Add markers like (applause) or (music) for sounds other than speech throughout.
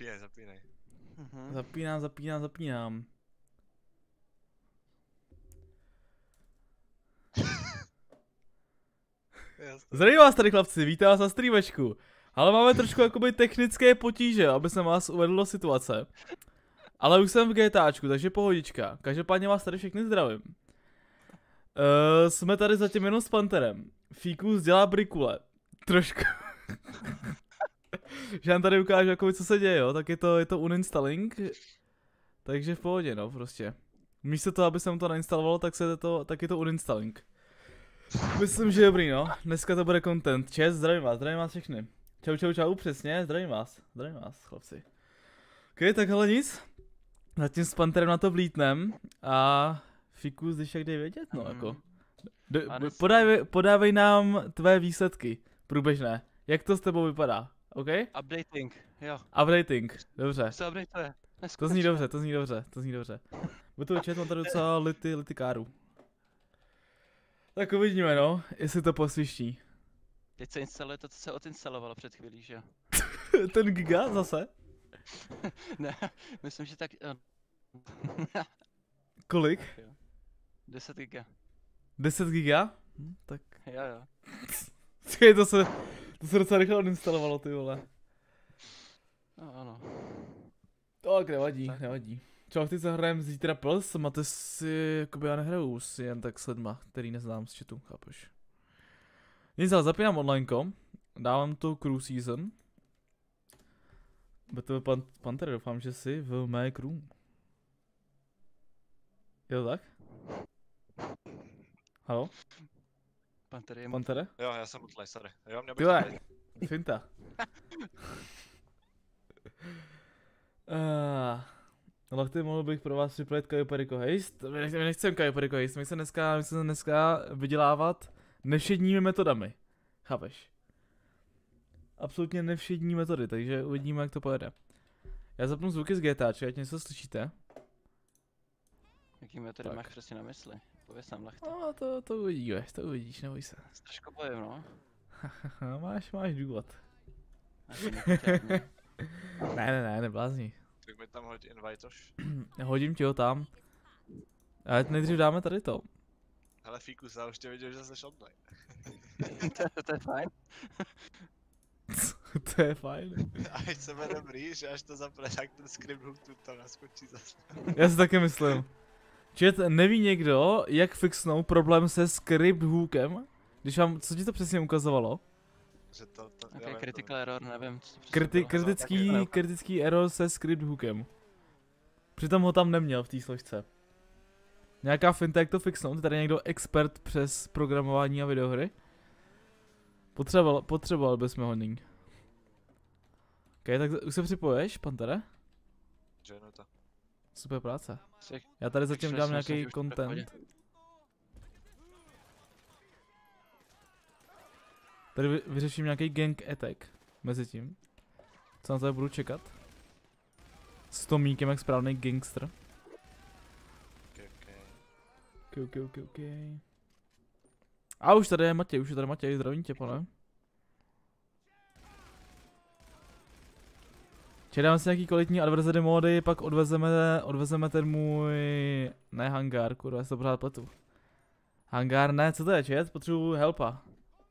Zapínaj, zapínaj. Mhm. Zapínám, zapínám, zapínám. Zdravím vás tady chlapci, vítám vás na streamečku. Ale máme trošku jakoby technické potíže, aby jsem vás uvedl do situace. Ale už jsem v GTAčku, takže pohodička. Každopádně vás tady všechny zdravím. Uh, jsme tady zatím jenom s Panterem. Fíkus dělá brikule. Trošku. (laughs) že vám tady ukážu, jakoby, co se děje, jo. Tak je to, je to uninstalling. Takže v pohodě, no, prostě. Místo toho, aby jsem to nainstalovalo, tak, se to, tak je to uninstalling. Myslím, že dobrý, no. Dneska to bude content. Čest, zdravím vás, zdravím vás všechny. Čau, čau, čau, přesně, zdravím vás, zdravím vás, chlapci. Ok, tak ale nic. Zatím s Panterem na to vlítnem a Fikus, když jak jde vědět, no Mhm. jako. D- A b- dnes- podávej, podávej nám tvé výsledky, průběžné. Jak to s tebou vypadá, OK? Updating, jo. Updating, dobře. Se updateuje. To zní dobře, to zní dobře, to zní dobře. Budu to čet, mám tady docela lity, lity káru. Tak uvidíme no, jestli to posviští. Teď se instaluje to, co se odinstalovalo před chvílí, že jo? (laughs) Ten giga zase? (laughs) ne, myslím, že tak... eh, (laughs) Kolik? 10 giga. 10 giga? Hm, tak Jo, jo. Počkej, to se, to se docela rychle odinstalovalo, ty vole. No, ano. Tak nevadí, Tak. nevadí. Čau, ty zahrajem zítra Pils, máte si, jakoby já nehraju si jen tak s lidma, který neznám z chatu, chápeš? Nic, ale zapínám onlineko, dávám to crew season. BTV pan, Panther, doufám, že jsi v mé crew. Je to tak? Halo, Pan tady je mo- Pantere? Jo, já jsem utlej, sorry. Jo, měl bych Ty vole. to tady. Finta. Uh, ale ty mohl bych pro vás připravit Kajo Perico Heist. My nech- my nechceme Kajo Perico Heist, my se dneska, my se dneska vydělávat nevšedními metodami. Chápeš? Absolutně nevšední metody, takže uvidíme, jak to pojede. Já zapnu zvuky z GTAče, ať něco slyšíte. Jaký metody Tak. máš přesně na mysli? Pověz nám lehto. No, to, to uvidíme, to uvidíš, neboj se. Trošku bojem, no. (laughs) máš, máš důvod. (laughs) Ne, ne, ne, neblázni. Tak mi tam hoď invitoš. (clears throat) Hodím ti ho tam. Ale nejdřív dáme tady to. Hele, Fíkus, já už tě viděl, že jsi online. (laughs) to, to je fajn. to je fajn. A ať se bude dobrý, že až to zapne, tak ten script hook tu tam naskočí zase. Já si taky myslím. Čet, neví někdo, jak fixnout problém se script hookem? Když vám, co ti to přesně ukazovalo? Že to, to, Ok, já vím, to- critical error, nevím, co to Kriti- kritický, Ne- kritický error se script hookem. Přitom ho tam neměl v té složce. Nějaká finta, jak to fixnout? Je tady někdo expert přes programování a videohry? Potřeboval, potřeboval bychom ho nyní. Ok, tak už se připoješ, Pantere? Že no to. Super práce. Já tady zatím dám nějaký content. Tady vy, vyřeším nějaký gang attack. Mezi tím. Co na to budu čekat? S Tomíkem jak správný gangster. Okay, okay. Ok, ok, ok, ok. A už tady je Matěj, už je tady Matěj, zdravím tě, pane. Čekáme si nějaký kvalitní adverzedy módy, pak odvezeme, odvezeme ten můj, ne hangár, kurva, já si to pořád pletu. Hangár ne, co to je, čet? Potřebuju helpa.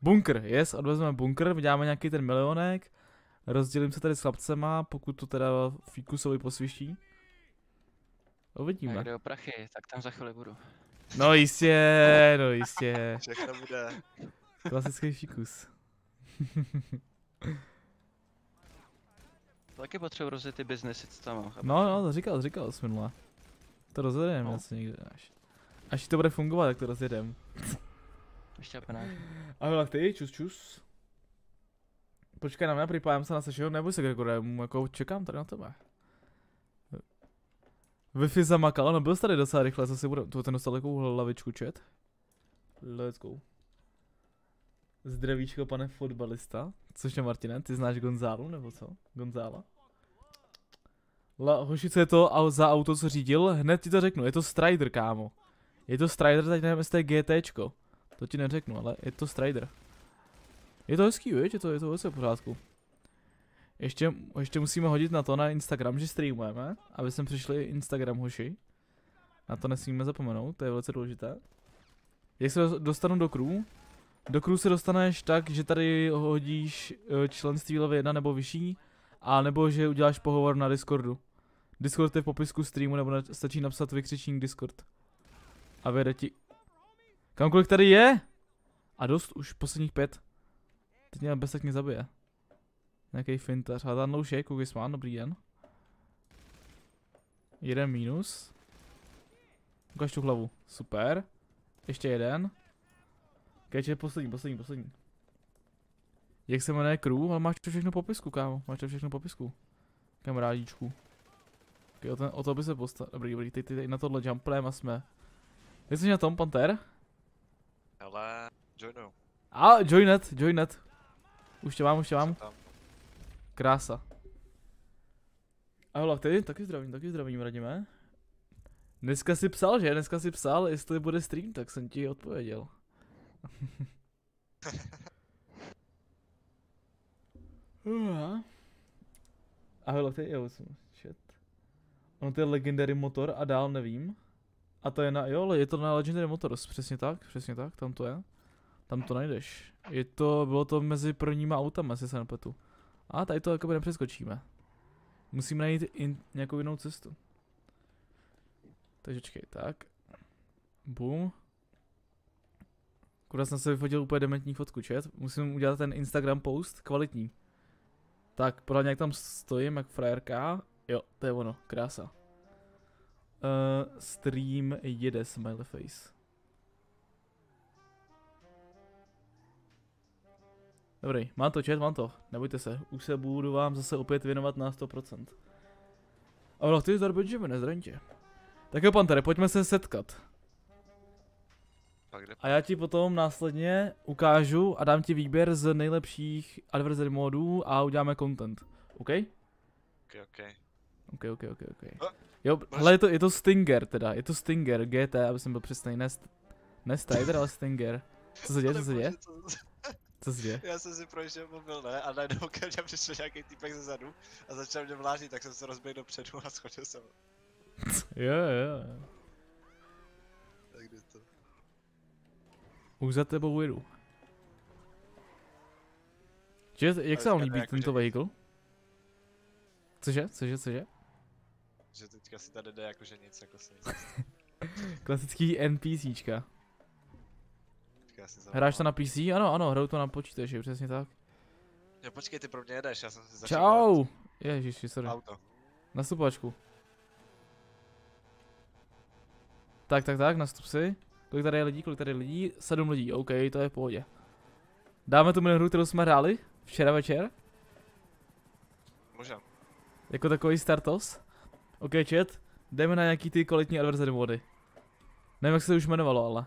Bunker, yes, odvezeme bunker, vyděláme nějaký ten milionek. Rozdělím se tady s chlapcema, pokud to teda Fíkusovi posviští. Uvidíme. kde o prachy, tak tam za chvíli budu. No jistě, no jistě. Všechno bude. Klasický Fíkus. (laughs) Taky potřebuji rozjet ty biznesy, co tam mám. No, no, to říkal, říkal jsi minule. To rozjedeme No. asi někde až. Až to bude fungovat, tak to rozjedem. Ještě penáž. A tak ty, čus čus. Počkej na mě, připájím se na sešeho, neboj se Gregore, jako čekám tady na tebe. Wi-Fi zamakal, no byl jsi tady docela rychle, co si bude, to ten dostal takovou hlavičku chat. Let's go. Zdravíčko pane fotbalista. Což je Martine, ty znáš Gonzálu nebo co? Gonzála? La, hoši, co je to au- za auto, co řídil? Hned ti to řeknu, je to Strider, kámo. Je to Strider, teď nevím, jestli to je GTčko. To ti neřeknu, ale je to Strider. Je to hezký, viď? Je to, je to velice v pořádku. Ještě, ještě musíme hodit na to na Instagram, že streamujeme, aby sem přišli Instagram hoši. Na to nesmíme zapomenout, to je velice důležité. Jak se dos- dostanu do crew? Do crew se dostaneš tak, že tady hodíš eh, členství level 1 nebo vyšší, a nebo že uděláš pohovor na Discordu. Discord je v popisku streamu, nebo na, stačí napsat vykřičník Discord. A vyjde ti... Kamkolik tady je? A dost, už posledních pět. Teď mě bez tak mě zabije. Nějaký fintař. A tam už je, Kugisman, dobrý den. Jeden minus. Ukaž tu hlavu. Super. Ještě jeden. Keče, poslední, poslední, poslední. Jak se jmenuje crew? Ale máš to všechno popisku, kámo. Máš to všechno popisku. Kamarádíčku. Okay, o, ten, o to by se postavil. Dobrý, dobrý, teď, teď na tohle jumprem a jsme. Jak jsi na tom, Panter? Ale joinu. A, joinet, joinet. Už tě mám, už tě mám. Krása. Ahoj, ty, taky zdravím, taky zdravím, radíme. Dneska si psal, že? Dneska si psal, jestli bude stream, tak jsem ti odpověděl. (laughs) Uha. Ahoj, ty, jo, jsem shit. Ono to je Legendary motor a dál nevím. A to je na, jo, je to na Legendary Motors, přesně tak, přesně tak, tam to je. Tam to najdeš. Je to, bylo to mezi prvníma autama, jestli se nepletu. A tady to jakoby nepřeskočíme. Musíme najít in, nějakou jinou cestu. Takže čekej, tak. Boom. Kurva jsem se vyfotil úplně dementní fotku, chat. Musím udělat ten Instagram post kvalitní. Tak, podle mě jak tam stojím, jak frajerka. Jo, to je ono, krása. Uh, stream jede smiley face. Dobrý, mám to chat, mám to, nebojte se, už se budu vám zase opět věnovat na 100%. Ale ty Benjamin, zdravím tě. Tak jo, Pantere, pojďme se setkat. A já ti potom následně ukážu a dám ti výběr z nejlepších adversary modů a uděláme content. OK? Ok, ok. OK, OK, OK, OK. Jo, hele, je to, je to Stinger teda, je to Stinger, GT, aby jsem byl přesný, ne, st- ne Strider, ale Stinger. Co se děje, co se děje? (laughs) Co se děje? Já jsem si projížděl mobil, ne? A najednou ke mně přišel nějaký týpek ze zadu a začal mě vlážit, tak jsem se rozběhl dopředu a schodil jsem. (laughs) Jo, jo, jo. Tak jde to. Už za tebou jedu. Že, jak se vám líbí jako, tento že- vehicle? Cože, cože, cože? Že teďka si tady jde jakože nic, jako se nic. (laughs) Klasický NPCčka. Hráš to na PC? Ano, ano, hraju to na počítači, přesně tak. Jo, počkej, ty pro mě jedeš, já jsem si začal Čau! Ježiši, sorry. Auto. Nastupačku. Tak, tak, tak, nastup si. Kolik tady je lidí, kolik tady je lidí? Sedm lidí, OK, to je v pohodě. Dáme tu hru, kterou jsme hráli včera večer, Můžem. jako takový startos. OK, chat, jdeme na nějaký ty kvalitní adversary mody. Nevím, jak se to už jmenovalo, ale.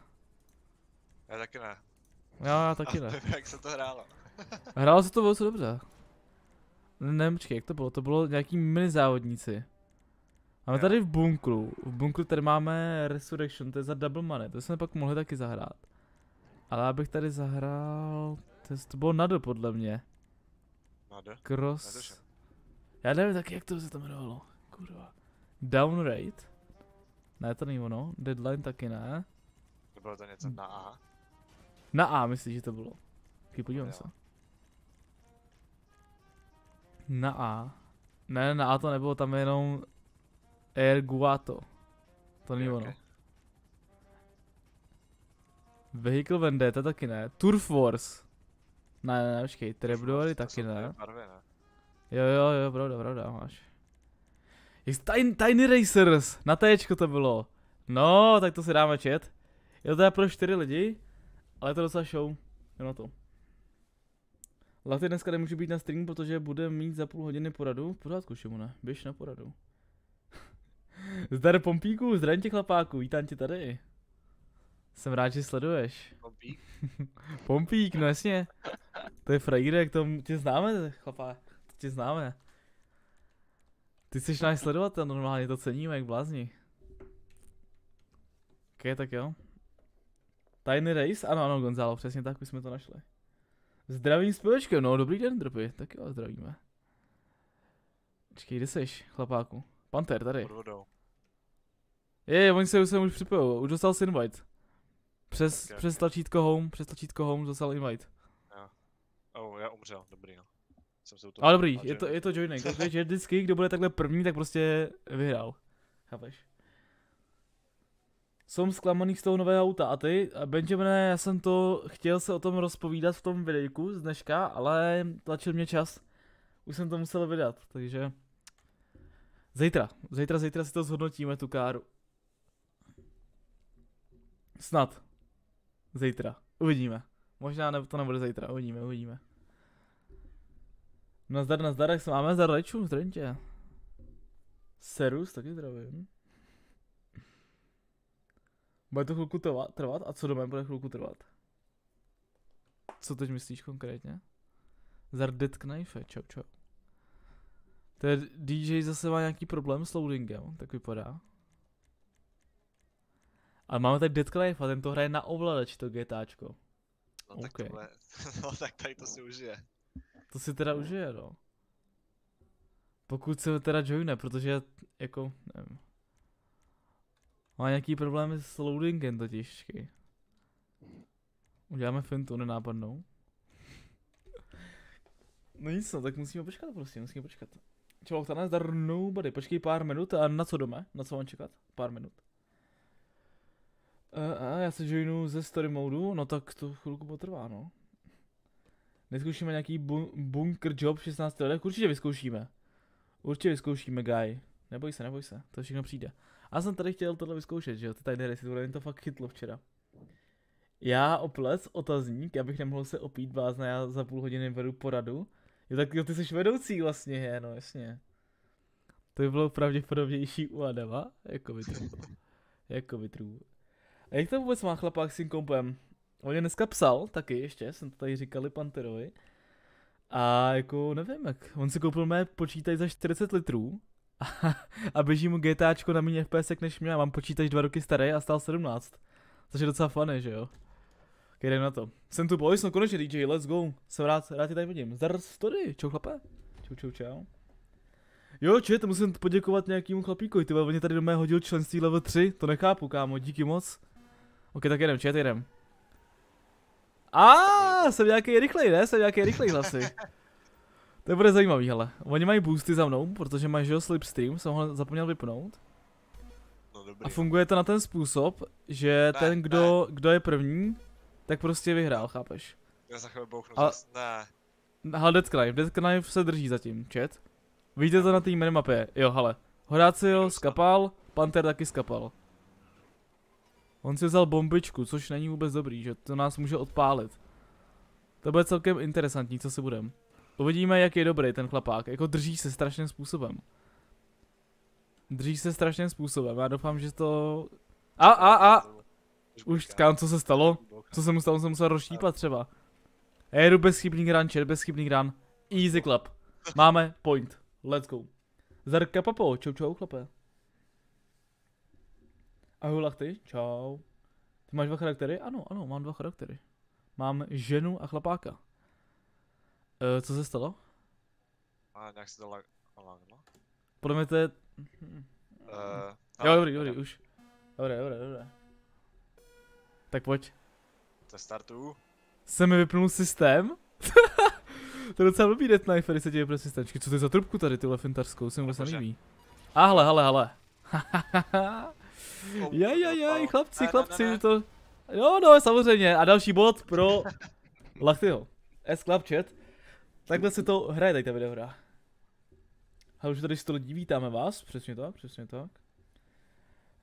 Já taky ne. Jo, já taky ne. (laughs) nevím, jak se to hrálo. Hrálo se to velice dobře. Ne, nevím, počkej, jak to bylo? To bylo nějaký mini závodníci. Máme tady v bunkru, v bunkru tady máme Resurrection, to je za double money, to jsme pak mohli taky zahrát. Ale abych tady zahrál, to, je- to bylo nado podle mě. Nade. Cross. Já nevím taky, jak to se to jmenovalo. Kurva. Down rate. Ne, to není ono. Deadline taky ne. To bylo to něco na A. Na A myslíš, že to bylo. Taky podívám Jo. se. Na A. Ne, na A to nebylo, tam je jenom Air Guato. To není Ok, ono. ok. Vehicle Vendetta taky ne. Turf Wars. Ne, ne, ne, počkej, Trapdory To taky ne. Barvy, ne? Jo, jo, jo, pravda, pravda, máš. Jak Tiny, Tiny Racers, na Tčko to bylo. No, tak to si dáme chat. Je to teda pro čtyři lidi, ale je to docela show. Jo na to. Laty dneska nemůže být na streamu, protože bude mít za půl hodiny poradu. V pořádku, Šimone, běž na poradu. Zdar Pompíku, zdravím tě chlapáku, vítám tě tady. Jsem rád, že sleduješ. Pompík. (laughs) Pompík, no jasně. To je frajírek, to tě známe, chlapá. To tě známe. Ty jsi náš sledovatel, normálně to ceníme, jak blázni. Ok, tak jo. Tiny Race? Ano, ano, Gonzalo, přesně tak, už jsme to našli. Zdravím společkem, no dobrý den, drpy, tak jo, zdravíme. Počkej, kde seš, chlapáku? Panter, tady. Pod vodou. Je, oni se sem už připojou, už dostal si invite. Přes, Ok, přes ok. tlačítko home, přes tlačítko home dostal invite. Oh, já umřel, dobrý no. Jsem se u toho Ale dobrý, je to, je to joining, (laughs) okay, že vždycky, kdo bude takhle první, tak prostě vyhrál. Chápeš? Jsem zklamaný z toho nového auta a ty, a Benjamine, já jsem to, chtěl se o tom rozpovídat v tom videjku z dneška, ale tlačil mě čas. Už jsem to musel vydat, takže... Zítra, zítra, zítra si to zhodnotíme, tu káru. Snad. Zítra, uvidíme. Možná ne, to nebude zítra, uvidíme, uvidíme. Nazdar, nazdar, jak se máme, zdar lečů, zdravím tě. Serus, taky zdravím. Bude to chvilku trvat, trvat? A co doma bude chvilku trvat? Co teď myslíš konkrétně? Zdar Dead Knife, čau čau. To je DJ zase má nějaký problém s loadingem, tak vypadá. Ale máme tady Dead Knife a ten to hraje na ovladač, to GTAčko. No tak ok. to bude, (laughs) no tak tady to si užije. To si teda užije, no. Pokud se teda joine, protože jako, nevím. Má nějaký problémy s loadingem totiž, čekej. Uděláme fintu nenápadnou. No nic no, tak musíme počkat prostě, musíme počkat. Čau, tady zdar nobody, počkej pár minut a na co jdeme? Na co mám čekat? Pár minut. Uh, a já se joinu ze story modu, no tak to chvilku potrvá, no. Neskoušíme nějaký bu- bunker job v 16 letech? Určitě vyzkoušíme. Určitě vyzkoušíme, guy. Neboj se, neboj se, to všechno přijde. A já jsem tady chtěl tohle vyzkoušet, že jo, ty tady si to fakt chytlo včera. Já oples, otazník, já bych nemohl se opít blázna, já za půl hodiny vedu poradu. Jo, tak jo, ty jsi vedoucí vlastně, je, no jasně. To by bylo pravděpodobnější u Adama, jako vytrů. jako vytrů. A jak to vůbec má chlapák s tím kompem? On je dneska psal taky ještě, jsem to tady říkali Panterovi. A jako nevím jak, on si koupil mé počítač za 40 litrů a, a běží mu GTAčko na méně FPS než mě, já mám počítač dva roky starý a stál 17. Což je docela funny, že jo? Ok, jdem na to. Jsem tu boys, no konečně DJ, let's go. Jsem rád, rád tě tady vidím. Zdar story, čau chlape. Čau, čau, čau. Jo, čet, musím poděkovat nějakému chlapíkovi, ty on mě tady do mé hodil členství level 3, to nechápu, kámo, díky moc. Ok, tak jedem, čet, jedem. A jsem nějaký rychlej, ne? Jsem nějaký rychlej hlasy. To bude zajímavý, hele. Oni mají boosty za mnou, protože mají, jo, slipstream, jsem ho zapomněl vypnout. No dobrý. A funguje to na ten způsob, že Ne, ten, kdo, kdo je první, tak prostě vyhrál, chápeš? Já za chvíli bouchnu Ale-. Ne. Hele, Dead Knife, Dead Knife se drží zatím, chat. Vidíte to na té minimapě, jo, hele. Horácio skapal, Panther taky skapal. On si vzal bombičku, což není vůbec dobrý, že to nás může odpálit. To bude celkem interesantní, co si budem. Uvidíme, jak je dobrý ten chlapák, jako drží se strašným způsobem. Drží se strašným způsobem, já doufám, že to... A, a, a, už tkám, co se stalo? Co se mu stalo, jsem musel rozštípat třeba. Já jedu bezchybný run, chat, bezchybný run. Easy clap. Máme point. Let's go. Zarka papo, čau čau chlape. Ahoj lachty, čau. Ty máš dva charaktery? Ano, ano, mám dva charaktery. Mám ženu a chlapáka. E, co se stalo? A nějak se to lag... lagno. Podle mě to je... Uh, Jo, dobrý, dobrý, už. Dobré, dobré, dobré. Tak pojď. To startu. Se mi vypnul systém. (laughs) to je docela blbý Death Knife, když se ti vypne systém. Co to je za trubku tady, tyhle fintarskou, se mi vůbec Bože. nelíbí. A hele, hele, hele. (laughs) Jaj, jaj, jaj, chlapci, Ne, ne, chlapci, ne, ne. to... Jo, no, samozřejmě. A další bod pro (laughs) Lachtyho. S Club Chat. Takhle se to hraje tady ta videohra. Ale už tady si to lidi, vítáme vás, přesně tak, přesně tak.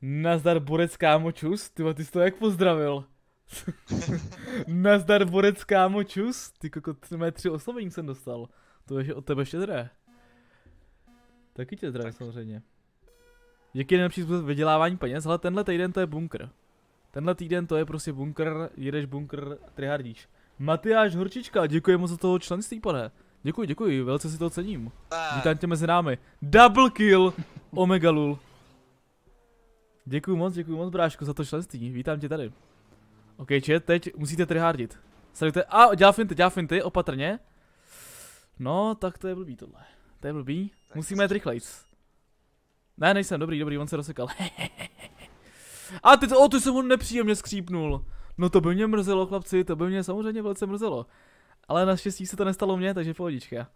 Nazdar Borec kámo čus, ty ty jsi to jak pozdravil. (laughs) Nazdar Borec kámo čus, ty koko, ty mé tři oslovení jsem dostal. To je od tebe štědré. Taky tě zdravím samozřejmě. Jaký je nejlepší způsob vydělávání peněz? Ale tenhle týden to je bunkr. Tenhle týden to je prostě bunkr, jedeš bunkr, tryhardíš. Matyáš Horčička, děkuji moc za toho členství, pane. Děkuji, děkuji, velice si to cením. Vítám tě mezi námi. Double kill, (laughs) Omega Lul. Děkuji moc, děkuji moc, bráško, za to členství. Vítám tě tady. OK, chat, teď musíte tryhardit. Sledujte, a dělá finty, dělá finty, opatrně. No, tak to je blbý tohle. To je blbý. Musíme to- rychlejc. Ne, nejsem, dobrý, dobrý, on se rozsekal. (laughs) A ty to, o, ty jsem ho nepříjemně skřípnul. No to by mě mrzelo, chlapci, to by mě samozřejmě velice mrzelo. Ale naštěstí se to nestalo mně, takže pohodička.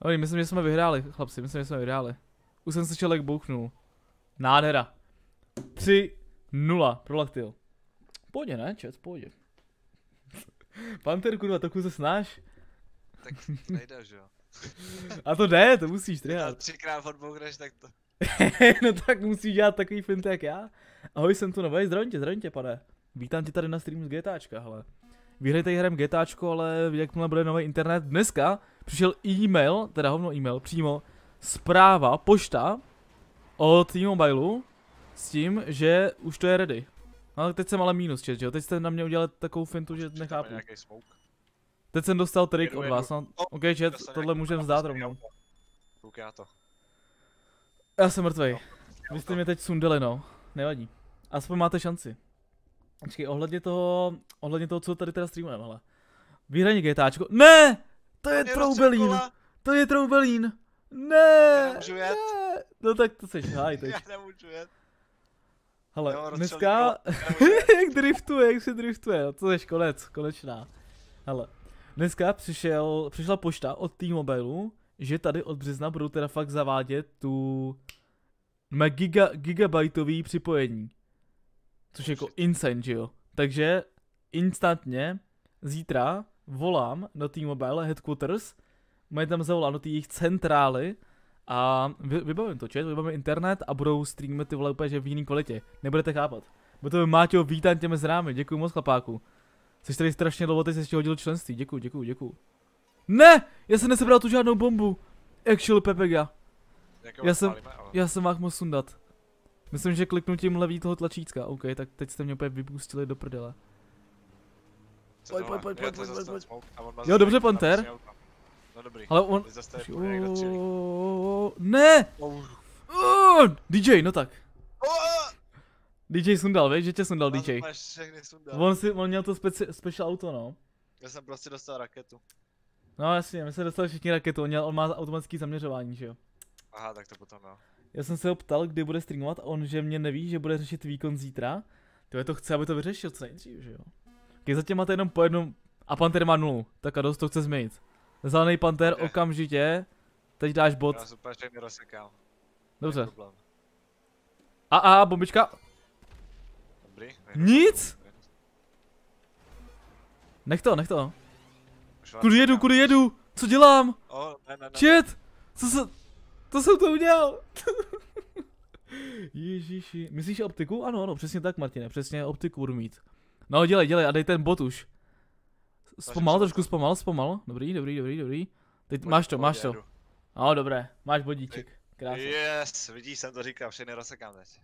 Oj, myslím, že jsme vyhráli, chlapci, myslím, že jsme vyhráli. Už jsem se člověk bouchnul. Nádhera. 3 0 pro Lactyl. Pohodě, ne, čet, pohodě. (laughs) Panter, kurva, trochu se snáš. Tak to nejde, že jo. (laughs) A to jde, to musíš, Já trihat. třikrát odbouchneš, tak to... (laughs) no tak musíš dělat takový finty jak já. Ahoj, jsem tu nový, zdravím tě, zdravím tě, pane. Vítám tě tady na streamu z GTAčka, hele. Vyhrajte hrem GTAčko, ale jakmile bude nový internet, dneska přišel e-mail, teda hovno e-mail, přímo zpráva, pošta od T-Mobile s tím, že už to je ready. No, ale teď jsem ale minus, čet, že jo? Teď jste na mě udělali takovou fintu, že nechápu. Teď jsem dostal trik od jedu. vás, no. O, OK, Dostane tohle můžeme vzdát rovnou. Kouk já to. Já jsem mrtvej. Vy Auto. jste mě teď sundali, no. Nevadí. Aspoň máte šanci. Počkej, ohledně toho, ohledně toho, co tady teda streamujeme, hele. Vyhraní GTAčko. Ne! To je troubelín! To je troubelín! Já Ne! nemůžu jet. ne. No tak to seš háj teď. Já nemůžu jet. Hele, Jo, dneska, (laughs) jak driftuje, jak se driftuje, no to je konec, konečná. Hele, dneska přišel, přišla pošta od T-Mobile, že tady od března budou teda fakt zavádět tu mé giga, gigabajtový připojení. Což je jako insane, že jo? Takže instantně zítra volám do T-Mobile headquarters, mají tam zavolám do té jejich centrály a vy, vybavím to, čet, vybavím internet a budou streamit ty vole úplně, že v jiný kvalitě. Nebudete chápat. Bude to Máťo, vítám tě mezi námi, děkuji moc chlapáku. Jsi tady strašně dlouho, teď jsi ještě hodil členství, děkuji, děkuji, děkuji. Ne! Já jsem nesebral tu žádnou bombu. Actual Pepega. Já jsem- ale- Já jsem vás mohl sundat. Myslím, že kliknutím levý toho tlačítka. OK, tak teď jste mě úplně vypustili do prdele. Pojď, pojď, Jo, pojď, pojď, pojď. má Jo, dobře, Panter. No dobrý. Ale on... Ne! DJ, no tak. DJ sundal, víš, že tě sundal DJ. máš všechny sundal. On, si, on měl to speci, special auto, no. Já jsem prostě dostal raketu. No jasně, my jsme dostali všichni raketu, on, měl, on má automatický zaměřování, že jo. Aha, tak to potom no. Já jsem se ho ptal, kdy bude streamovat a on, že mě neví, že bude řešit výkon zítra. To je to chce, aby to vyřešil co nejdřív, že jo. Když zatím máte jenom po jednom a Panter má nulu, tak a dost to chce změnit. Zelený Panter Ok. okamžitě, teď dáš bod, Já jsem úplně všechny rozsekal. dobře. A a, bombička, Dobrý. Nic? nech to, nech to. Kudy jedu, kudy jedu, co dělám? O, ne, ne, ne. Chat, co se, to jsem to udělal. (laughs) Ježíši, myslíš optiku? Ano, ano, přesně tak, Martine, přesně optiku budu mít. No, dělej, dělej a dej ten bot už. Zpomal, se trošku to. zpomal, zpomal. Dobrý, dobrý, dobrý, dobrý. Teď Pojď, máš to, máš to. No, dobré, máš bodíček. Krásně. Yes, vidíš, jsem to říkal, všechny rozsekám teď.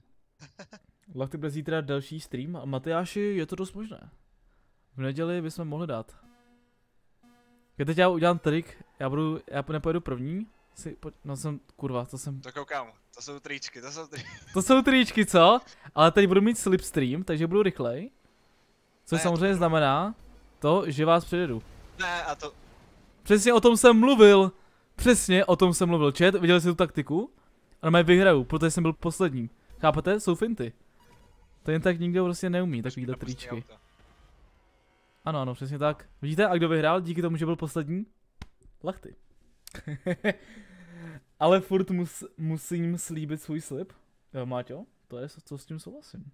(laughs) Lachty bude zítra další stream a Matyáši je to dost možné. V neděli bychom mohli dát. Já teď já udělám trik, já budu, já nepojedu první. Si, po, no jsem, kurva, to jsem, To koukám, to jsou tričky, to jsou tričky. to jsou tričky, co? Ale teď budu mít slipstream, takže budu rychlej. Což Ne, samozřejmě to- znamená to, že vás předjedu. Ne, a to, Přesně o tom jsem mluvil. Přesně o tom jsem mluvil. Chat, viděli jste tu taktiku? A na vyhraju, protože jsem byl poslední. Chápete? Jsou finty. To jen tak nikdo prostě neumí, takovýhle tričky. auto. Ano, ano, přesně tak. Vidíte, a kdo vyhrál díky tomu, že byl poslední? Lachty. (laughs) Ale furt mus, musím slíbit svůj slib. Jo, Máťo, to je, co s tím souhlasím.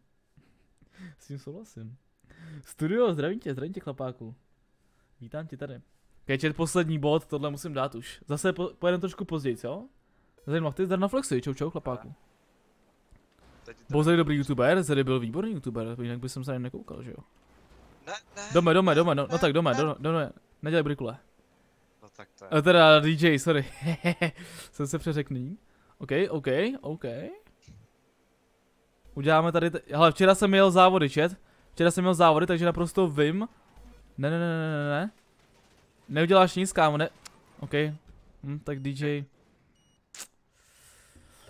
S tím souhlasím. Studio, zdravím tě, zdravím tě, chlapáku. Vítám tě tady. Kečet, poslední bod, tohle musím dát už. Zase po, pojedeme trošku později, co? Zdravím Lachty, zdar na Flexi, čau čau, chlapáku. To- Bozej dobrý youtuber, Zedy byl výborný youtuber, jinak bych jsem se na něj nekoukal, že jo? Ne, ne. Dome, dome, dome, no, no tak dome, ne. dome, dome, nedělej brikule. No tak to je. A teda DJ, sorry. (laughs) Jsem se přeřekný. OK, OK, OK. Uděláme tady, hele, včera jsem měl závody, chat. Včera jsem měl závody, takže naprosto vím. Ne, ne, ne, ne, ne, ne. Neuděláš nic, kámo, ne. OK. Hm, tak DJ.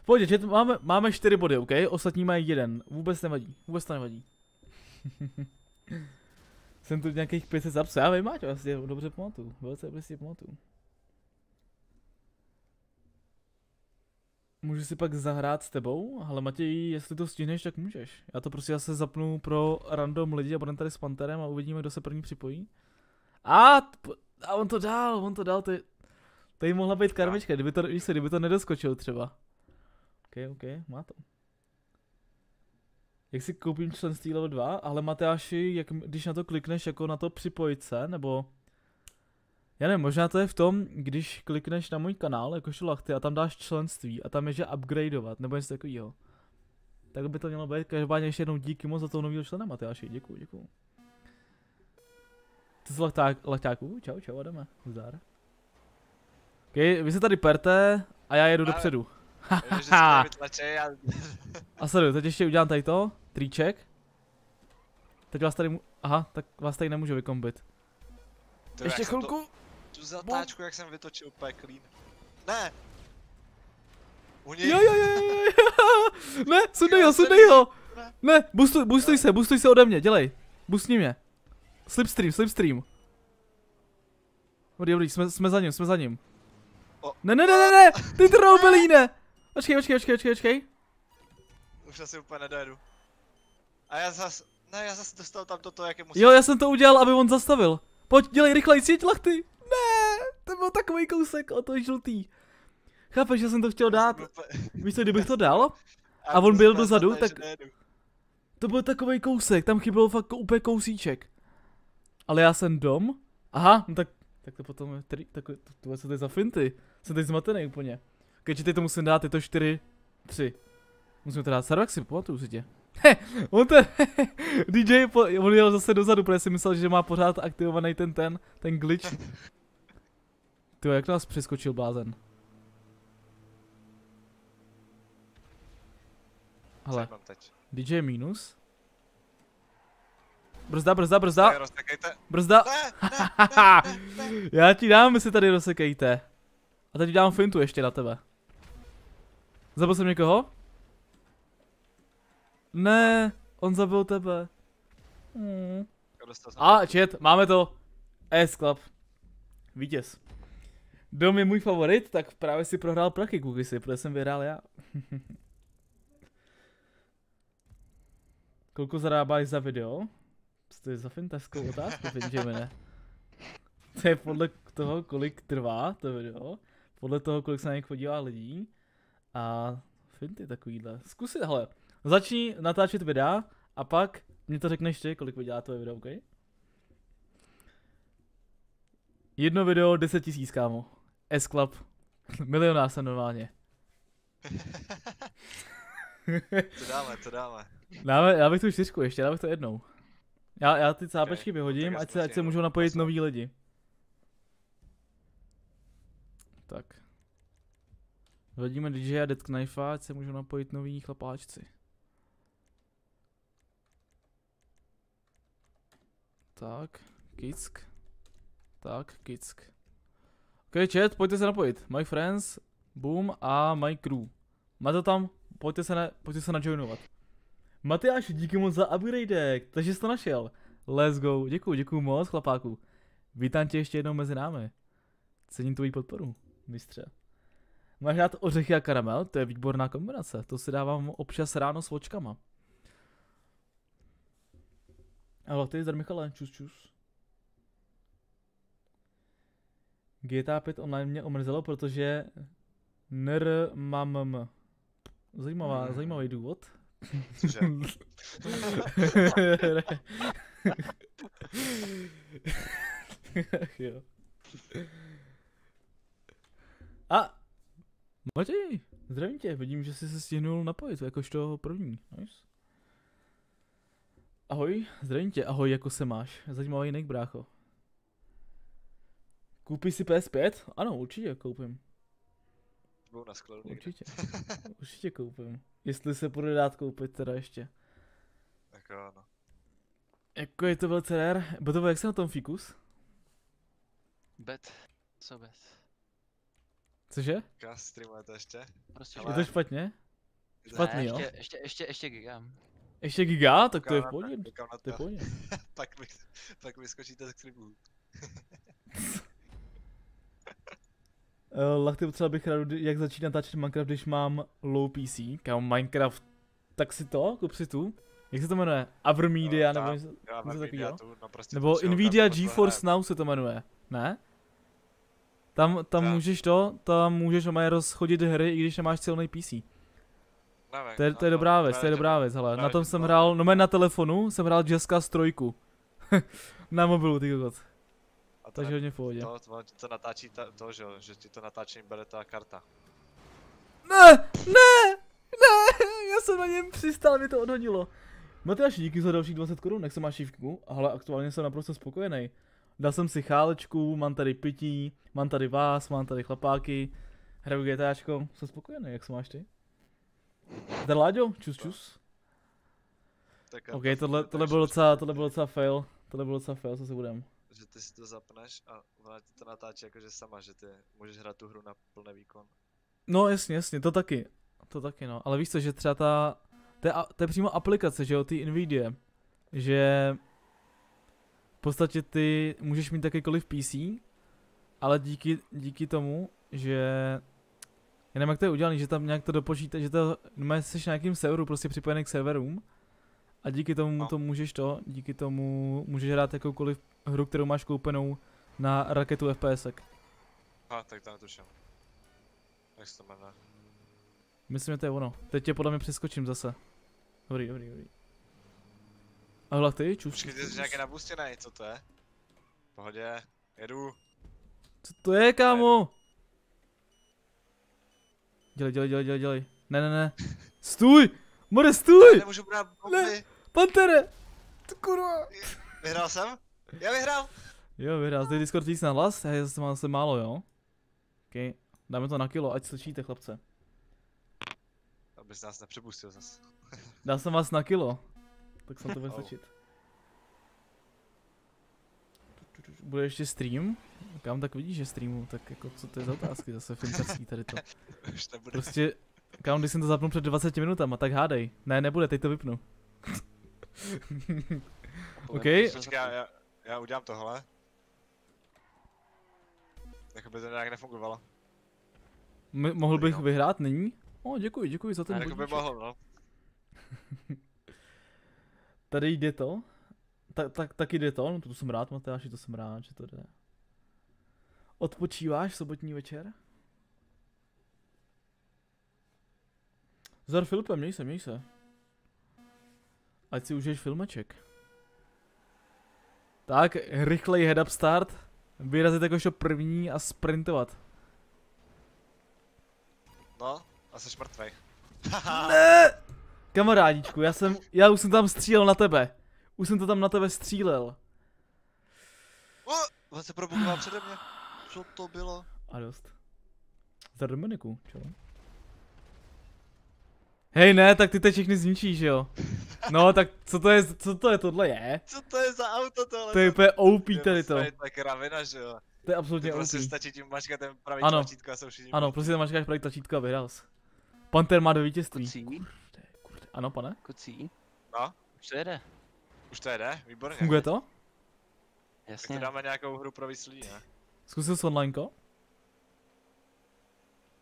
Pojď, chat, máme, máme čtyři body, OK? Ostatní mají jeden. Vůbec nevadí, vůbec to nevadí. (laughs) jsem tu nějakých 500 zapsal, já vím, Máťo, já si dobře pamatuju, velice je pamatuju. můžu si pak zahrát s tebou, ale Matěj, jestli to stihneš, tak můžeš. Já to prostě zase zapnu pro random lidi a budeme tady s Panterem a uvidíme, kdo se první připojí. A, a on to dal, on to dal, to je, tady mohla být karmička, kdyby to, víš se, kdyby to nedoskočil třeba. OK, OK, má to. Jak si koupím členství level 2, ale Matyáši, jak, když na to klikneš jako na to připojit se, nebo já nevím, možná to je v tom, když klikneš na můj kanál, jakožto Lachty, a tam dáš členství, a tam je, že upgradeovat, nebo něco takového. Tak by to mělo být, každopádně ještě jednou díky moc za toho nového člena, Matyáši, děkuju, děkuju. Ty jsi lachták, lachtáků, čau, čau, jdeme, zdar. OK, vy se tady perte, a já jedu Ale- dopředu. (laughs) A... Sleduj, teď ještě udělám tady to, triček. Teď vás tady, mu- aha, tak vás tady nemůžu vykombit. To, Ještě chvilku. To, tu zatáčku, jak jsem vytočil úplně clean. Ne! Jo, jo, jo, jo, jo. (laughs) Ne, sundej ho, sundej ho. Ne, boostuj, boostuj se, boostuj se ode mě, dělej. Boostni mě. Slipstream, slipstream. Dobrý, dobrý, jsme, jsme za ním, jsme za ním. Ne, ne, ne, ne, ne, ty troubelíne. Počkej, počkej, počkej, počkej, počkej. Už asi úplně nedojedu. A já zas... Ne, já zase dostal tam toto, jak je musím... Jo, já jsem to udělal, aby on zastavil. Pojď, dělej rychleji, síť lachty. Ne, to byl takový kousek o to žlutý. Chápeš, že jsem to chtěl dát. Víš co, kdybych to dal? (laughs) a on byl dozadu, tak- To byl takový kousek, tam chyběl fakt úplně kousíček. Ale já jsem dom. Aha, no tak, tak to potom je tri, tak to, to, co to je za finty? Jsem teď zmatený úplně. Když teď to musím dát, je to 4, 3. Musím to dát, Sarvax si pamatuju si tě. He, on ten, (laughs) DJ, po, on jel zase dozadu, protože si myslel, že má pořád aktivovaný ten ten, ten glitch. (laughs) Ty jak nás přeskočil blázen. Hele? DJ minus. Brzda, brzda, brzda, brzda. (laughs) Ne, ne, ne, ne. Já ti dám, my si tady rozsekejte. A teď dám fintu ještě na tebe. Zabil jsem někoho? Ne, on zabil tebe. Hmm. A, chat, máme to. S Club. Vítěz. Dom je můj favorit, tak právě si prohrál prachy, Kukisi, protože jsem vyhrál já. (laughs) Kolko zarábáš za video? Co to je za fantastickou otázku, Benjamine? To je podle toho, kolik trvá to video, podle toho, kolik se na něj podívá lidí a finty takovýhle. Zkus si, hele, začni natáčet videa a pak mě to řekneš ty, kolik vydělá tvoje video, OK? Jedno video 10 tisíc, kámo. S-Club. (laughs) Milionář jsem normálně. Co dáme, co dáme? Dáme, já bych tu čtyřku ještě, já bych to jednou. Já, já ty cápečky vyhodím, já ať se, ať se můžou napojit noví lidi. Tak. Hodíme DJ a Dead Knife, ať se můžou napojit noví chlapáčci. Tak, kick. Tak, kick. Ok, chat, pojďte se napojit. My friends, boom a my crew. Máte tam? Pojďte se, na, pojďte se najoinovat. Matyáš, díky moc za upgradek, takže jsi to našel. Let's go, děkuji, děkuji moc, chlapáku. Vítám tě ještě jednou mezi námi. Cením tvoji podporu, mistře. Máš rád ořechy a karamel? To je výborná kombinace, to si dávám občas ráno s vočkama. Ale ty zdar Michale, čus čus. GTA 5 online mě omrzelo, protože nr mám Zajímavá, Hmm. zajímavý důvod. Cože? (laughs) Jo. A Matěj, zdravím tě, vidím, že jsi se stihnul napojit, jakožto první, nice. Ahoj, zdravím tě, ahoj, jako se máš, zajímavý nick, brácho. Koupíš si PS5? Ano, určitě koupím, Budou na skladu někde. určitě, určitě koupím. Jestli se bude dát koupit teda ještě. Tak jo, no. Jako je to velice rare. Botovo, jak se na tom fikus? Bet. Co bet? Cože? Jaká streamuje to ještě? Prostě Ale- Je to špatně? To- Špatný, ne, jo? ještě, ještě, ještě, ještě gigam. Ještě giga? Tak to je v pohodě. To je v to. pohodě. (laughs) Pak, vy, pak vyskočíte z streamu. Uh, (laughs) Lachty potřeba bych rád, jak začít natáčet Minecraft, když mám low PC. Kámo, Minecraft, tak si to, kup si tu. Jak se to jmenuje? Avermedia, No, nebo něco, takového? tu, no prostě Nebo Nvidia GeForce. Now se to jmenuje, ne? Tam, tam Tak. můžeš to, tam můžeš normálně rozchodit hry, i když nemáš silný PC. Nevím, To je, to je dobrá věc, to je dobrá věc, hele. Na tom jsem hrál, no na telefonu jsem hrál Jazz trojku. (laughs) na mobilu, ty kokot. A to, Takže hodně v pohodě. to, to, to natáčí ta, to, že, že ti to natáčení bere ta karta. Ne, ne, ne, (laughs) já jsem na něm přistál, mě to odhodilo. Matyáš, díky za dalších 20 korun, jak se máš šívku, ale aktuálně jsem naprosto spokojený. Dal jsem si chálečku, mám tady pití, mám tady vás, mám tady chlapáky, hraju GTAčko, jsem spokojený, jak se máš ty? Zdar Láďo, čus čus. Tak Ok, tohle, to- tohle bylo docela, to- tohle bylo docela fail, tohle bylo docela fail, co si budem. Že ty si to zapneš a ona ti to natáčí jakože sama, že ty můžeš hrát tu hru na plný výkon. No jasně, jasně, to taky, to taky no, ale víš co, že třeba ta, to je, a- to je přímo aplikace, že jo, ty Nvidia, že v podstatě ty můžeš mít jakýkoliv PC, ale díky, díky tomu, že já nevím jak to je udělané, že tam nějak to dopočíte, že to, no, jsi na nějakým serveru prostě připojený k serverům a díky tomu No. to můžeš to, díky tomu můžeš hrát jakoukoliv hru, kterou máš koupenou na raketu FPSek. Ha, tak to netuším. Jak se to jmenuje? Myslím, že to je ono. Teď tě podle mě přeskočím zase. Dobrý, dobrý, dobrý. A hla ty, čus, Počkej, ty jsi nějaký nabustěnej, co to je? Pohodě, jedu. Co to je, kámo? Dělej, dělej, dělej, dělej, dělej. Ne, ne, ne. Stůj! More, Já stůj! nemůžu brát bomby. Pantere! Ty kurva! Vyhrál jsem? Já vyhrál. Jo, vyhrál. Zde Discord víc na hlas, já zase mám zase málo, jo? OK. Dáme to na kilo, ať slyšíte, chlapce. Abys nás nepřepustil zas. Dal jsem vás na kilo. Tak jsem to bude stačit. Bude ještě stream? Kam tak vidíš, že streamu, tak jako co to je za otázky zase finterský tady to. (laughs) Už nebude. Prostě, kam když jsem to zapnul před 20 minutama, tak hádej. Ne, nebude, teď to vypnu. (laughs) OK. Já, já, já udělám tohle. Jakoby to nějak nefungovalo. M- mohl bych Jo. vyhrát nyní? O, děkuji, děkuji za ten jakoby bodíček. mohl, no. (laughs) Tady jde to. Tak, tak, tak jde to, no to jsem rád, Matyáši, to jsem rád, že to jde. Odpočíváš sobotní večer? Zdar Filipe, měj se, měj se. Ať si užiješ filmeček. Tak, rychlej head up start. Vyrazit jakožto první a sprintovat. No, a jsi mrtvej. Ne! Kamarádičku, já jsem, já už jsem tam střílel na tebe. Už jsem to tam na tebe střílel. O, on se probukoval přede mě. Co to bylo? A dost. Zdar Dominiku, čau. Hej ne, tak ty teď všechny zničíš, jo. No, tak co to je, co to je, tohle je? Co to je za auto tohle? To je úplně OP Je tady to. prostě Tak ravina, že jo. To je Ty absolutně prostě OP. stačí tím mačkat ten pravý Ano. tlačítko a jsou všichni Ano, prostě tam mačkáš pravý tlačítko a vyhrál jsi. Panther má do vítězství. Kucí. Ano, pane? kucí. No, Už to jede. už to jede, výborně. Funguje to? Tak to Jasně. dáme nějakou hru pro vyslí, ne? Zkusil jsi onlineko?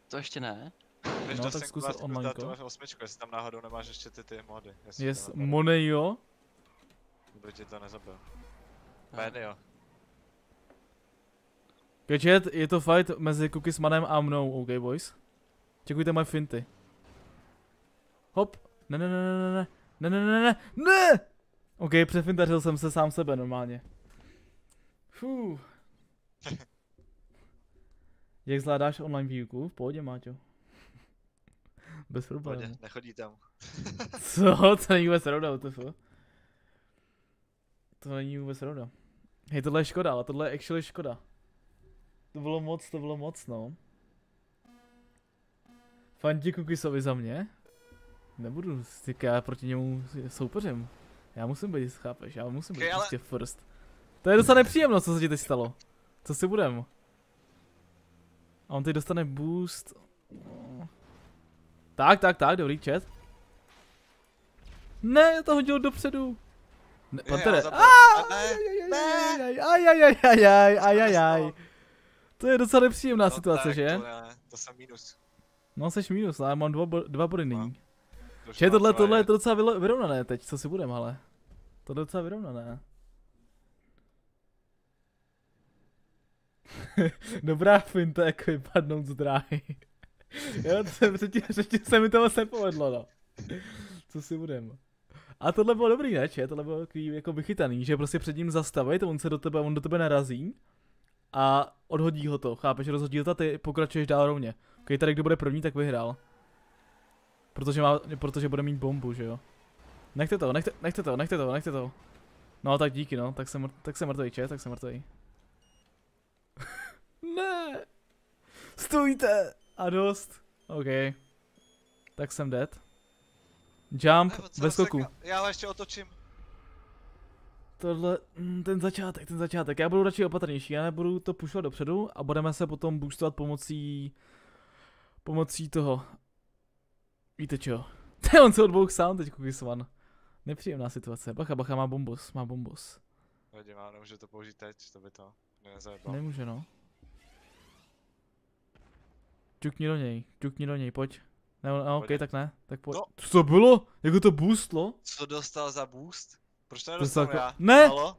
To ještě ne. Než No, tak zkus dát onlineko. tu F8, jestli tam náhodou nemáš ještě ty, ty mody. Yes, to Monejo. Aby ti to nezabil. Jo. Kečet, je to fight mezi Cookiesmanem a mnou, OK boys? Čekujte moje finty. Hop. Ne, ne, ne, ne, ne, ne, ne, ne, ne, ne! OK, přefintařil jsem se sám sebe normálně. Fuh. (laughs) Jak zvládáš online výuku? V pohodě, Máťo. (laughs) Bez problémů. Pohodě, nechodí tam. (laughs) Co? To není vůbec rovna, to To není vůbec rovna. Hej, tohle je škoda, ale tohle je actually škoda. To bylo moc, to bylo moc, no. Fanti Kukisovi za mě? Nebudu, já proti němu soupeřem. Já musím být, chápeš, já musím být Okej, ale- prostě first. To je docela nepříjemno, co se ti teď stalo. Co si budem? A on teď dostane boost. Tak, tak, tak, dobrý chat. Ne, já to hodil dopředu. Ne, Pantere. zabil. Že? Tohle, tohle je to docela vyrovnané teď, co si budem, ale. To je docela vyrovnané. (laughs) Dobrá finta, jako vypadnout z dráhy. (laughs) jo, předtím, předtím se mi to moc nepovedlo, no. Co si budem. A tohle bylo dobrý, ne? Če? Tohle bylo takový jako vychytaný, že prostě před ním zastavit, on se do tebe, on do tebe narazí a odhodí ho to, chápeš, rozhodí ho to a ty pokračuješ dál rovně. Ok, tady kdo bude první, tak vyhrál. Protože, má, protože bude mít bombu, že jo. Nechte to, nechte, nechte to, nechte to, nechte to. No tak díky no, tak jsem, tak jsem mrtvý, če? Tak jsem mrtvý. (laughs) ne! Stůjte! A dost. OK. Tak jsem dead. Jump co ve skoku. Já ho ještě otočím. Tohle, mm, ten začátek, ten začátek. Já budu radši opatrnější, já nebudu to pušovat dopředu a budeme se potom boostovat pomocí, pomocí toho. Víte čo? (laughs) To je on se odbouk sám teď Kukisman. Nepříjemná situace. Bacha, bacha, má bombus, má bombus. Vadí, má, nemůže to použít teď, to by to nezajebalo. Nemůže no. Čukni do něj, čukni do něj, pojď. Ne, no, ok, tak ne, tak pojď. No. Co to bylo? Jako to boostlo? Co dostal za boost? Proč to To nedostanu jako- já? Ne! Halo?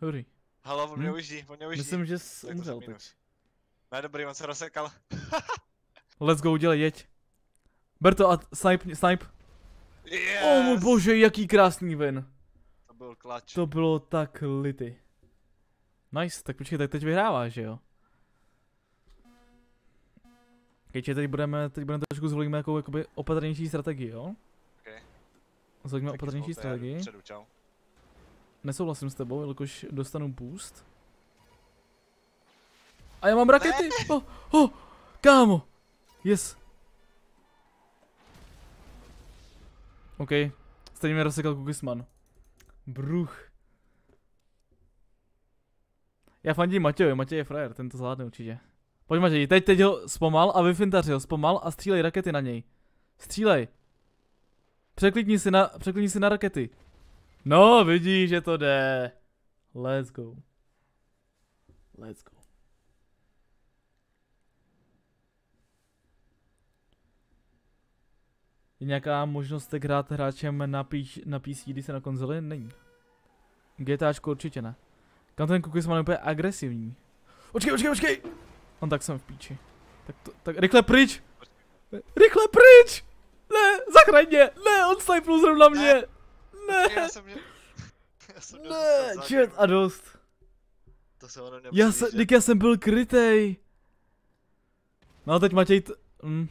Dobrý. Halo, on mě Hm? ujíždí, on mě ujíždí. Myslím, že jsi to umřel jsem teď. Ne, dobrý, on se rozsekal. (laughs) Let's go, dělej, jeď. Ber to a snipe, snipe. Yes! O můj bože, jaký krásný win. To byl klač. To bylo tak lity. Nice, tak počkej, tak teď vyhráváš, že jo? Keďže teď budeme, teď budeme trošku zvolíme jako jakoby opatrnější strategii, jo? Ok. Zvolíme Taky opatrnější strategii. Předu, čau. Nesouhlasím s tebou, jelikož dostanu boost. A já mám rakety! Oh, oh, kámo! Yes! OK, stejně mě rozsekal Kukisman. Bruch. Já fandím Matějovi, Matěj je frajer, ten to zvládne určitě. Pojď Matěj, teď, teď ho zpomal a vyfintaři ho, zpomal a střílej rakety na něj. Střílej. Překlikni si na, překlikni si na rakety. No, vidíš, že to jde. Let's go. Let's go. Je nějaká možnost tak hrát hráčem na, píš, na PC, když se na konzoli? Není. GTAčko určitě ne. Kam ten Kukisman je úplně agresivní. Počkej, počkej, počkej! On tak jsem v píči. Tak, to, tak rychle pryč! Rychle pryč! Ne, zachraň mě! Ne, on snipnul zrovna mě! Ne! Já jsem mě... Já jsem měl Ne, čet zadní. a dost. To se ono Já se, teď já jsem byl krytej. No a teď Matěj t... Mm.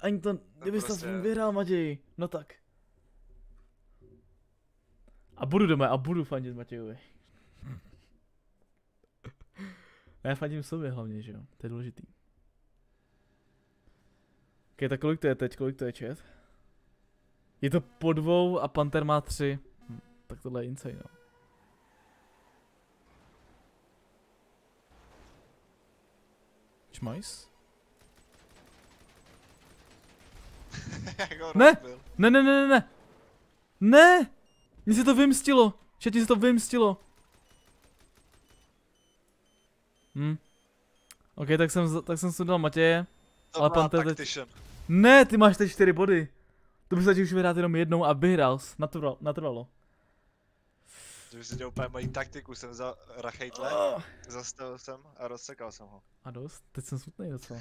Ani to, kdybys to prostě- vyhrál Matěj, no tak. A budu doma a budu fandit Matějovi. A (laughs) já fandím sobě hlavně, že jo, to je důležitý. Ok, tak kolik to je teď, kolik to je chat? Je to po dvou a Panther má tři. Hm, tak tohle je insane, no. Čmajs? Jak ho (laughs) Ne. rozbil. Ne, ne, ne, ne, ne. Ne! Mně se to vymstilo. Všetně se to vymstilo. Hm. Ok, tak jsem, tak jsem sundal Matěje. To Ale pan teď-. Ne, ty máš teď 4 body. To by stačí už vyhrát jenom jednou a vyhrál jsi. Natrvalo. natrvalo. To už si dělal úplně mojí taktiku, jsem za rachejtle, Oh. zastavil jsem a rozsekal jsem ho. A dost? Teď jsem smutný docela.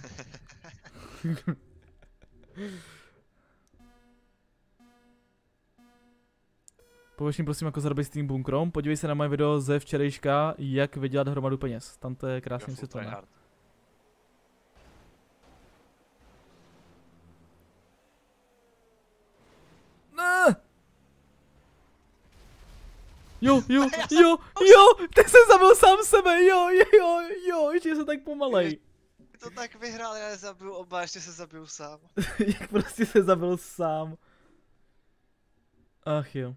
(laughs) Pověš mi prosím jako zarobit s tím bunkrom, podívej se na moje video ze včerejška, jak vydělat hromadu peněz. Tam to je krásně vysvětlené. Ne! Jo, jo, jo, jo, ty jsi zabil sám sebe, jo, jo, jo, jo, ještě se tak pomalej. Ty to tak vyhrál, já je zabiju oba, ještě se zabiju sám. (laughs) Jak prostě se zabil sám. Ach jo.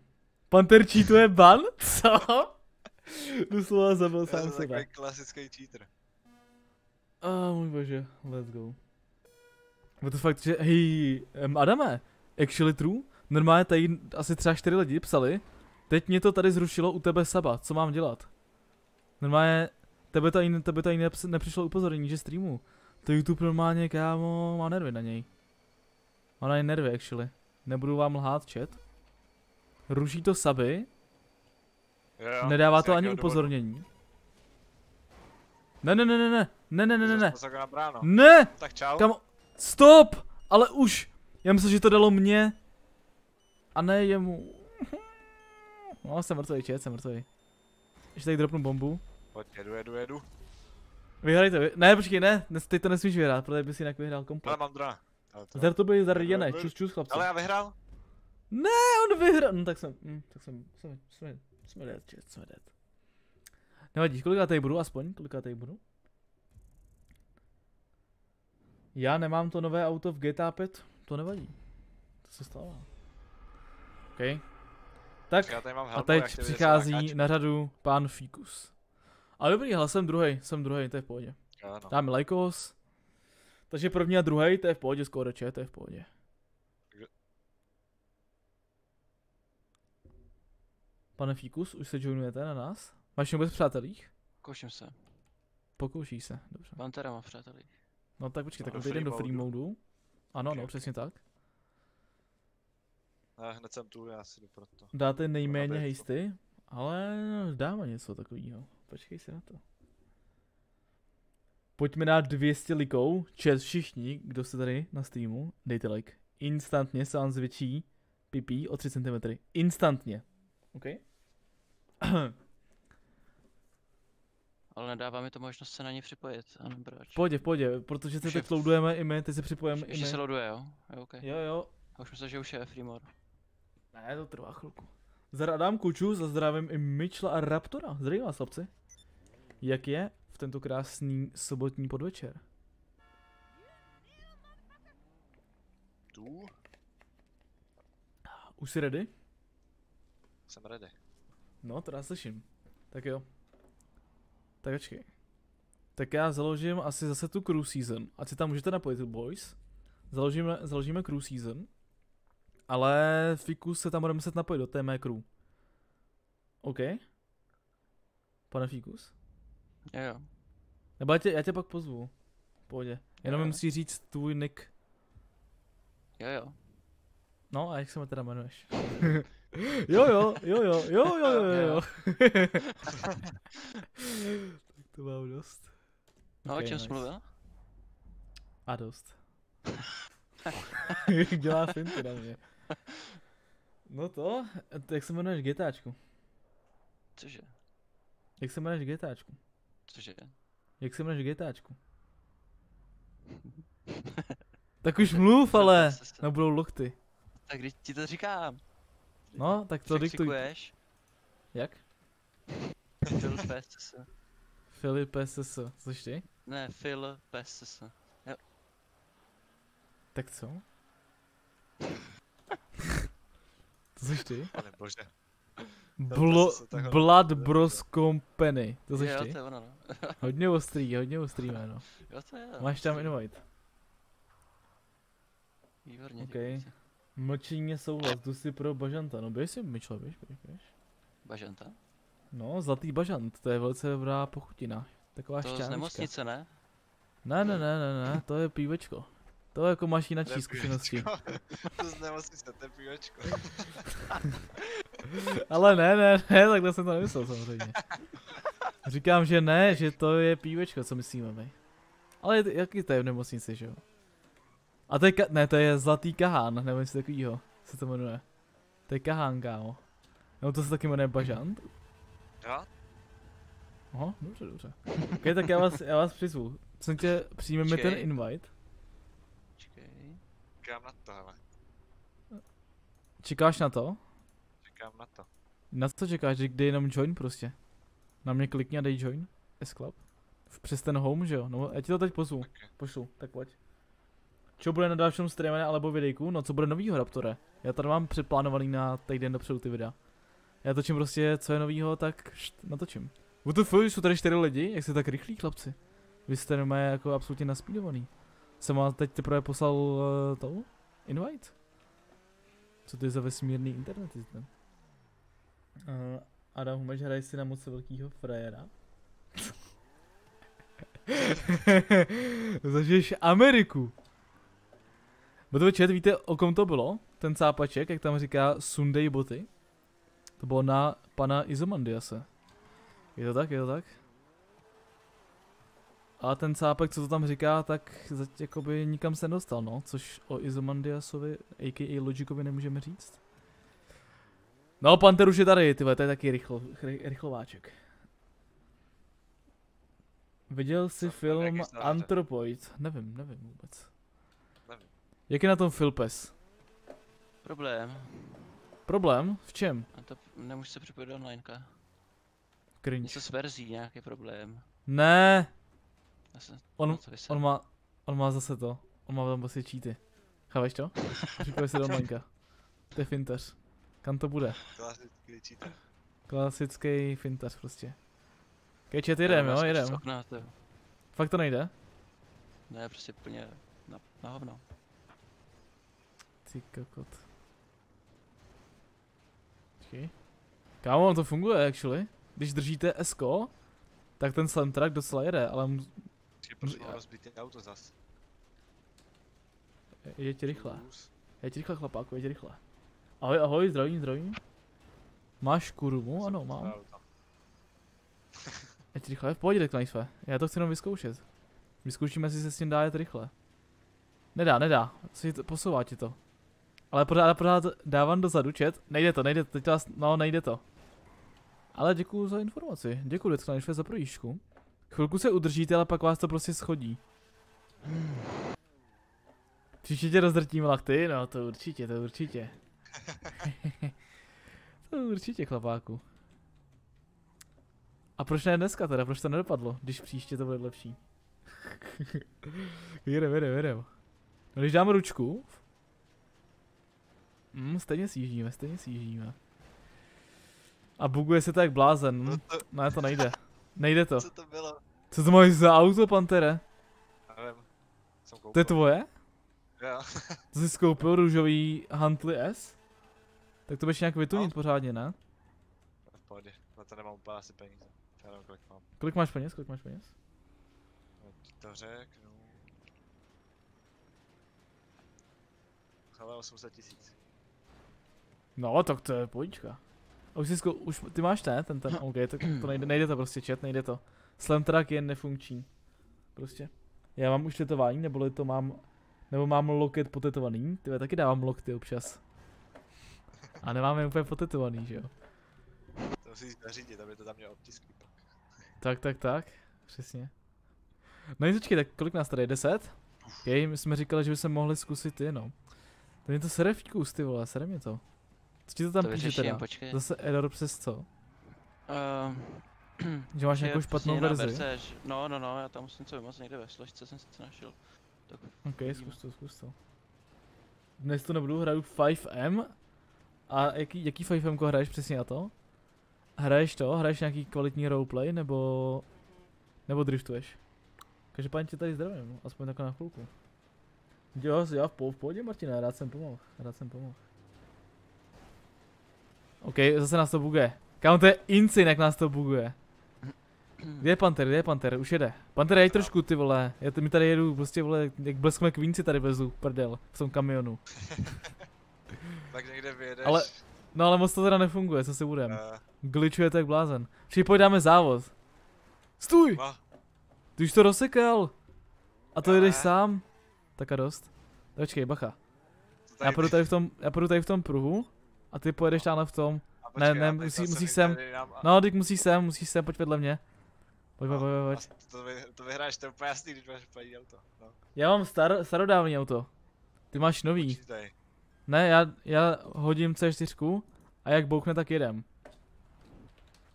Panther cheatuje ban? (laughs) Co? Doslova zabil sám sebe. takový klasický cheater. A oh, můj bože, let's go. What the fuck, že, hej, um, Adame, actually true? Normálně tady asi třeba čtyři lidi psali, teď mě to tady zrušilo u tebe Saba, co mám dělat? Normálně, Tebe ani, tebe to ani neps- nepřišlo upozornění, že streamu. To YouTube normálně, kámo, má nervy na něj. Má na něj nervy, actually. Nebudu vám lhát, chat. Ruší to saby, Jo, nedává to ani důvodu. upozornění. Ne, ne, ne, ne, ne, ne, ne, ne, ne, ne, jako ne, Tak čau. kam, stop, ale už, já myslím, že to dalo mě, a ne jemu. No, jsem mrtvý, chat, jsem mrtvý. Ještě tady dropnu bombu. Pojď, jedu, jedu, jedu. Vyhrajte, vy... ne, počkej, ne, teď to nesmíš vyhrát, protože bys jinak vyhrál Ale komplet. mám drona. Ale to... Zdar to byli zarděné, Dobrý. čus čus chlapci. Ale já vyhrál. On vyhrál, no tak jsem, hm, tak jsem, jsme, jsme, jsme dead, chat, jsme dead. Nevadí, koliká tady budu aspoň, koliká tady budu? Já nemám to nové auto v GTA 5, to nevadí. To se stává. OK. Tak, Já tady mám a teď přichází na řadu pán Fíkus. Ale dobrý, hele, jsem druhý, jsem druhý, to je v pohodě. no. Dáme lajkos. Takže první a druhý, to je v pohodě, skoro to je v pohodě. Pane Fíkus, už se joinujete na nás? Máš vůbec přátelích? Kouším se. Pokouší se, dobře. Pantera má přáteli. No tak počkej, tak odejdem do free modu. Ano, Ok, no, přesně tak. Ne, hned jsem tu, já si jdu pro to. Dáte nejméně hejsty, ale dáme něco takového. Počkej si na to. Pojďme dát 200 likou, chat všichni, kdo jste tady na streamu, dejte like. Instantně se vám zvětší pipí o 3 cm. Instantně. OK? (clears throat) Ale nedává mi to možnost se na ně připojit, a nevím proč. V pohodě, protože se Už je teď loadujeme i my, teď se připojeme i Ještě my. se loaduje, jo? Jo, ok. Jo, jo. A už myslím, že už je Freemore. Ne, to trvá chvilku. Zdravím Kuču, zazdravím i Mitchella a Raptora. Zdravím vás, chlapci. Jak je v tento krásný sobotní podvečer? Tu? Už jsi ready? Jsem ready. No, to já slyším. Tak jo. Tak počkej. Tak já založím asi zase tu crew season. Ať si tam můžete napojit, boys. Založíme, založíme crew season. Ale Fikus se tam bude muset napojit do té mé crew. OK? Pane Fikus? Jo, jo. Nebo já tě, já tě pak pozvu. Pohodě. Jenom mi Jo. musí říct tvůj nick. Jo, jo. No a jak se mi teda jmenuješ? (laughs) Jo, jo, jo, jo, jo, jo, jo, jo. tak to mám dost. No okay, o čem nice. jsi mluvil? A dost. (laughs) Dělá finty na mě. No to, jak se jmenuješ GTAčku? Cože? Jak se jmenuješ GTAčku? Cože? Jak se jmenuješ GTAčku? tak už mluv, ale, nebudou lokty. Tak když ti to říkám. No, tak to diktuj. Jak? Phil PSS. Filip SS, což ty? Ne, Phil PSS. Tak co? (laughs) to jsi ty? Pane bože. Blo, Blood Bros Company, to jsi Jo, ty? to je ono, no. (laughs) Hodně ostrý, hodně ostrý jméno. Jo, to je. Máš tam invite. Výborně, Ok. děkuji Mlčení souhlas, jdu si pro bažanta, no běž si myčle, běž, běž, běž. Bažanta? No, zlatý bažant, to je velice dobrá pochutina. Taková To z šťávička. nemocnice, ne? Ne, ne, ne, ne, ne, to je pívečko. To jako máš jináčí To je zkušenosti. (laughs) to z nemocnice, to je pivečko. (laughs) Ale ne, ne, ne, takhle jsem to nemyslel samozřejmě. Říkám, že ne, že to je pívečko, co myslíme my. Ale je, jaký to je v nemocnici, že jo? A to je, ne, to je zlatý kahán, nebo něco takovýho, se to jmenuje. To je kahán, kámo. Nebo to se taky jmenuje bažant? Jo? Aha, dobře, dobře. Ok, tak já vás, já vás přizvu. Jsem tě, přijmeme ten invite. Čekej. Čekám na to, hele. Čekáš na to? Čekám na to. Na co čekáš, že kdy jenom join prostě? Na mě klikni a dej join. S-Club. V- Přes ten home, že jo? No, já ti to teď pozvu. Ok. Pošlu, tak pojď. Co bude na dalším streamu alebo videjku? No co bude novýho Raptore? Já tady mám předplánovaný na týden dopředu ty videa. Já točím prostě, co je novýho, tak št, natočím. WTF, jsou tady čtyři lidi? Jak jste tak rychlí, chlapci? Vy jste normálně jako absolutně naspídovaný. Jsem vám teď teprve poslal uh, to? Invite? Co to je za vesmírný internet? Uh, Adam Humeč hraje si na moc velkýho frajera. (laughs) Zažiješ Ameriku. Protože čet, víte, o kom to bylo? Ten cápaček, jak tam říká Sunday boty? To bylo na pana Izomandiase. Je to tak, je to tak? A ten cápek, co to tam říká, tak jakoby nikam se nedostal, no. Což o Izomandiasovi, a.k.a. Logikovi, nemůžeme říct. No, Panther už je tady, ty vole, to je taky rychlo, ry, rychlováček. Viděl jsi film? Anthropoid? Nevím, nevím vůbec. Jak je na tom Filpes? Problém. Problém? V čem? A to nemůžu se připojit do onlineka. Cringe. Něco s verzí, nějaký problém. Ne, Já jsem On- on má, on má zase to. On má tam prostě cheaty. Chápeš to? (laughs) Připoj se do Mineka. To je fintař. Kam to bude? Klasický cheater. Klasický fintař prostě. Kečet jedem, mám jo, jedem. Okna, to, Fakt to nejde? ne, prostě úplně na, na hovno. Ty kokot. Počkej. Kámo, to funguje actually. Když držíte SK, tak ten slam track docela jede, ale mu- Počkej, proč mám auto zas? je ti rychle. Je ti rychle chlapáku, je ti rychle. Ahoj, ahoj, zdravím, zdravím. Máš kurvu? Ano, mám. (laughs) Je ti rychle, v pohodě, Deklanjsve. Já to chci jenom vyzkoušet. Vyzkoušíme, jestli se s tím dá jet rychle. Nedá, nedá. Posouvá ti to. Ale pořád, pořád dávám dozadu chat. Nejde to, nejde to, teď vás, no nejde to. Ale děkuju za informaci. Děkuju Deklanjsve za projížďku. Chvilku se udržíte, ale pak vás to prostě schodí. Příště tě rozdrtím lachty? No to určitě, to určitě. (laughs) to určitě, chlapáku. A proč ne dneska teda, proč to nedopadlo, když příště to bude lepší? (laughs) jedem, jedem, jedem. No když dám ručku, mm, stejně sjíždíme, stejně sjíždíme. A buguje se to jak blázen, No hm? to, ne to nejde. Nejde to. co to bylo? Co to máš za auto, Pantere? Nevím. Jsem koupil. To je tvoje? Jo. To jsi skoupil růžový Huntley S? Tak to budeš nějak vytunit No. pořádně, ne? V pohodě. Na to nemám úplně asi peníze. Já nevím, kolik mám. Kolik máš peněz, kolik máš peněz? Já to řeknu. Ale 800 tisíc. No, tak to je pojíčka. A už jsi zkou, už ty máš ne, ten ten, OK, tak to nejde, nejde to prostě chat, nejde to. Slam track je nefunkční. Prostě. Já mám už tetování, nebo to mám, nebo mám loket potetovaný, ty taky dávám lokty občas. A nemáme úplně potetovaný, že jo. To musíš zařídit, aby to tam mělo otisky. pak. Tak, tak, tak, přesně. No nic, počkej, tak kolik nás tady je, 10? OK, my jsme říkali, že by se mohli zkusit ty, no. To mě to sere vkus, ty vole, sere mě to. Co ti to tam to píše vyřeším, teda? počkej. Zase error přes co? Ehm, (clears throat) Že máš nějakou špatnou verzi? Verze, že- no, no, no, já tam musím něco vymoct někde ve složce, jsem sice našel. Tak OK, zkus to, zkus to. Dnes to nebudu, hraju 5M. A jaký, jaký 5M hraješ přesně na to? Hraješ to? Hraješ nějaký kvalitní roleplay nebo... Nebo driftuješ? Každopádně tě tady zdravím, aspoň tak na chvilku. Jo, po, v pohodě Martina, rád jsem pomohl, rád jsem pomohl. OK, zase nás to buguje. Kámo, to je insane, jak nás to buguje. (clears throat) Kde je Panther, kde je Panther, už jede. Panther, jeď trošku ty vole, já my tady jedu prostě vole, jak bleskme kvínci tady vezu, prdel, v tom kamionu. (laughs) Tak někde vyjedeš. Ale- No ale moc to teda nefunguje, co si budem. Uh, Glitchuje to jak blázen. Připoj dáme závod. Stůj! no, Ty už to rozsekal! A to Ne. jedeš sám? Tak a dost. Počkej, bacha. Já půjdu tady v tom, já půjdu tady v tom pruhu. A ty pojedeš tamhle v tom. a ne, počkej, ne, tady musí- musí sem. a- No, teď musíš sem, musíš sem, pojď vedle mě. Pojď, pojď, no, pojď, pojď. To, vy, to vyhráš, to je úplně jasný, když máš úplně auto. No, Já mám star, starodávný auto. Ty máš nový. počítej. Ne, já, já hodím C4 a jak bouchne, tak jedem.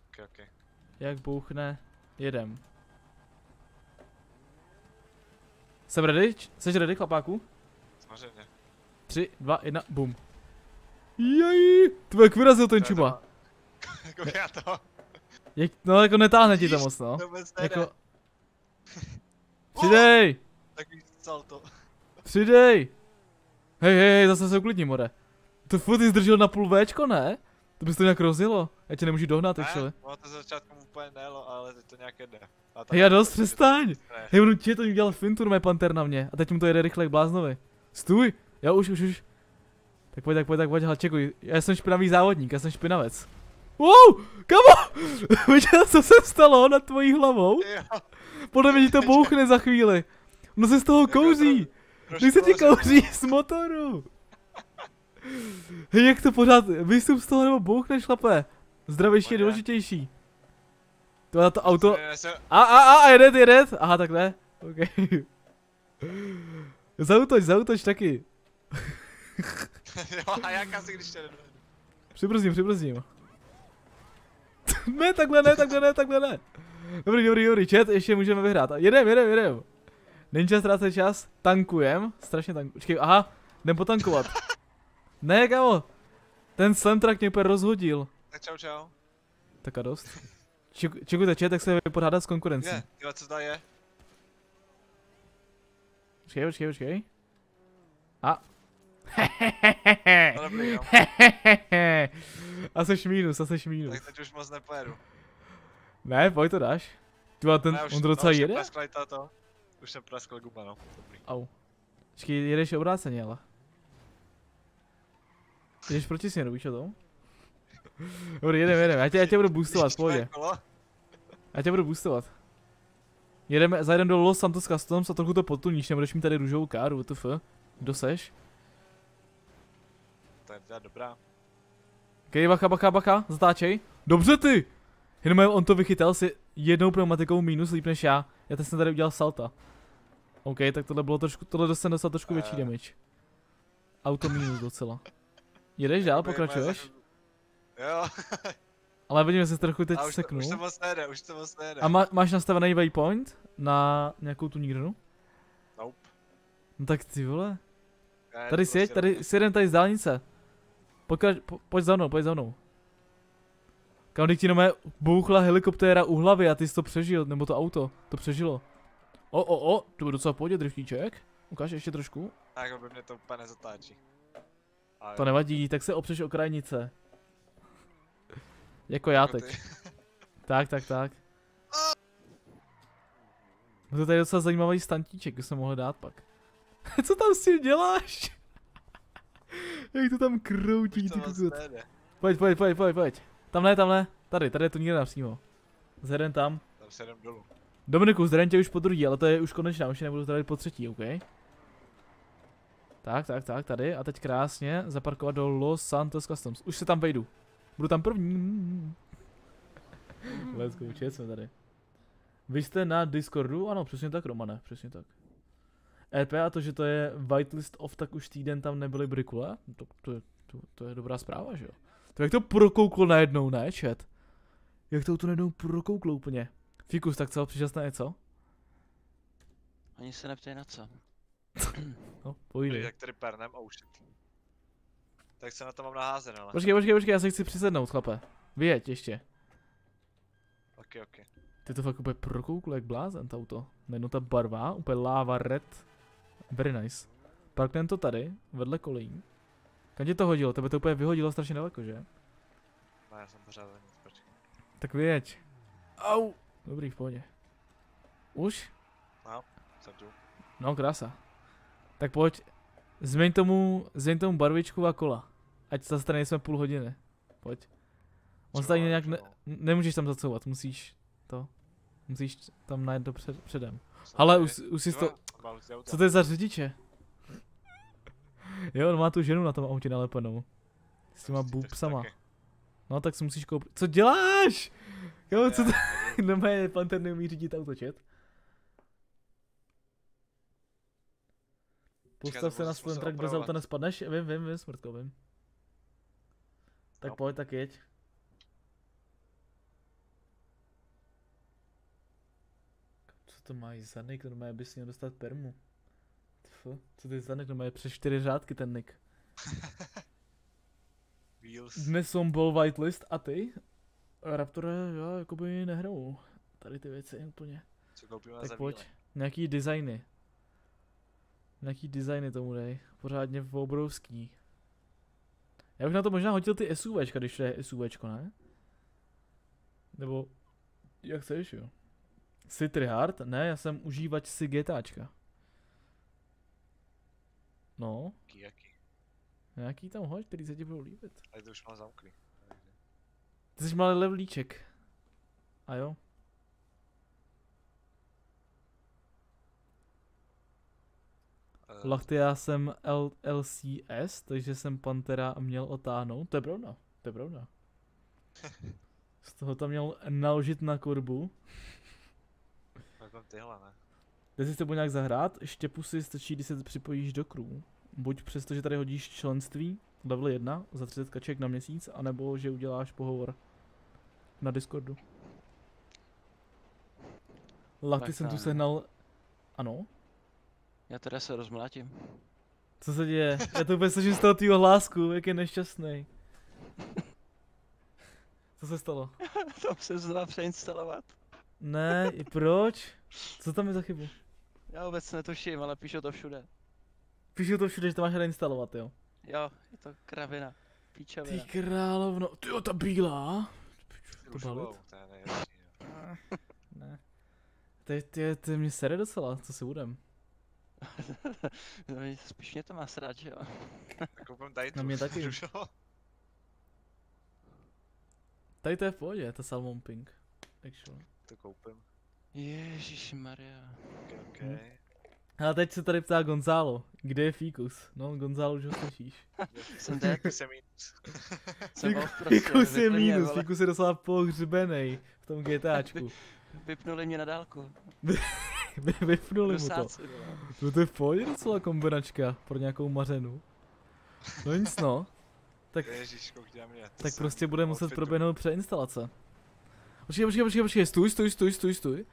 Ok, ok. Jak bouchne, jedem. Jsem ready? Jsi ready, chlapáku? Samozřejmě. 3, 2, 1, bum. Jej, to jak vyrazil ten To to- Kolik já to? Jak, no jako netáhne ti to moc, no. To. Jako... (laughs) (laughs) Přidej! Takový salto. (laughs) Přidej! Hej, hej, hej, zase se uklidni, more. To furt jsi zdržel na půl Včko, ne? To bys to nějak rozjelo. Já tě nemůžu dohnat, Ne, actually. ono to začátku úplně nejelo, ale teď to nějak jde. A Hej, já dost, přestaň! Ne. Hej, on určitě to udělal fintu, mé panter na mě. A teď mu to jede rychle k bláznovi. Stůj! Jo, už, už, už. Tak pojď, tak pojď, tak pojď, hele, čekuj. Já jsem špinavý závodník, já jsem špinavec. Wow! Kamo! (laughs) Viděl, co se stalo nad tvojí hlavou? Podle mě to bouchne za chvíli. No se z toho kouří. trošku Když se ti kouří z motoru. Hej, jak to pořád, vystup z toho nebo bouchneš, chlape. Zdravější je důležitější. To to auto, a, a, a, a jede, jede. Aha, tak ne. OK. (laughs) Zautoč, zautoč taky. (laughs) (laughs) Jo, a jak asi, když tě nedovedu. Přibrzdím, přibrzdím. (laughs) ne, takhle ne, takhle ne, takhle ne. Dobrý, dobrý, dobrý, chat, ještě můžeme vyhrát. Jedem, jedem, jedem. Není čas ztrácet čas, tankujem, strašně tankujem. Počkej, aha, jdem potankovat. (laughs) ne, kamo. Ten slam track mě úplně rozhodil. Tak čau, čau. Tak a dost. Ček- Čekujte, chat, tak se vypořádat s konkurencí. Je, jo, co to je? Počkej, počkej, počkej. A. (laughs) No dobrý, jo. a seš mínus, a seš mínus. Tak teď už moc nepojedu. Ne, pojď to dáš. Ty vole, ten, Ne, už- on to docela no, už jsem jede? i tato. Už jsem praskl guba, no. Dobrý. Au. Počkej, jedeš obráceně, ale. Jedeš proti směru, víš o tom? Dobrý, jedem, jedem, já tě, já tě budu boostovat, v pohodě. Já tě budu boostovat. Jedeme, zajedem do Los Santos Customs a trochu to potuníš, nebudeš mít tady růžovou káru, WTF. Kdo seš? To je teda dobrá. Okej, bacha, bacha, bacha, zatáčej. Dobře ty! Jenom on to vychytal si jednou pneumatikou minus líp než já. Já teď jsem tady udělal salta. OK, tak tohle bylo trošku, tohle jsem dostal trošku větší Eh. damage. Auto minus docela. Jedeš dál, pokračuješ? Jo, (laughs) Ale vidím, že se trochu teď už to, seknul. už to moc nejde, už to moc nejde. A má, máš nastavený waypoint na nějakou tu nikdonu? Nope. No tak ty vole. Tady si jeď, prostě tady si jeden tady z dálnice. Pokrač, po, pojď za mnou, pojď za mnou. Kam ti nomé bouchla helikoptéra u hlavy a ty jsi to přežil, nebo to auto, to přežilo. O, o, o, to byl docela pohodě driftíček. Ukáž ještě trošku. Tak by mě to úplně nezatáčí. Ale To nevadí, tak se opřeš o krajnice. (laughs) Jako já jako teď. (laughs) Tak, tak, tak. No to tady je docela zajímavý stantíček, jsem mohl dát pak. (laughs) Co tam s tím děláš? Jak to tam kroutí, ty kokot. Pojď, pojď, pojď, pojď, pojď. Tamhle, tamhle. Tady, tady je to nikde napřímo. Zjeden tam. Tam se jdem dolů. Dominiku, zden tě už po druhý, ale to je už konečná, už je nebudu zdravit po třetí, OK? Tak, tak, tak, tady. A teď krásně zaparkovat do Los Santos Customs. Už se tam vejdu. Budu tam první. (laughs) Let's go, jsme tady. Vy jste na Discordu? Ano, přesně tak, Romane, přesně tak. EP a to, že to je whitelist off, tak už týden tam nebyly brikule? To, to, je, to, to je dobrá zpráva, že jo? To jak to prokouklo najednou, ne, chat? Jak to tu najednou prokouklo úplně? Fikus, tak co, přišel na něco? Ani se neptej na co. (coughs) No, povídej. tak tady pernem, oh shit. Tak se na to mám naházen, ale. Počkej, počkej, počkej, já se chci přisednout, chlape. Vyjeď ještě. Ok, ok. Ty to fakt úplně prokouklo jak blázen, to auto. Najednou ta barva, úplně lava red. Very nice. Parkneme to tady, vedle kolejí. Kam tě to hodilo? Tebe to úplně vyhodilo strašně daleko, že? No já jsem pořád za nic, počkej. Tak vyjeď. Au. Dobrý, v pohodě. Už? Jsem tu. No, krása. Tak pojď, změň tomu, změň tomu barvičku a kola. Ať zase tady nejsme půl hodiny. Pojď. On se tady nějak ne, nemůžeš tam zacouvat, musíš to. Musíš tam najít do před, předem. Ale už, už jsi to, co to je za řidiče? Jo, on má tu ženu na tom autě nalepenou. S těma Prostě taky. No tak si musíš koupit. Co děláš? Jo, co to? (laughs) No mé, panter neumí řídit auto, čet. Postav se na track, bez auta nespadneš? Vím, vím, vím, smrtko, vím. Tak No. pojď, tak jeď. To máš za nick? Normálně bys měl dostat permu. Tfu, co ty za nick? Normálně přes čtyři řádky ten nick. (laughs) Wheels. Dnes jsem byl whitelist a ty? Raptore, já jakoby nehraju. Tady ty věci úplně. Co koupíme Tak za pojď. výlet? Nějaký designy. Nějaký designy tomu dej. Pořádně v obrovský. Já bych na to možná hodil ty SUVčka, když to je SUVčko, ne? Nebo, jak chceš, jo. Jsi tryhard? Ne, já jsem užívač si GTAčka. No, Jaký, jaký. nějaký tam hoď, který se ti budou líbit. Ale to už mám zamklý. Ty jsi malý levelíček. A jo? Eh, Lachty já jsem L- LCS, takže jsem Pantera měl otáhnout. To je pravda, to je pravda. (laughs) Z toho tam měl naložit na korbu. Jako tyhle, ne? Jde si s tebou nějak zahrát, štěpu si stačí, když se připojíš do crew. Buď přesto, že tady hodíš členství, level 1, za 30 kaček na měsíc, anebo že uděláš pohovor na Discordu. Tak jsem tu sehnal... Ano? Já teda se rozmlátím. Co se děje? Já to úplně slyším z toho tvýho hlásku, jak je nešťastný. Co se stalo? (laughs) Tam se znova přeinstalovat. Ne, i proč? Co tam je za chybu? Já vůbec netuším, ale píšu to všude. Píšu to všude, že to máš reinstalovat, jo. Jo, je to kravina. Ty Píčovina. královno, ty jo, ta bílá. Ty To balit? to. (laughs) Ne. Ty, ty, ty mě sere docela, co si budem. (laughs) No, spíš mě to má srát, že jo. Tak koupím tady tu. mě taky. Tady to je v pohodě, ta Salmon Pink. Actually. To koupím. Ježíš Maria. Ok, ok. Hm. Ale teď se tady ptá Gonzalo, kde je Fíkus? No, Gonzalo už ho slyšíš. (laughs) Jsem. (laughs) Jsem minus. Jsem off prostě. Fíkus je mínus. Fíkus je docela pohřbenej v tom GTAčku. (laughs) Vypnuli mě na dálku. Vy, vypnuli mu to. No to je v pohodě docela kombinačka pro nějakou mařenu. No nic no. Tak, na mě. tak prostě bude muset proběhnout přeinstalace. Počkej, počkej, počkej, počkej, stůj, stůj, stůj, stůj, stůj.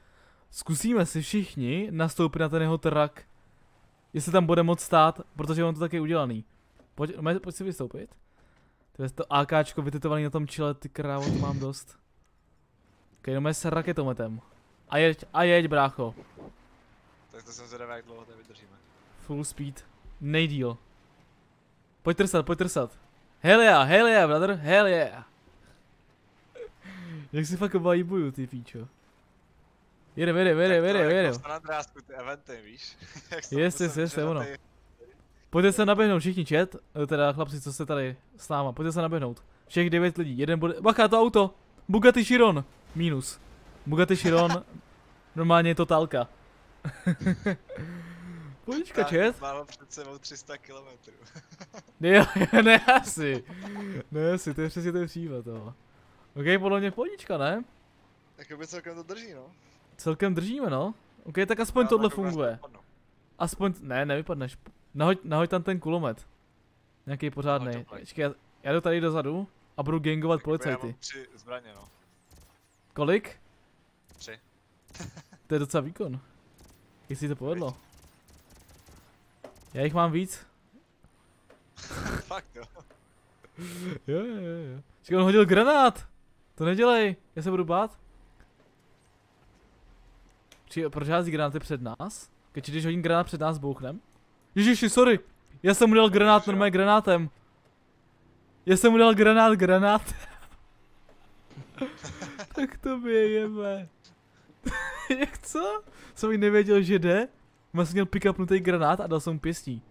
Zkusíme si všichni nastoupit na ten jeho trak. Jestli tam bude moc stát, protože on to taky udělaný. Pojď, no, pojď si vystoupit. To je to AKčko vytetovaný na tom čile, ty krávo, to mám dost. Ok, no s raketometem. A jeď, a jeď, brácho. Tak to jsem zvědavý, jak dlouho to vydržíme. Full speed. Nejdíl. Pojď trsat, pojď trsat. Hell yeah, hell yeah, brother, hell yeah. Jak si fakt vibuju, ty píčo. Jedem, jedem, jedem, jedem, jedem. San Andreasku, ty eventy, víš? (laughs) Jak jsem Yes, musel yes, yes, to je vyžrat ono. ty- Pojďte se naběhnout všichni chat, eh, teda chlapci, co jste tady s náma, pojďte se naběhnout. Všech devět lidí, jeden bude, bacha, to auto, Bugatti Chiron, minus. Bugatti Chiron, (laughs) normálně je totálka. (laughs) Pojďka Tak, chat. Mám před sebou 300 kilometrů. Jo, ne asi. Ne asi, to je přesně ten případ toho. Ok, podle mě pohodička, ne? Jakoby celkem to drží, no. Celkem držíme, no. Ok, tak aspoň Já tohle tak vlastně funguje. Aspoň, ne, nevypadneš. Nahoď, nahoď tam ten kulomet. Nějaký pořádný. Počkej, já, já jdu tady dozadu a budu gangovat Já policajty. mám tři zbraně, no. Kolik? Tři. (laughs) To je docela výkon. Jak si to povedlo? Já jich mám víc. (laughs) Fakt jo. Jo, jo, jo, jo. Čekaj, on hodil granát! To nedělej, já se budu bát. Proč hází granáty před nás? Keď když hodím granát před nás, bouchnem? Ježiši, sorry! Já jsem mu dal granát normálně granátem. Já jsem mu dal granát granát. (laughs) tak to mě jebe. (laughs) Jak co? Jsem i nevěděl, že jde. Já jsem měl pick upnutý granát a dal jsem mu pěstí.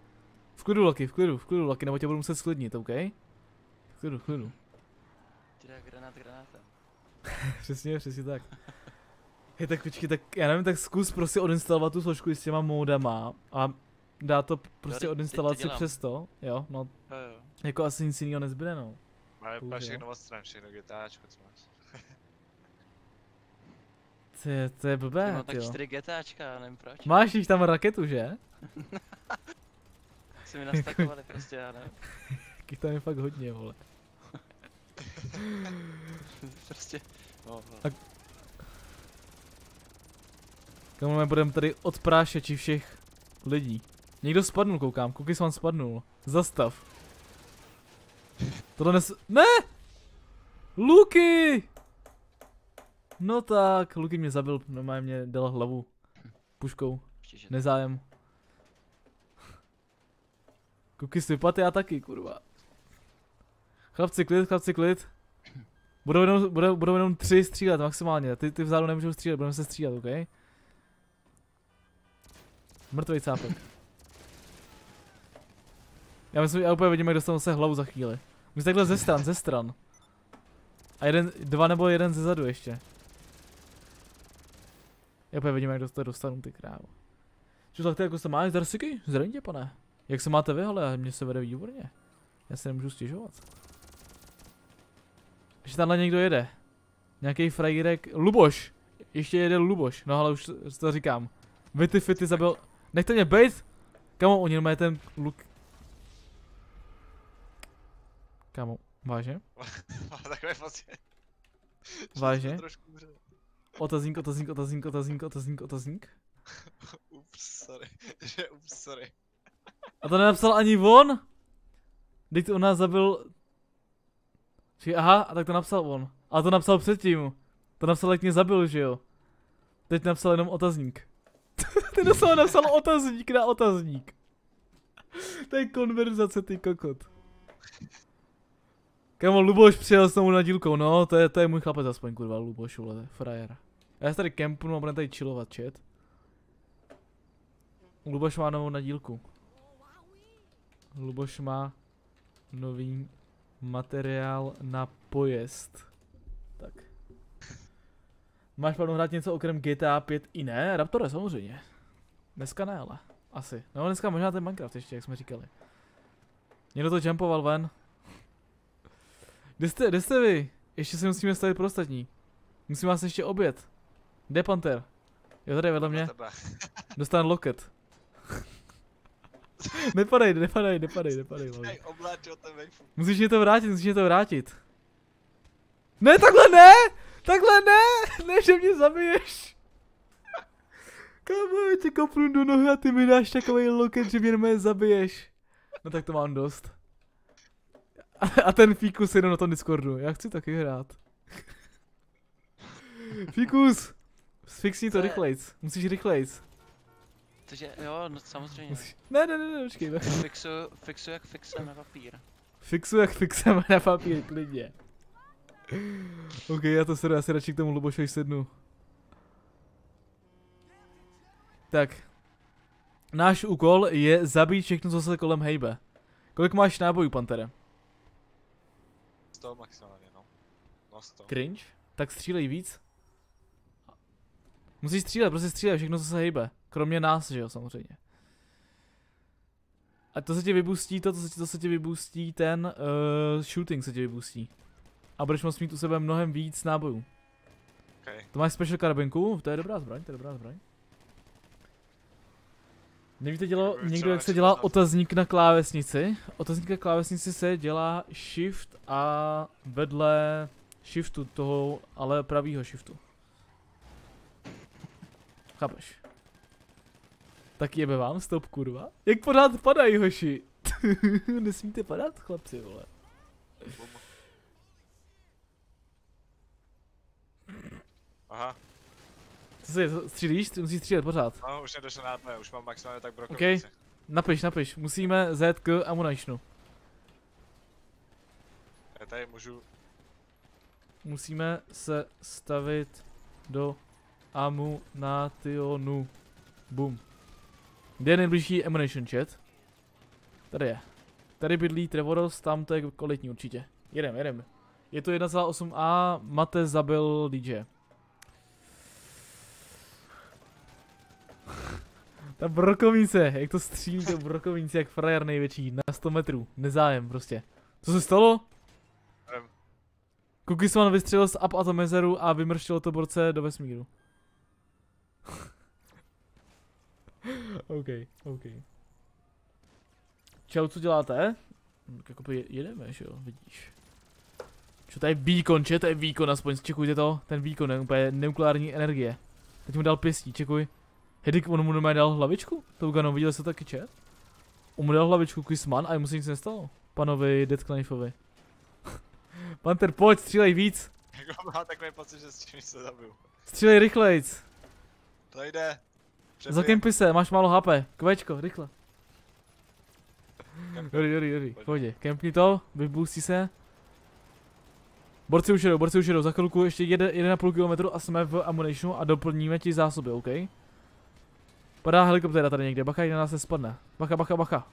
V klidu, Loki, v klidu, v klidu, Loki, nebo tě budu muset sklidnit, OK? V klidu, v klidu. Ty dá granát granátem. (laughs) Přesně, přesně tak. Hej, tak počkej, tak já nevím, tak zkus prostě odinstalovat tu složku i s těma modama a dá to prostě odinstalaci dělám. přes to, jo, no, Jo, jo. jako asi nic jiného nezbyde, no. Máme úplně všechno odstran, všechno GTAčko, co máš. (laughs) To je, to je Ty blbé, mám tak jo. 4 GTAčka, já nevím proč. Máš jich tam raketu, že? (laughs) Si mi nastakovali prostě, já nevím. Jich tam je fakt hodně, vole. (laughs) prostě, no, no. Tak- Kamu budeme tady odprášeči všech lidí. Někdo spadnul, koukám, Kukis vám spadnul. Zastav. Tohle nes... Ne! Luky! No tak, Luky mě zabil, normálně mě dal hlavu. Puškou, nezájem. Kukis vypad, já taky, kurva. Chlapci, klid, chlapci, klid. Budou jenom, budou, budou jenom tři střílet maximálně, ty, ty vzadu nemůžou střílet, budeme se střílet, OK? Mrtvý cápek. Já myslím, já úplně vidím, jak dostanu se hlavu za chvíli. Myslím takhle ze stran, ze stran. A jeden, dva nebo jeden ze zadu ještě. Já úplně vidím, jak dostanu, dostanu ty krávo. Čo tak ty jako se máš, Darsiky? Zdravím tě, pane. Jak se máte vy, ale mě se vede výborně. Já se nemůžu stěžovat. Ještě tamhle někdo jede. Nějaký frajírek. Luboš. Ještě jede Luboš. No ale už to říkám. Vity fity zabil. Nechte mě bejt. Kamo, oni mají ten luk. Kamo, vážně? (laughs) Takové pocit. že Vážně? Otazník, otazník, otazník, otazník, otazník, otazník. (laughs) Ups, sorry. (laughs) Že ups, sorry. A to nenapsal ani on? Teď on nás zabil... Či, aha, a tak to napsal on. Ale to napsal předtím. To napsal, jak mě zabil, že jo? Teď napsal jenom otazník. (laughs) Ten doslova napsal otazník na otazník. To je konverzace, ty kokot. Kamo, Luboš přijel s tomu na dílkou, no, to je, to je můj chlapec aspoň, kurva, Luboš, vole, frajer. Já se tady kempnu a budeme tady chillovat, chat. Luboš má novou nadílku. Luboš má nový materiál na pojezd. Tak. Máš plánu hrát něco okrem GTA 5 i ne? Raptore samozřejmě. Dneska ne, ale. Asi. No dneska možná ten Minecraft ještě, jak jsme říkali. Někdo to jumpoval ven. Kde jste, kde jste vy? Ještě se musíme stavit pro ostatní. Musím vás ještě obět. Kde je Panther? Jo, tady vedle mě. (laughs) Dostane loket. (laughs) nepadej, nepadej, nepadej, nepadej. Hej, obláčil ten wayfu. Musíš mě to vrátit, musíš mě to vrátit. Ne, takhle ne! Takhle ne! (laughs) Ne, že mě zabiješ! (laughs) Kámo, já tě kopnu do nohy a ty mi dáš takový loket, že mě normálně zabiješ. No tak to mám dost. A, a ten Fikus jenom na tom Discordu. Já chci taky hrát. Fikus! Fixni to rychlejc. Musíš rychlejc. Takže jo, no samozřejmě. Ne, ne, ne, ne, počkej. Ne. Fixu, fixu jak fixem na papír. Fixu jak fixem na papír, klidně. OK, já to sedu, já si radši k tomu Lubošovi sednu. Tak. Náš úkol je zabít všechno, co se kolem hejbe. Kolik máš nábojů, Pantere? 100 maximálně, no. No 100. Cringe? Tak střílej víc. Musíš střílet, prostě střílej všechno, co se hejbe. Kromě nás, že jo, samozřejmě. A to se ti vybustí, to, to se, ti- to se ti vybustí, ten uh, shooting se ti vybustí. A budeš moct mít u sebe mnohem víc nábojů. Okay. To máš special karabinku? To je dobrá zbraň, to je dobrá zbraň. Nevíte dělo, někdo, jak se dělá otazník na klávesnici? Otazník na klávesnici se dělá shift a vedle shiftu toho, ale pravýho shiftu. Chápeš? Tak jebe vám stop kurva. Jak pořád padají hoši? (laughs) Nesmíte padat chlapci vole. Aha, Co se střílíš? Ty Musíš střílet pořád. no už nedošel na tme, už mám maximálně tak brokovice. Napiš, napiš. Musíme zjet k ammunitionu. Já tady můžu, Musíme se stavit do ammunitionu. Boom. Kde je nejbližší ammunition chat? Tady je. Tady bydlí Trevoros, tam to je kvalitní určitě. Jedem, jedem. Je to 1,8a, Mate zabil DJ. Ta brokovnice, jak to střílí to brokovnice, jak frajer největší, na 100 metrů, nezájem prostě. Co se stalo? nevím, Cookiesman vystřelil z up atomizeru a vymrštilo to borce do vesmíru. (laughs) OK, OK. Čau, co děláte? Tak Jakoby jedeme, že jo, vidíš. Čo to je výkon, če? To je výkon, aspoň čekujte to. Ten výkon je úplně nukleární energie. Teď mu dal pěstí, čekuj. Hedik, on mu normálně dal hlavičku? To Gano, viděl jste taky chat? On mu dal hlavičku Quizman a jemu se nic nestalo. Panovi Dead Knifeovi. (laughs) Panther, pojď, střílej víc. (laughs) jako mám takový pocit, že s tím se zabiju. Střílej rychlejc. To jde. Za Přeběh. kempy se, máš málo HP. Kvečko, rychle. Jori, jori, jori, Pojď. Kempni to, vyboostí se. Borci už jedou, borci už jedou, za chvilku ještě jede 1,5 km a jsme v ammunitionu a doplníme ti zásoby, OK? Padá helikoptéra tady někde, bacha, na nás se spadne. Bacha, bacha, bacha.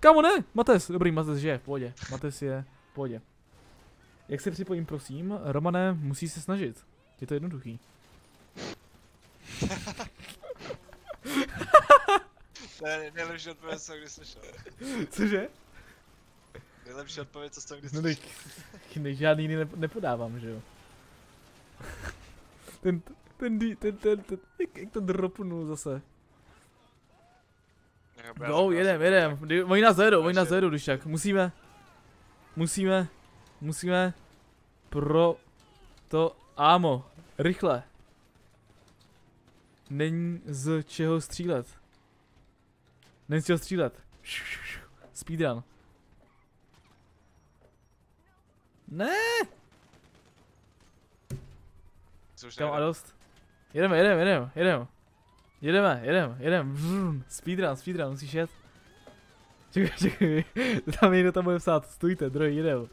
Kamo ne? Mates, dobrý, Mates žije, v pohodě. Mates je v pohodě. Jak se připojím, prosím? Romane, musí se snažit. Je to jednoduchý. (laughs) To je nejlepší odpověď, co jsem kdy slyšel. Cože? Nejlepší odpověď, co jsem kdy No slyšel. teď, než žádný jiný nep- nepodávám, že jo. Ten, ten, ten, ten, ten, ten jak, jak to dropnul zase. Já No, jedem, jedem. Oni nás zajedou, oni nás zajedou, když tak. Musíme, musíme, musíme pro to ámo. Rychle. Není z čeho střílet. Není z čeho střílet. Speedrun. Ne, kam a dost. Jedeme, jedeme, jedeme, jedeme. Jedeme, jedeme, jedeme. Vrn. Speedrun, speedrun, musíš jet. Čekaj, čekaj, (laughs) tam někdo tam bude psát, stůjte, druhý, jedeme.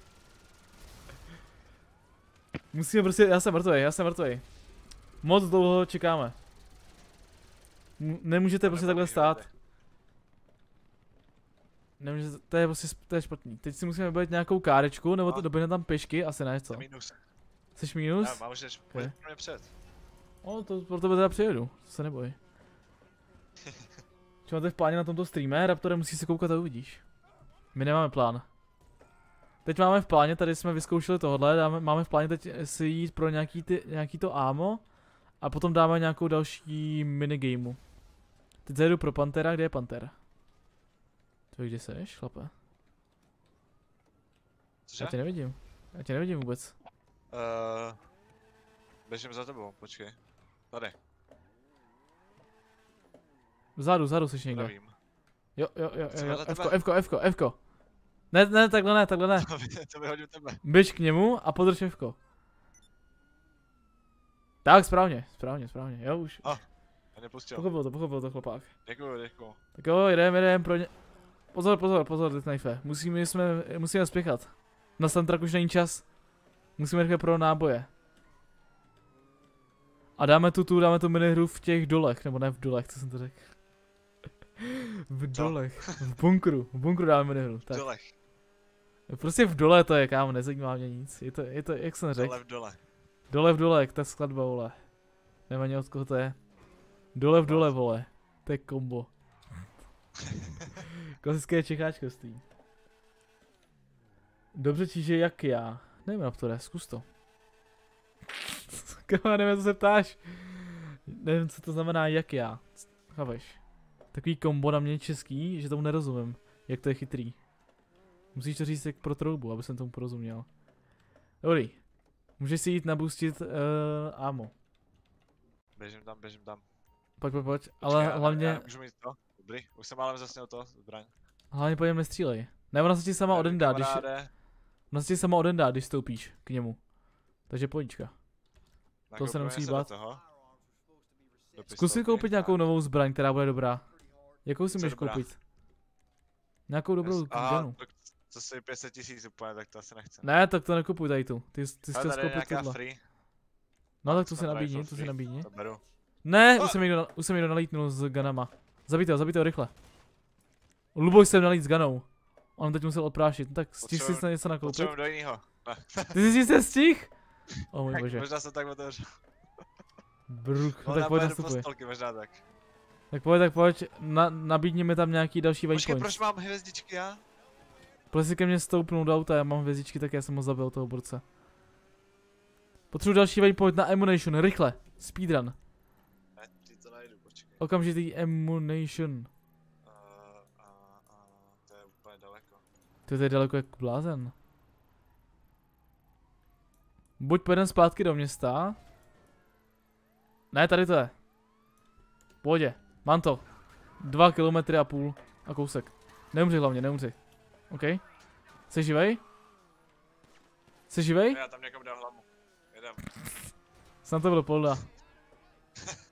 Musíme prostě, já jsem mrtvej, já jsem mrtvej. Moc dlouho čekáme. Nemůžete To prostě takhle stát. Nemůžete, to je prostě, to je špatný. Teď si musíme vybavit nějakou kárečku, nebo to No. doběhne tam pešky, asi ne, co? To minus. Jsi Já minus? mám už než mě před. O, to pro tebe teda přijedu, to se neboj. (laughs) Co máte v pláně na tomto streame? Raptore musí se koukat a uvidíš. My nemáme plán. Teď máme v pláně, tady jsme vyzkoušeli tohle, dáme, máme v pláně teď si jít pro nějaký, ty, nějaký to ámo a potom dáme nějakou další minigameu. Teď zajedu pro Pantera, kde je Panter? To kde seš, chlape? Cože? Já tě nevidím. Já tě nevidím vůbec. Uh, běžím za tebou, počkej. Tady, Vzadu, vzadu seš někde. nevím. Jo, jo, jo, jo, jo. Fko. Fko, Fko, Fko. Ne, ne, takhle ne, takhle ne. (laughs) to vyhodím tebe. Běž k němu a podrž Fko. Tak, správně, správně, správně, jo už. Já nepustil. Pochopil to, pochopil to chlapák. Děkuju, děkuju. Tak jo, jdem, jdem pro ně. Pozor, pozor, pozor, knajfe. Musíme, jsme, musíme spěchat. Na Santrak už není čas. Musíme rychle pro náboje. A dáme tu, tu, dáme tu minihru v těch dolech, nebo ne v dolech, co jsem to řekl. (laughs) v dolech, v bunkru, v bunkru dáme minihru, tak. Dolech, Prostě v dole to je, kámo, nezajímá mě nic. Je to, je to, jak jsem řekl. dole v dole. Dole v dole, jak ta skladba, vole. Nevím ani od koho to je. Dole v dole, vole. To je kombo. (laughs) Klasické čecháčkovství. Dobře čiže jak já. Nevím, Raptore, zkus to. (laughs) Kámo, nevím, co se ptáš. Nevím, co to znamená jak já. Chápeš? Takový kombo na mě český, že tomu nerozumím. Jak to je chytrý. Musíš to říct jak pro troubu, aby jsem tomu porozuměl. Dobrý. Můžeš si jít nabustit uh, ammo. Běžím tam, běžím tam. Pojď, pojď, pojď. Počkej, Ale já- hlavně, Já můžu mít to? Dobrý, už jsem málem zasněl to, zbraň. hlavně po něm nestřílej. Ne, ona se ti sama odendá, když, ona se ti sama odendá, když stoupíš k němu. Takže pojďka. na to se nemusíš něco do bát. Zkus si koupit nějakou novou zbraň, která bude dobrá. Jakou si můžeš koupit? Nějakou dobrou tak to stojí 500 tisíc úplně, tak to asi nechci. Ne, tak to nekupuj tady tu. Ty, ty jsi chtěl koupit tohle. free, No tak to si nabídni, to si nabídni. to beru. Ne, už jsem někdo, na- už jsem někdo nalítnul s ganama. Zabijte ho, zabijte ho rychle. Luboj jsem nalít s ganou. On teď musel odprášit, no tak stiž si Potřebuji- něco nakoupit. Potřebuji do jiného. (laughs) Ty jsi se stih? O můj bože. možná jsem tak otevřel. Bruch, no, tak pojď nastupuj. možná tak. Tak pojď, tak pojď, na, nabídni mi tam nějaký další Počkej, waypoint. proč mám hvězdičky já? Proč si ke mně stoupnul do auta, já mám hvězdičky, tak já jsem ho zabil toho borce. Potřebuji další waypoint na Emunation, rychle. Speedrun. Ne, ty to najdu, počkej. Okamžitý Emunation. Uh, uh, uh, to je úplně daleko. To je daleko jak blázen. Buď pojedem zpátky do města. Ne, tady to je. Pohodě, mám to. Dva kilometry a půl a kousek. Neumři hlavně, neumři. OK? Jsi živej? Jsi živej? Já tam někam dám hlavu. Jedem. Snad to bylo polda. (laughs)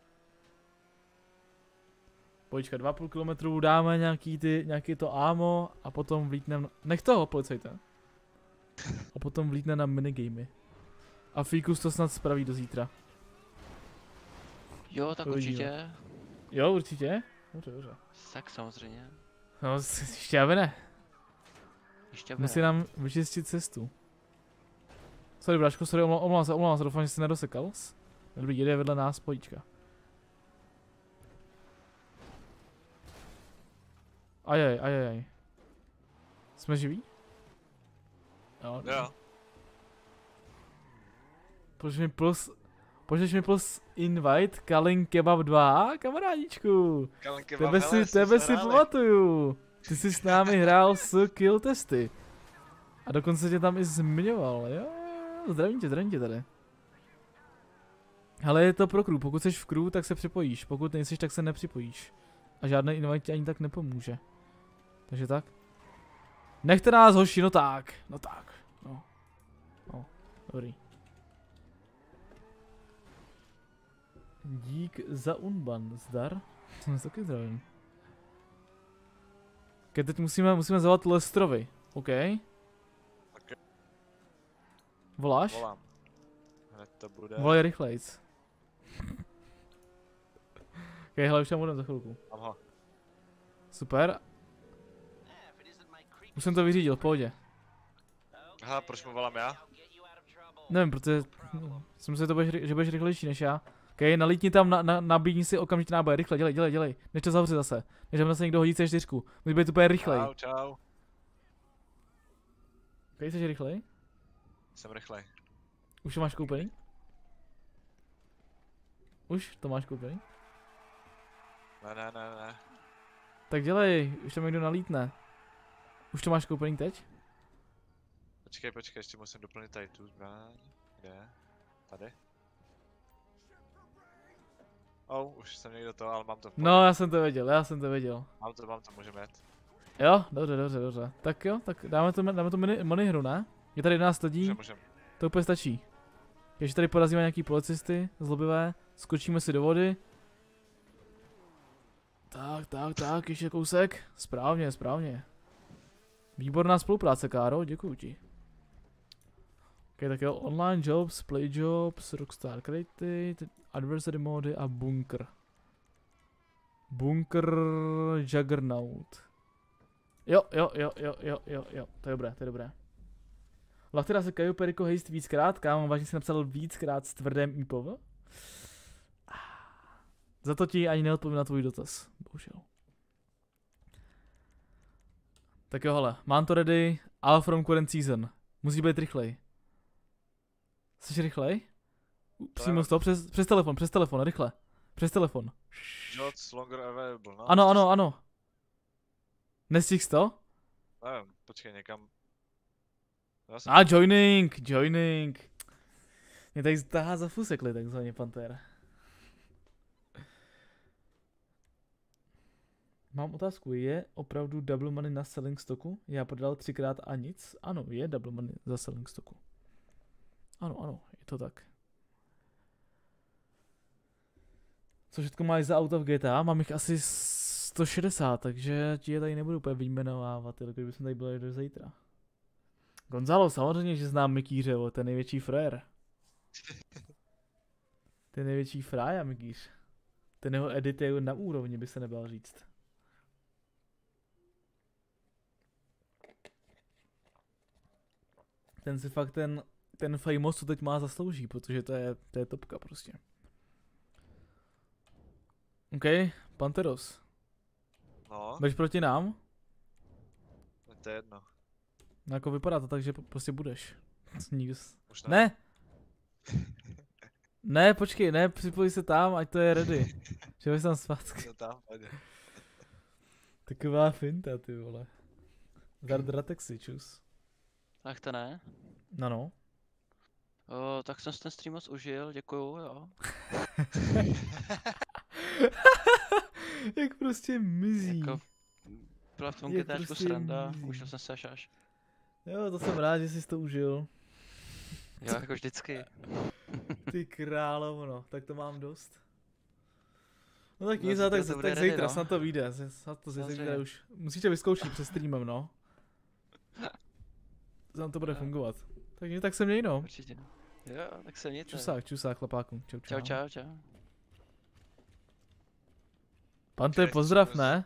Počkat, 2,5 kilometru dáme nějaký, ty, nějaký to ámo a potom vlítneme, nech toho policajte. A potom vlítne na minigamy. A Fíkus to snad spraví do zítra. Jo, tak Uvidíme. určitě. Jo, určitě. Dobře, dobře. Tak samozřejmě. No, ještě aby ne. Ještě Musí nám vyčistit cestu. Sorry, Bráško, sorry, omlou- omlouvám se, omlouvám se, doufám, že jsi nedosekal. Dobrý, jede vedle nás pojíčka. Ajaj, ajaj. Jsme živí? Jo. Jo. Pošleš mi plus, pošleš mi plus invite Kalin Kebab 2, kamarádičku. Kalenky Tebe si, tebe si pamatuju. Ty jsi s námi hrál s kill testy. A dokonce tě tam i zmiňoval, jo? Zdravím tě, zdravím tě tady. Ale je to pro crew, pokud jsi v crew, tak se připojíš, pokud nejsiš, tak se nepřipojíš. A žádný invite ti ani tak nepomůže. Takže tak. Nechte nás hoši, no tak, no tak, no. No, dobrý. Dík za unban, zdar. (laughs) Jsem taky zdravím. Okay, teď musíme, musíme zavolat Lestrovi, OK? Ok. Voláš? Volám. Hned to bude. Volej rychlejc. (laughs) ok, hele, už tam budem za chvilku. Ho. Super. Už jsem to vyřídil, v pohodě. Aha, proč mu volám já? Nevím, protože no, jsem si to budeš, že budeš rychlejší než já. Ok, nalítni tam, na, na, nabídni si okamžitě náboje, rychle, dělej, dělej, dělej. Než to zavře zase. Než tam zase někdo hodí C4. Musí být úplně rychlej. Čau, čau. Ok, jsi rychlej? Jsem rychlej. Už to máš koupený? Už to máš koupený? Ne, ne, ne, ne. Tak dělej, už tam někdo nalítne. Už to máš koupený teď? Počkej, počkej, ještě musím doplnit tady tu zbraň. Kde? Tady? Oh, už jsem někdo to, ale mám to v pohodě. No, já jsem to věděl, já jsem to věděl. Mám to, mám to, můžeme jet. Jo, dobře, dobře, dobře. Tak jo, tak dáme to, dáme to mini, monihru, ne? Je tady 11 lidí, Můžeme, můžeme. to úplně stačí. Když tady porazíme nějaký policisty, zlobivé, skočíme si do vody. Tak, tak, tak, ještě kousek. Správně, správně. Výborná spolupráce, Káro, děkuju ti. Ok, tak jo, online jobs, play jobs, rockstar created, adversary mody a bunker. Bunker Juggernaut. Jo, jo, jo, jo, jo, jo, jo, to je dobré, to je dobré. Lachtera se Kajo Periko hejst víckrát, kámo, vážně si napsal víckrát s tvrdém IPOV. Za to ti ani neodpovím na tvůj dotaz, bohužel. Tak jo, hele, mám to ready, all from current season. Musí být rychlej. Jsi rychlej? Přímo z toho, přes, přes telefon, přes telefon, rychle. Přes telefon. Shots longer available, no. Ano, ano, ano. Nestihl to? Nevím, počkej někam. Já jsem... A joining, joining. Mě tady tahá za fusekli takzvaně Panter. Mám otázku, je opravdu double money na selling stocku? Já prodal třikrát a nic? Ano, je double money za selling stocku. Ano, ano, je to tak. Co všechno máš za auta v GTA? Mám jich asi 160, takže ti je tady nebudu úplně vyjmenovávat, jelikož bychom tady byli do zítra. Gonzalo, samozřejmě, že znám Mikýře, vole, ten největší frér. Ten největší frája Mikýř. Ten jeho edit je na úrovni, by se nebal říct. Ten si fakt ten, ten famous, co teď má, zaslouží, protože to je, to je topka prostě. OK, Panteros. No, Budeš proti nám? to je jedno. No jako vypadá to tak, že prostě budeš. (laughs) Nikdo s... Už ne. Ne! (laughs) Ne, počkej, ne, připoj se tam, ať to je ready. (laughs) Že bys tam zpátky. To tam. Taková finta, ty vole. Zardratexi, čus. Tak to ne. No no. O, tak jsem si ten stream moc užil, děkuju, jo. (laughs) Jak prostě mizí. Jako, byla v tom Je GTčku prostě sranda, mizí. užil jsem se až až. Jo, to jsem rád, že jsi to užil. Jo, jako vždycky. (laughs) Ty královno, tak to mám dost. No tak No, nic, ale tak, tak ready, zítra, no. snad to vyjde. Snad to zítra už. Musíte vyzkoušet před streamem, no. (laughs) Snad to bude fungovat. Takže tak se měj, no. Určitě. Jo, tak se mějte. Čusák, čusák, chlapáku. Čau, čau. Čau, čau, čau. Pante, Čekaj, pozdrav, ne?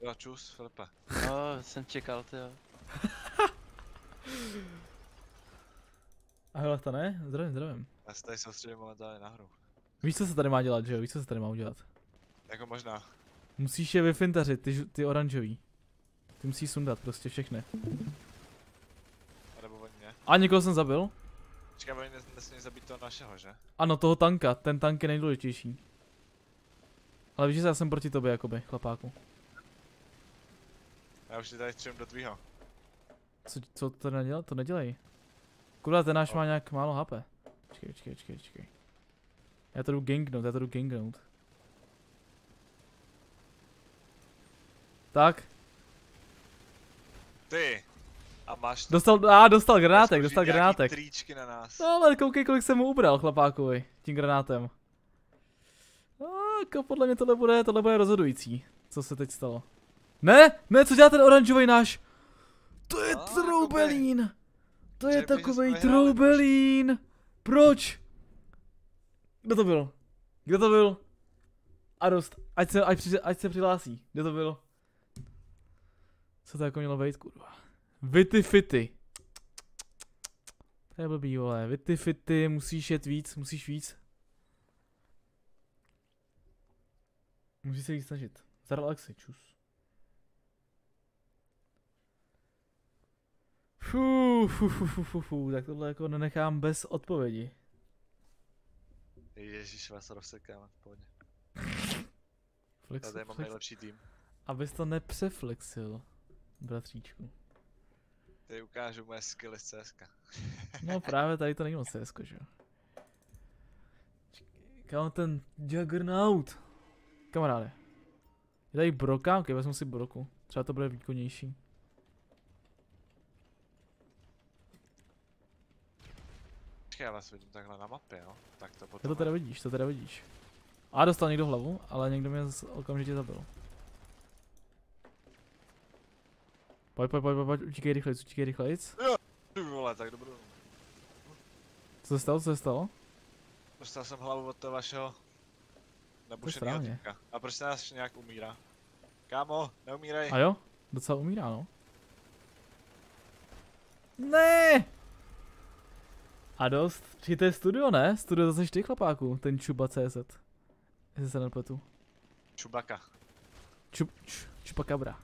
Jo, čus, Filipe. No, jsem čekal, ty jo. (laughs) Ahoj, to ne? Zdravím, zdravím. Já se tady soustředím momentálně na hru. Víš, co se tady má dělat, že jo? Víš, co se tady má udělat? Jako možná. Musíš je vyfintařit, ty, ty oranžový. Ty musíš sundat prostě všechny. A nebo oni ne. A někoho jsem zabil? Čekaj, oni nes- nesmí zabít toho našeho, že? Ano, toho tanka, ten tank je nejdůležitější. Ale víš, že já jsem proti tobě, jakoby, chlapáku. Já už ti tady střelím do tvýho. Co, co to nedělá? To nedělej. Kurva, ten náš má nějak málo HP. Počkej, počkej, počkej, počkej. Já to jdu gangnout, já to jdu gangnout. Tak, Ty! A máš to. dostal, a dostal granátek, dostal granátek. Tričky na nás. No ale koukej, kolik jsem mu ubral chlapákovi, tím granátem. No, jako podle mě tohle bude, tohle bude rozhodující, co se teď stalo. Ne, ne, co dělá ten oranžový náš? To je No, troubelín. To je vyhráli, troubelín. Proč? Kdo to byl? Kdo to byl? Adost, ať se, ať, při, ať se přihlásí. Kdo to byl? Co to jako mělo být, kurva? Vity fity. To je blbý, vole. Vity fity, musíš jet víc, musíš víc. Musíš se víc snažit. Zarelaxuj, čus. Fú, fú, fú, fú, fú, fú, tak tohle jako nenechám bez odpovědi. Ježíš, vás rozsekáme, v pohodě. Flex, tady mám nejlepší tým. abys to nepřeflexil, bratříčku. Tady ukážu moje skilly z CSK. No právě tady to není moc CSko, že jo. Kam ten Juggernaut? Kamaráde. Je tady broka? Ok, vezmu si broku. Třeba to bude výkonnější. Počkej, já vás vidím takhle na mapě, jo? Tak to To, potom. to teda vidíš, to teda vidíš. A dostal někdo hlavu, ale někdo mě okamžitě zabil. Pojď, pojď, pojď, pojď, utíkej rychlejc, utíkej rychlejc. Ty vole, tak dobrou. Co se stalo, co se stalo? Dostal jsem hlavu od toho vašeho týpka. A proč se nás nějak umírá? Kámo, neumírej. A jo? Docela umírá, no. Ne! A dost. Či to je studio, ne? Studio to jsi ty chlapáku, ten Čuba CZ. Jestli se nepletu. Čubaka. Čup, č, čupakabra.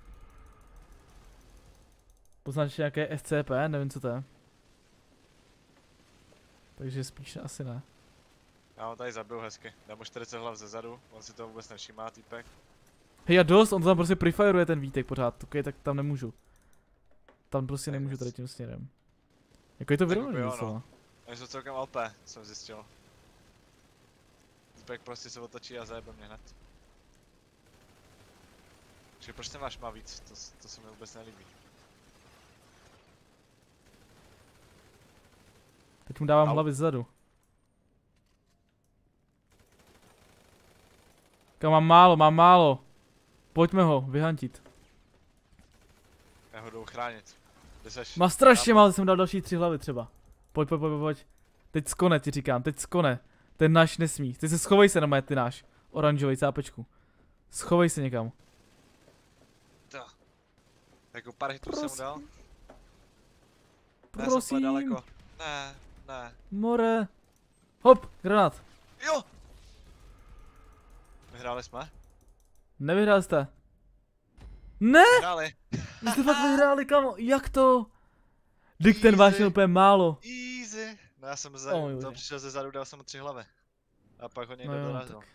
Poznáš nějaké SCP? Nevím, co to je. Takže spíš asi ne. Já ho tady zabil hezky. Dám mu 40 hlav ze zadu, on si to vůbec nevšímá, týpek. Hej, a dost, on to tam prostě prefiruje ten výtek pořád, ok, tak tam nemůžu. Tam prostě nemůžu tady tím směrem. Jako je to vyrovnaný no. docela. Oni jsou celkem LP, jsem zjistil. Týpek prostě se otočí a zajebe mě hned. Takže proč ten váš má víc? To, to se mi vůbec nelíbí. Teď mu dávám Au. hlavy zezadu. Kam mám málo, mám málo. Pojďme ho, vyhantit. Já ho jdu chránit. Kde seš? Má strašně málo, jsem dal další tři hlavy třeba. Pojď, pojď, pojď, pojď. Teď skone ti říkám, teď skone. Ten náš nesmí. Teď se schovej se na moje ty náš. Oranžový cápečku. Schovej se někam. To. Jako pár hitů jsem mu dal. Ne, jsem Prosím. úplně daleko. Ne, ne. More. Hop, granát. Jo! Vyhráli jsme? Nevyhrál jste. Ne, Vyhráli. vy jste fakt vyhráli, kamo. Jak to? Dik ten váš měl úplně málo. Easy. No já jsem za, Oh, to přišel ze zadu, dal jsem mu tři hlavy. A pak ho někdo No jo, dorazil. tak.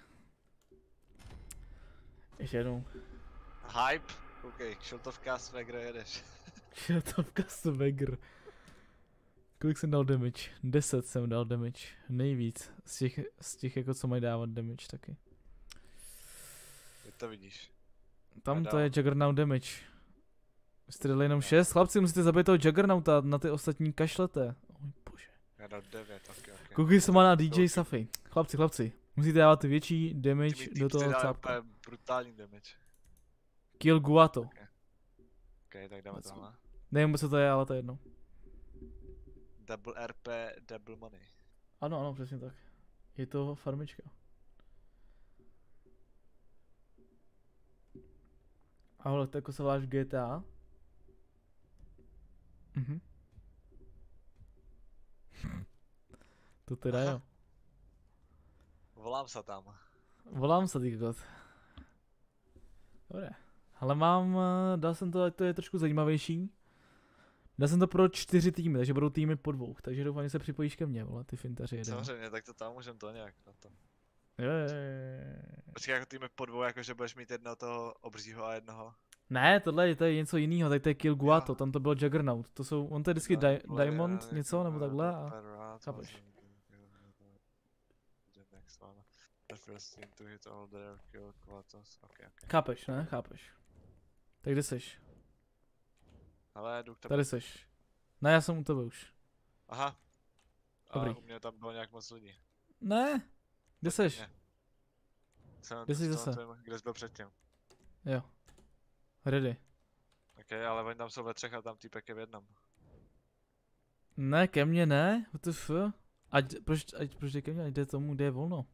Ještě jednou. Hype. Koukej, šiltovka, Svegro, jedeš. Šiltovka Swagger. Kolik jsem dal damage? 10 jsem dal damage. Nejvíc. Z těch, z těch jako co mají dávat damage taky. Ty to vidíš. Tam to je Juggernaut damage. Jste dali jenom 6. Chlapci, musíte zabít toho Juggernauta, na ty ostatní kašlete. Oj bože. Já dal 9, ok, ok. Koukej se má na DJ Koukej. Safy. Chlapci, chlapci. Musíte dávat ty větší Ty damage mi do toho cápka. brutální damage. Kill Guato. Ok, tak dáme tohle. Nevím, co to je, ale to je jedno. Double RP, double money. Ano, ano, přesně tak. Je to farmička. Ale to jako se voláš GTA? Mhm. (laughs) to teda Aha. (laughs) jo. Volám se tam. Volám se ty kokot. Dobré. Ale mám, eh, dal jsem to, ať to je trošku zajímavější. Dal jsem to pro čtyři týmy, takže budou týmy po dvou, takže doufám, že se připojíš ke mně, vole, ty fintaři jeden. Samozřejmě, tak to tam můžem to nějak na to. Jo, jo, jo, jo. Počkej, jako týmy po dvou, jako že budeš mít jednoho toho obřího a jednoho. Ne, tohle je, to je něco jiného, tak to je Kill Guato, Jo. tam to byl Juggernaut, to jsou, on to je vždycky di- Diamond něco, nebo takhle a... chápeš. To. Chápeš, ne? Chápeš. Tak kde seš? Ale jdu k tebe. Tady seš. Ne, já jsem u tebe už. Aha. A Dobrý. u mě tam bylo nějak moc lidí. Ne, kde seš? Ne. Jsem Kde jsi zase? tvým- Kde jsi byl předtím? Jo. Ready. Ok, ale oni tam jsou ve třech a tam týpek je v jednom. Ne, ke mně ne, what the f? Ať, proč, ať, proč jde ke mně, ať jde tomu, kde je volno.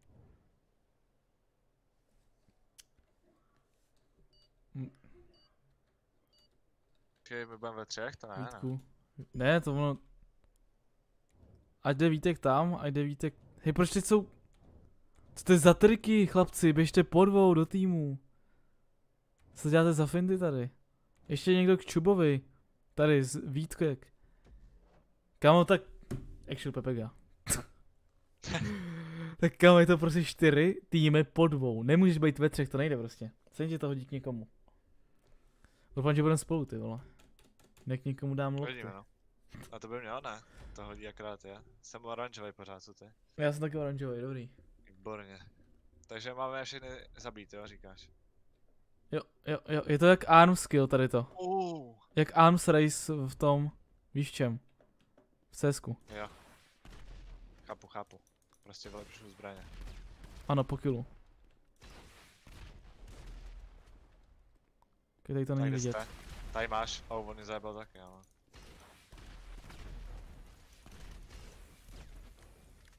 Ok, my budeme ve třech, to ne, ne. Vítku. Ne, to ono... Ať jde Vítek tam, ať jde Vítek... Hej, proč teď jsou... Co to je za triky, chlapci, běžte po dvou do týmu. Co děláte za finty tady? Ještě někdo k Čubovi. Tady, z Vítkek. Kamo, tak... Actual Pepega. (laughs) tak kamo, je to prostě čtyři týmy po dvou. Nemůžeš být ve třech, to nejde prostě. Co ti to hodí k někomu? Doufám, že budeme spolu, ty vole. Ne k někomu dám lokty. Uvidíme, no. A to by mělo, ne? To hodí akorát já. Jsem oranžový pořád, co ty? Já jsem taky oranžový, dobrý. Výborně. Takže máme všechny zabít, jo, říkáš? Jo, jo, jo, je to jak arm skill tady to. Uh, Jak arms race v tom, víš v čem? V CSku. jo. Chápu, chápu. Prostě vylepšuju zbraně. Ano, po killu. Okay, tady to není kde vidět. jste? Tady máš. Oh, on je zajebal taky, ale.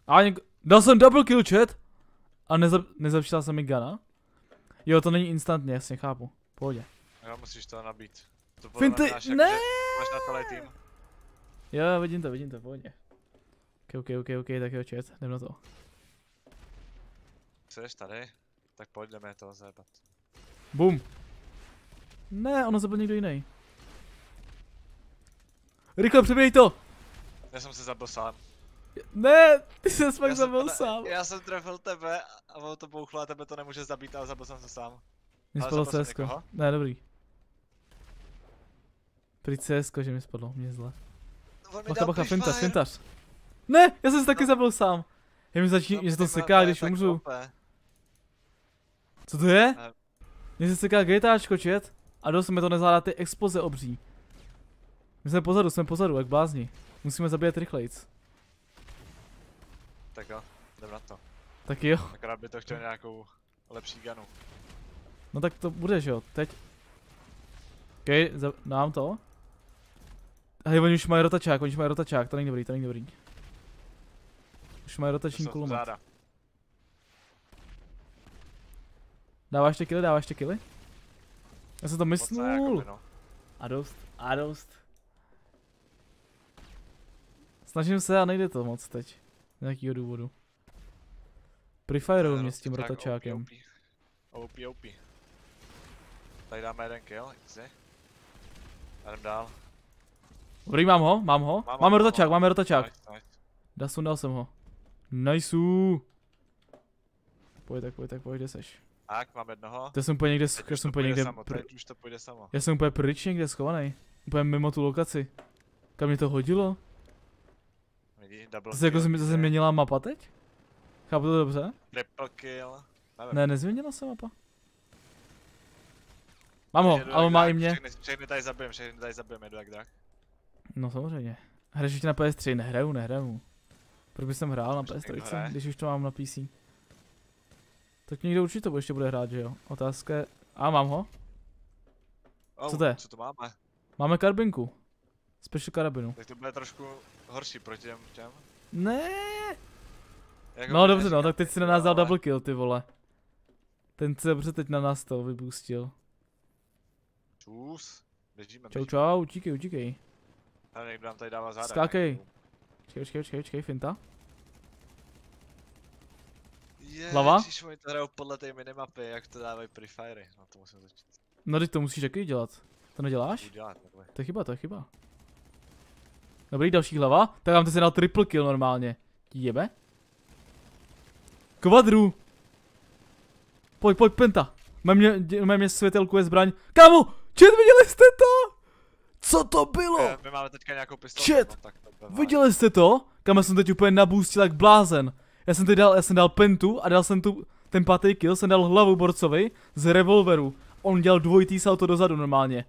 A něk... Dal jsem double kill chat! A nezap... nezapčítal jsem mi gana? Jo, to není instantně, jasně, chápu. Pohodě. Jo, musíš to nabít. To Finty, jak- ne! Máš na celý tým. Jo, vidím to, vidím to, pohodě. Ok, ok, ok, ok, tak jo, chat, jdem na to. Chceš tady? Tak pojď, jdeme to zajebat. Bum. Ne, ono zabil někdo jiný. Rychle přeběj to! Já jsem se zabil sám. Ne, ty jsi pak Já jsem zabil ne- sám. Já jsem trefil tebe a ono to bouchlo a tebe to nemůže zabít, ale zabil jsem se sám. Mě spadlo jsem CS. Ne, dobrý. Prý CS, že mi spadlo, mě zle. Mi Bacha, bacha, fintař, fintař. Ne, já jsem se taky No. zabil sám. Je mi začíná, No, mě se to seká, když umřu. Co to je? Mně se seká GTAčko, chat. A dost mi to nezvládá ty expoze obří. My jsme pozadu, jsme pozadu, jak blázni. Musíme zabíjet rychlejc. Tak jo, jdem na to. Tak jo. Akorát by to chtěl nějakou lepší ganu. No tak to bude, že jo, teď. OK, za, dám to. Hej, oni už mají rotačák, oni už mají rotačák, to není dobrý, to není dobrý. Už mají rotační kulomet. Dáváš ty kily, dáváš ty kily? Já jsem to myslnul. jakoby, no. A dost, a dost. Snažím se a nejde to moc teď. Z nějakého důvodu. Prefiruju mě s tím rotačákem. OP, OP, OP. Tady dáme jeden kill, easy. A jdem dál. Dobrý, mám ho, mám ho. Mám ho, Máme mám rotačák, ho. máme rotačák. Nice, nice. Da, sundal jsem ho. Nice. Pojď, tak pojď, tak pojď, kde seš? Tak, mám jednoho. To jsem úplně někde, Teď já jsem úplně někde, samo, pr- už to půjde samo. já jsem úplně pryč někde schovaný. Úplně mimo tu lokaci. Kam mě to hodilo? Vidí, double se jako kill, zmi- easy. změnila mapa teď? Chápu to dobře? Triple kill. Nevím. Ne, nezměnila se mapa. Mám ho, ale má i mě. Všechny, všechny tady zabijem, všechny tady zabijem, jedu jak drak. No samozřejmě. Hraješ ještě na PS3? Nehraju, nehraju. Proč bych jsem hrál na Už to někdo PS3, hraje? když už to mám na PC? Tak někdo určitě to ještě bude hrát, že jo? Otázka je... A mám ho? Oh, Co to je? Co to máme? Máme karbinku. Special karabinu. Tak to bude trošku horší proti těm těm. Ne. Jako No dobře, no, tak teď si na nás dal ale- double kill, ty vole. Ten se dobře teď na nás to vypustil. Sus. Běžíme, Čau, běžíme. čau, utíkej, utíkej. A někdo nám tady dává záda. Skákej. Počkej, počkej, počkej, počkej, finta. Je, Hlava? Ježiš, oni to hrajou podle té minimapy, jak to dávají Free Fire. No to musím začít No teď to musíš taky dělat. To neděláš? udělat takhle. To je chyba, to je chyba. Dobrý, další hlava. Tak vám to se dal triple kill normálně. Jebe? Kvadru! Pojď, pojď, penta. Mám mě, mě světelku je zbraň. Kámo! Čet, viděli jste to? Co to bylo? Eh, My máme teďka nějakou pistoli. Shit. No, tak to bude Viděli jste to? Kam já jsem teď úplně nabůstil jak blázen. Já jsem teď dal, já jsem dal pentu a dal jsem tu, ten pátý kill, jsem dal hlavu borcovi z revolveru. On dělal dvojitý salto dozadu normálně.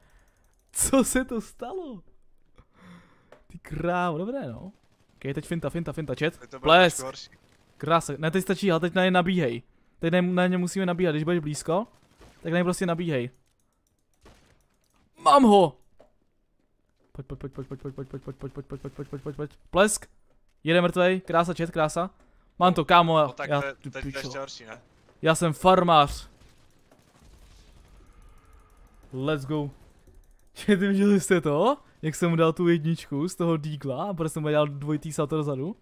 Co se to stalo? Ty krávo, dobré no. Ok, teď finta, finta, finta, trošku horší. Krása, ne, teď stačí, ale teď na ně nabíhej. Teď na, na ně musíme nabíhat, když budeš blízko, tak na ně prostě nabíhej. Mám ho! Pojď, pojď, pojď, pojď, pojď, pojď, pojď, pojď, pojď, pojď, pojď, pojď, pojď, pojď, pojď, pojď, Plesk! Jede mrtvej, krása, chat, krása. Mám to, kámo, No tak já, to ty teď to ještě horší, ne? já jsem farmář. Let's go. (laughs) Chat, viděli jste to? Jak jsem mu dal tu jedničku z toho dígla a protože jsem mu dal dvojitý salto dozadu?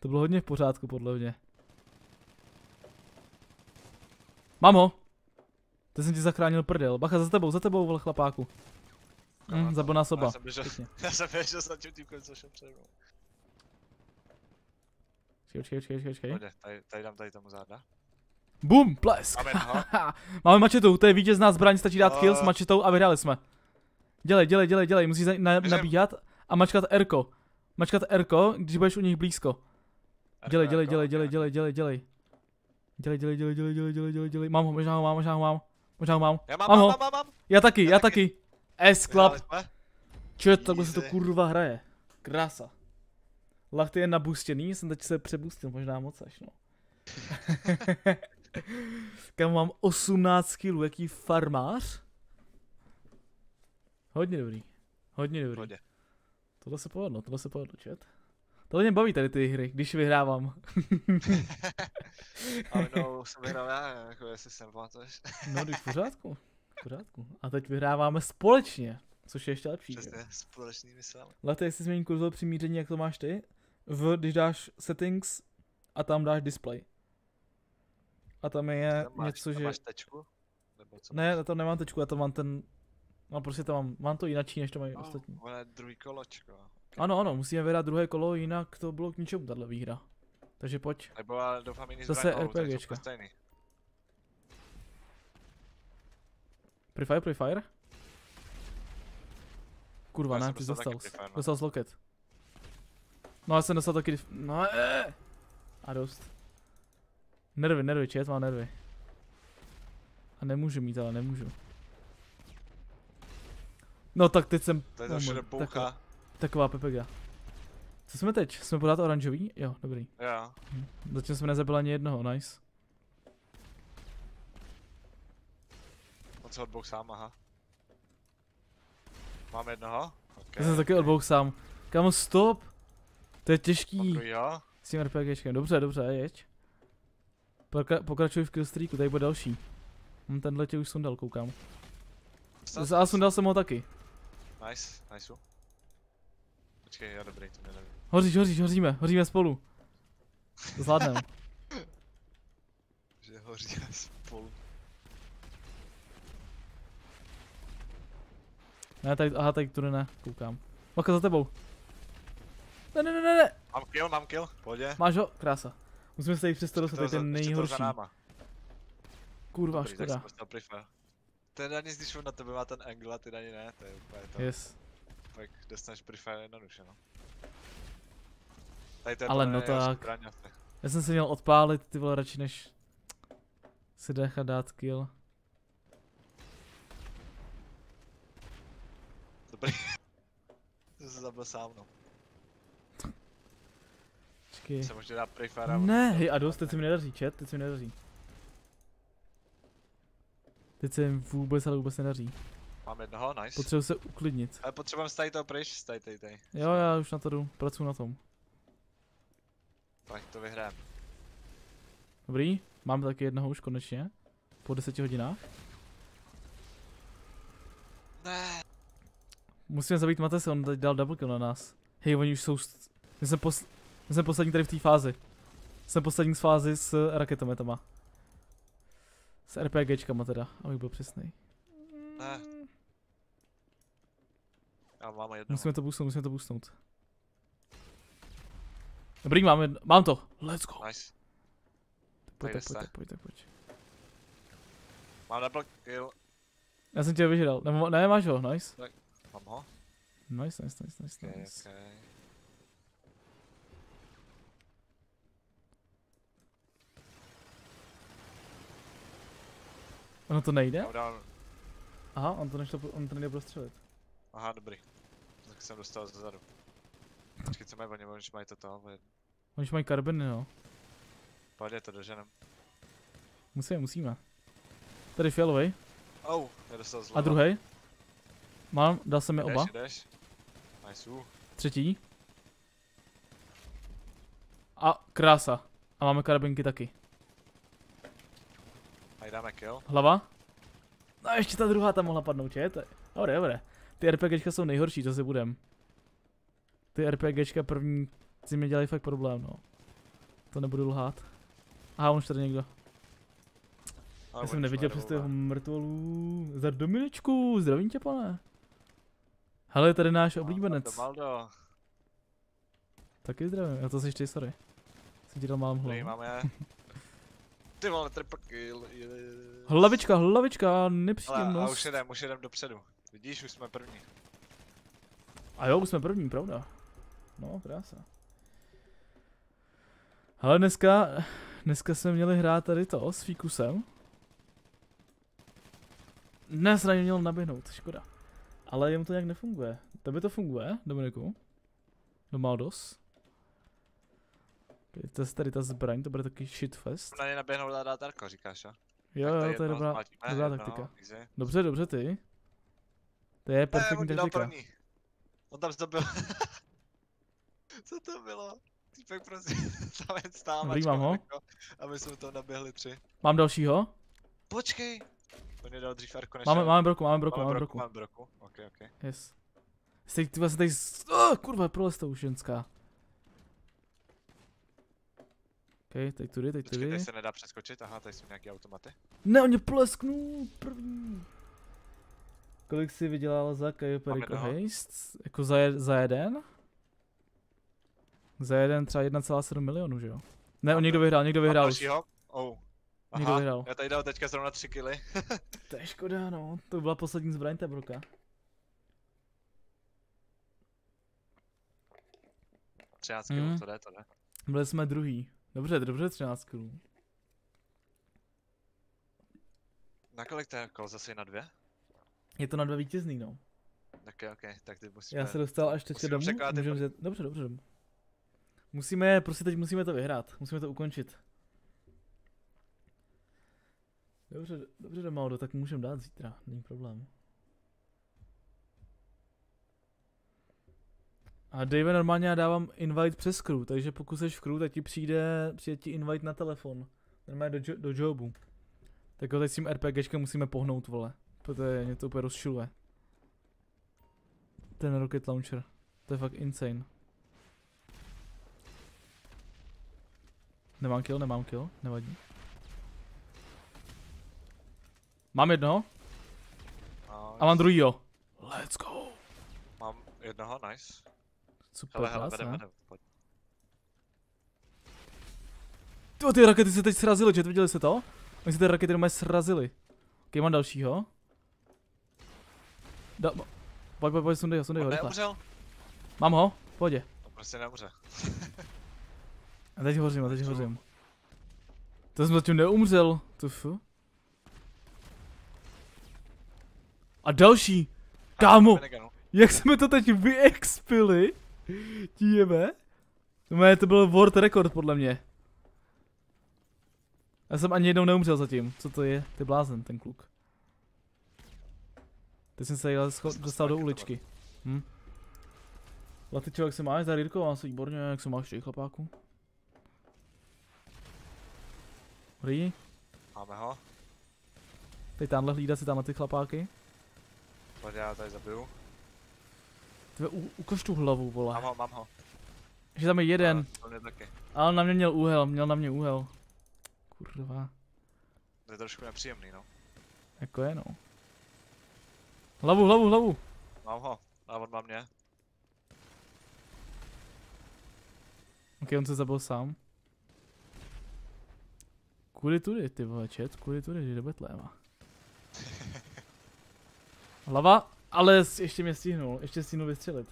To bylo hodně v pořádku, podle mě. Mám ho! Teď jsem ti zachránil prdel. Bacha, za tebou, za tebou, vole chlapáku. Hm, zabil nás oba. Já jsem běžel, (laughs) já jsem běžel za tím týmkem, co šel přede mnou. Počkej, počkej, počkej, počkej. Pojď, tady, tady dám tady tomu záda. Bum, plesk! Máme (laughs) mačetu, to je vítězná zbraň, stačí dát kill s Eh. mačetou a vyhráli jsme. Dělej, dělej, dělej, dělej, musíš na, nabíhat a mačkat Rko. Mačkat Rko, když budeš u nich blízko. Dělej, dělej, dělej, dělej, dělej, dělej, dělej. Dělej, dělej, dělej, dělej, dělej, dělej, dělej, dělej. Mám ho, možná ho mám, možná ho mám. Možná ho mám. Já mám, Mám mám, ho. mám, mám, mám. Já taky, Já já taky. S club. Jsme. Čet, takhle se to kurva hraje. Krása. Lachty je nabustěný, jsem teď se přebustil, možná moc až no. (laughs) Kam mám 18 kg, jaký farmář? Hodně dobrý. Hodně dobrý. Pohodě. Tohle se povedlo, tohle se povedlo, čet. Tohle mě baví tady ty hry, když vyhrávám. (laughs) Ale no, jsem vyhrál já, jako jestli jsem pamatuješ. (laughs) No, když v pořádku. V pořádku. A teď vyhráváme společně, což je ještě lepší. Přesně, společný myslel. Lete, jestli změní kurzor přimíření, jak to máš ty? V, když dáš settings a tam dáš display. A tam je Tam máš, něco, tam že... máš tečku? Nebo co Ne, já tam nemám tečku, já tam mám ten... No prostě tam mám, mám to jinačí, než to mají máš? ostatní. Je druhý koločko. Ano, ano, musíme vyhrát druhé kolo, jinak to bylo k ničemu, tahle výhra. Takže pojď. Nebo ale doufám jiný Zase no, RPGčka. Prefire, prefire. Kurva, ne, ty dostal dostal. Prefire, no. Loket. No já jsem dostal taky... dif- No eh. A dost. Nervy, nervy, čet, mám nervy. A nemůžu mít, ale nemůžu. No tak teď jsem... To je to všude taková, boucha. taková pepega. Co jsme teď? Jsme podat oranžový? Jo, dobrý. Jo. Zatím jsme nezabili ani jednoho, nice. On se odbouch sám, aha. Mám jednoho? Okay, Já jsem taky odbouch sám. Kamo, stop! To je těžký. druhýho. S tím RPGčkem. Dobře, dobře, jeď. Pokra- pokračuj v killstreaku, tady bude další. Hm, tenhle tě už sundal, koukám. A sundal jsem ho taky. Nice, nice. Počkej, jo, dobrý, to mě neví. Hoříš, hoříš, hoříme, hoříme spolu. To zvládneme. (laughs) Že hoří spolu. ne, tady, aha, tady tu ne, koukám. Maka za tebou. Ne, ne, ne, ne, ne. Mám kill, mám kill, pohodě. Máš ho? Krása. Musíme se tady přesto dostat, to je ten to nejhorší. Kurva, Dobrý, škoda. Ten ani když on na tebe má ten angle a ty ani ne, to je úplně to. Yes. Tak dostaneš prefire jednoduše, no. Tady to je Ale no tak. Já jsem si měl odpálit ty vole radši než si nechat dát kill. Dobrý. (laughs) Jsem se zabil sám, no. Počkej. Jsem možná a Ne, hej, a dost, teď se mi nedaří, chat, teď se mi nedaří. Teď se mi vůbec, ale vůbec nedaří. Mám jednoho, nice. Potřebuji se uklidnit. Ale potřebujeme tady toho pryč, z tady, tady. Jo, já už na to jdu, pracuji na tom. Tak to vyhrám. Dobrý, mám taky jednoho už konečně. Po deseti hodinách. Ne. Musíme zabít Matese, on teď dal double kill na nás. Hej, oni už jsou... My jsme, pos... Jsme poslední tady v té fázi. Jsem poslední z fázi s raketometama. S RPGčkama teda, abych byl přesný. Ne. Já mám jedno. Musíme to boostnout, musíme to boostnout. Dobrý, máme, mám to. Let's go. Nice. Pojďte, jde se. pojďte, pojďte, pojď. Mám double kill. Já jsem tě vyžral. Ne, ne, máš ho, nice. Mám ho? Nice, nice, nice, nice, Okay, nice. okay. Ono to nejde? Já dal... Aha, on to nešlo, on to nejde prostřelit. Aha, dobrý. Tak jsem dostal zezadu. Počkej, co mají oni, oni už mají toto, ale Oni mají karbiny, no. pojď to doženem. Musíme, musíme. Tady fialový. Oh, nedostal zleva. A druhý. Mám, dal jsem je Jdeš, oba. jdeš. Nice, uh. Třetí. A krása. A máme karabinky taky. A dáme kill. Hlava. No a ještě ta druhá tam mohla padnout, že? To je... Dobré, dobré. Ty RPGčka jsou nejhorší, to si budem. Ty RPGčka první si mi dělají fakt problém, no. To nebudu lhát. Aha, on už tady někdo. Ale Já jsem neviděl přes toho mrtvolu. Za Dominičku, zdravím tě, pane. Hele, tady náš oblíbenec. Maldo, Taky zdravím, já to jsi ty, sorry. Jsem ti dal Dobrý, hlavu. máme. (laughs) Ty vole, je- Hlavička, hlavička, Ale, a nepříjemnost. už jedem, už jedem dopředu. Vidíš, už jsme první. A jo, už jsme první, pravda. No, krása. Ale dneska, dneska jsme měli hrát tady to s Fíkusem. Dnes na měl naběhnout, škoda. Ale jemu to nějak nefunguje. Tebe to funguje, Dominiku? Do Maldos? To je tady ta zbraň, to bude taky shitfest. Na ně naběhnout a dát Darko, říkáš, jo? Jo, jo, to je dobrá, zmátíme, dobrá taktika. easy. Dobře, dobře ty. To je perfektní taktika. první. On tam zdobil. (laughs) Co to bylo? Týpek prostě (laughs) tam jen stál Dobrý, mám ho. jako, A my jsme to naběhli tři. Mám dalšího? Počkej! On je dal dřív Arko než Máme, máme broku, máme broku, máme broku. Máme broku, ok, ok. Yes. Jste, ty vlastně tady, oh, kurva, prolez to už ženská. OK, teď tudy, teď Počkej, tudy. tady se nedá přeskočit, aha, tady jsou nějaký automaty. Ne, on mě plesknul první. Kolik jsi vydělal za Kajo Perico jednoho. Haste? Jako za, je, za jeden? Za jeden třeba 1,7 milionů, že jo? Ne, on někdo vyhrál, někdo vyhrál dalšího? Oh. Někdo Aha, vyhrál. já tady dal teďka zrovna 3 kily. (laughs) To je škoda, no. To byla poslední zbraň té broka. 13 Mm. to jde, to jde. Byli jsme druhý. Dobře, dobře, 13 kilů. Na kolik to je kol zase na dvě? Je to na dva vítězný, no. Tak jo, ok, tak ty musíme... Já se dostal až teď domů. Můžeme vzít... Dobře, dobře. Musíme, prostě teď musíme to vyhrát. Musíme to ukončit. Dobře, dobře Romaldo, tak můžeme dát zítra, není problém. A Dave, normálně já dávám invite přes crew, takže pokud jsi v crew, tak ti přijde, přijde ti invite na telefon. Normálně do, do jobu. Tak ho teď s tím RPGčkem musíme pohnout, vole. Protože mě to úplně rozšiluje. Ten rocket launcher. To je fakt insane. Nemám kill, nemám kill, nevadí. Mám jednoho No, a mám druhýho. Let's go. Mám jednoho, nice. Super Hele, hele, vedem, vedem. Pojď. Tyjo, ty rakety se teď srazily, že viděli jste to? Oni se ty rakety doma srazily. Ok, mám dalšího. Da, pojď, pojď, pojď, sundej ho, sundej ho, rychle. Mám ho, pohodě. On prostě neumře. A teď hořím, a teď hořím. To jsem zatím neumřel, to fu. A další, Kámo! Jak jsme to teď vyexpili, tíjeme. No to byl world record podle mě. Já jsem ani jednou neumřel zatím, co to je, ty blázen, ten kluk. Teď jsem se dostal do uličky. Hm. Latyčo, jak se máš, za Rýrko, mám se výborně, jak se máš ty chlapáku? Dobrý, Máme ho. teď tamhle hlídá si tamhle ty chlapáky. Pojď, já tady zabiju. Tve, u, ukaž tu hlavu, vole. Mám ho, mám ho. Že tam je jeden. A, mě taky. Ale na mě měl úhel, měl na mě úhel. Kurva, To je trošku nepříjemný, no. jako je no. Hlavu, hlavu, hlavu. Mám ho. A on má mě. Ok, on se zabil sám. Kudy tudy, ty vole, chat, kudy tudy, jdi do Betléma. (laughs) Hlava, ale ještě mě stihnul, ještě stihnul vystřelit.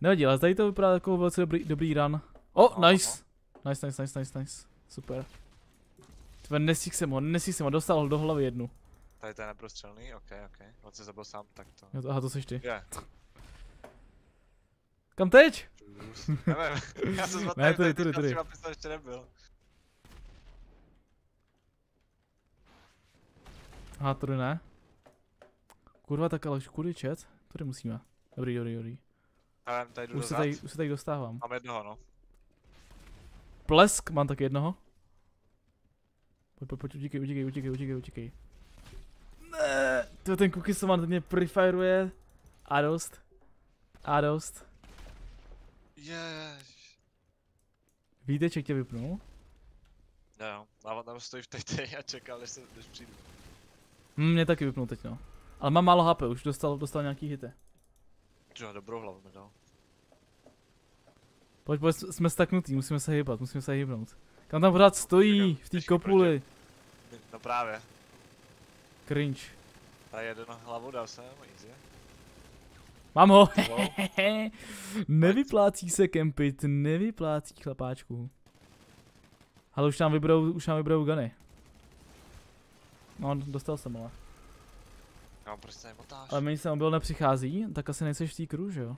Nevadí, ale tady to vypadá jako velice dobrý, dobrý run. O, Aha, nice. Nice, nice, nice, nice, nice. Super. Tve, nestihl jsem ho, nestihl jsem ho, dostal ho do hlavy jednu. Tady to je neprostřelný, ok, ok. On se zabil sám, tak to. Jo, to- Aha, to seš ty. Je. Kam teď? Nevím, já jsem (laughs) Ne, tudy, tady těma pistoli ještě nebyl. Aha, tady ne. Kurva, tak ale kudy chat? Tady musíme. Dobrý, dobrý, dobrý. Já vím, tady Už se tady, už se tady dostávám. Mám jednoho, no. Plesk, mám tak jednoho. Pojď, pojď, pojď, utíkej, utíkej, utíkej, utíkej, utíkej. Ne, to ten cookie se teď mě prefiruje. A dost. A dost. Jež. Víte, jak tě vypnul? Jo, on tam stojí v tej a čekal, než, se, než přijdu. Hm, mě taky vypnul teď no. Ale mám málo HP, už dostal, dostal nějaký hity. Jo, dobrou hlavu mi dal. Pojď, pojď, jsme staknutý, musíme se hýbat, musíme se hýbnout. Kam tam pořád stojí, v té kopuli. No právě. Cringe. Tady jeden hlavu dal jsem, easy. Mám ho. Wow. (laughs) nevyplácí se kempit, nevyplácí chlapáčku. Ale už nám vyberou, už nám vyberou gany. No, dostal jsem ale. No, proč se nemotáš? Ale mi se mobil nepřichází, tak asi nejseš v té kru, že jo?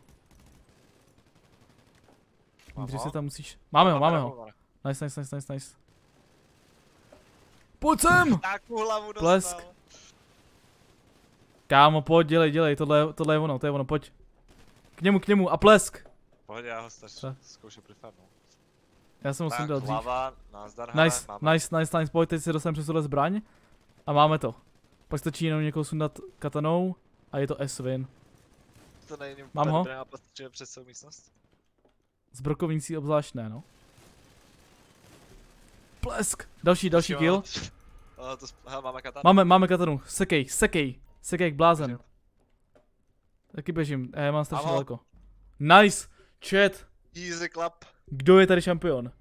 Ho? se tam musíš... Máme ho, máme ho. Nice, nice, nice, nice, nice. Pojď sem! (laughs) Hlavu dostal. Blesk. Kámo, pojď, dělej, dělej, tohle, je- tohle je ono, to je ono, pojď. K němu, k němu, a plesk! Pojď, já ho stač, Co? zkouším prefarnout. Já jsem Tak, sundal dřív. hlava, nazdar, Nice, nice, nice, nice, pojď, teď si dostaneme přes tohle zbraň. A máme to. Pak stačí jenom někoho sundat katanou a je to S-win. To není Mám ho? Přes celou místnost. Z brokovnicí obzvlášť ne, no. Plesk! Další, další Jo. kill. (laughs) To, sp- hele, máme katanu. Máme, máme katanu. Sekej, sekej. Sekej jak blázen. Běžím. Taky běžím, já mám strašně daleko. Nice! Chat! Easy clap. Kdo je tady šampion?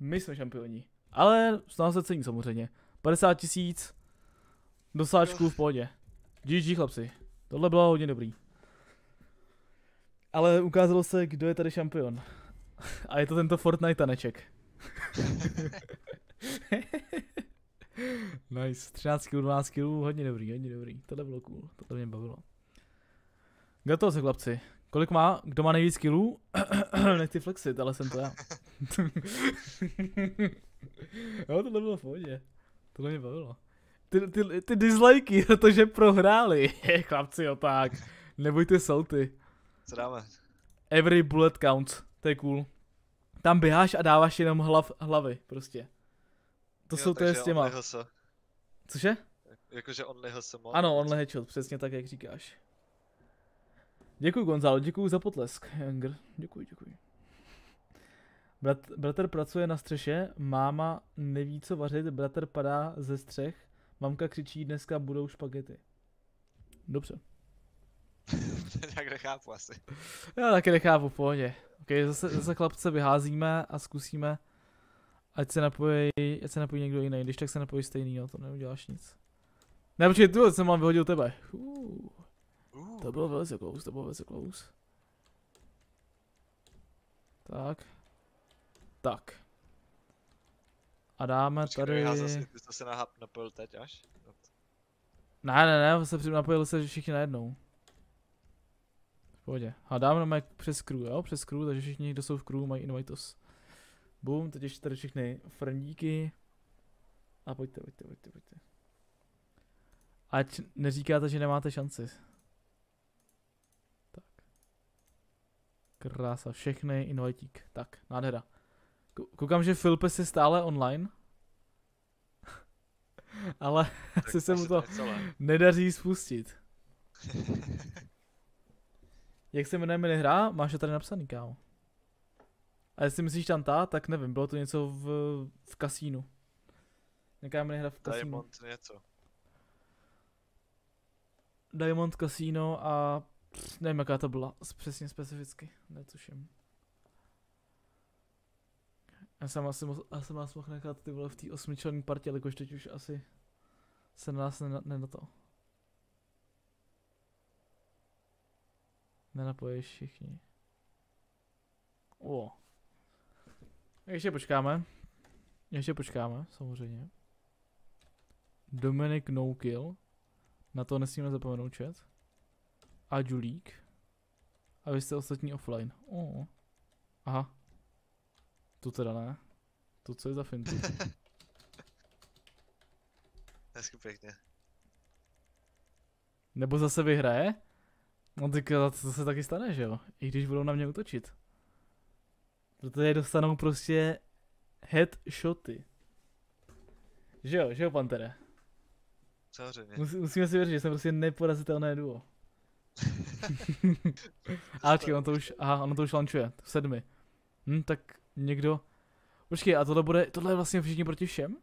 My jsme šampioni. Ale z nás se cení samozřejmě. 50 tisíc. Do sáčků v pohodě. GG chlapci. Tohle bylo hodně dobrý. Ale ukázalo se, kdo je tady šampion. (laughs) A je to tento Fortnite taneček. (laughs) nice. 13 kg, 12 kg, hodně dobrý, hodně dobrý. Tohle bylo cool, tohle mě bavilo. Gotovo se chlapci. Kolik má, kdo má nejvíc killů? (coughs) Nechci flexit, ale jsem to já. (laughs) jo, tohle bylo v pohodě. Tohle mě bavilo. Ty, ty, ty dislikey, protože prohráli. (laughs) Chlapci, jo tak. Nebojte salty. Co dáme? Every bullet counts. To je cool. Tam běháš a dáváš jenom hlav, hlavy, prostě. To Jo, jsou to je s těma. Cože? Jakože only HS mod. Ano, only headshot, přesně tak, jak říkáš. Děkuji Gonzalo, děkuji za potlesk, Younger. Děkuji, děkuji. Brat, bratr pracuje na střeše, máma neví co vařit, bratr padá ze střech, mamka křičí, dneska budou špagety. Dobře. (laughs) Nějak nechápu asi. (laughs) Já taky nechápu, v pohodě. Ok, zase, zase chlapce vyházíme a zkusíme, ať se napojí, ať se napojí někdo jiný, když tak se napojí stejný, no to neuděláš nic. Ne, počkej, tu jsem mám vyhodil tebe. Uh. Uh, To bylo velice close, to bylo velice close. Tak. Tak. A dáme počkej, tady... já zase, ty jsi se nahap napojil teď až? Ne, ne, ne, se napojili se všichni najednou. V pohodě. A dáme nám přes crew, jo, přes crew, takže všichni, kdo jsou v crew, mají invitos. Boom, teď ještě tady všechny frendíky. A pojďte, pojďte, pojďte, pojďte. Ať neříkáte, že nemáte šanci. Tak. Krása, všechny invitík. Tak, nádhera. Kou- Koukám, že Filpes je stále online. (laughs) Ale tak asi se mu to je celé. nedaří spustit. (laughs) Jak se jmenuje minihra? Máš to tady napsaný, kámo. A jestli myslíš tam ta, tak nevím, bylo to něco v, v kasínu. Nějaká minihra v kasínu. Diamond něco. Diamond Casino a pff, nevím jaká to byla, přesně specificky, netuším. Já jsem asi, já jsem nás mohl nechat ty vole v té osmičlenní partě, jakož teď už asi se na nás nena, nena to. Nenapojíš všichni. O. Ještě počkáme. Ještě počkáme, samozřejmě. Dominic No Kill. Na to nesmíme zapomenout chat. A Julík. A vy jste ostatní offline. Oh. Aha. Tu teda ne. Tu co je za fintu? (laughs) Hezky pěkně. Nebo zase vyhraje? No tak to, to se taky stane, že jo? I když budou na mě útočit. Protože dostanou prostě headshoty. Že jo, že jo, Pantere? Samozřejmě. Musí, musíme si věřit, že jsem prostě neporazitelné duo. (laughs) (laughs) A počkej, on to už, aha, ono to už lančuje, v sedmi. Hm, tak někdo, počkej, a tohle bude, tohle je vlastně všichni proti všem?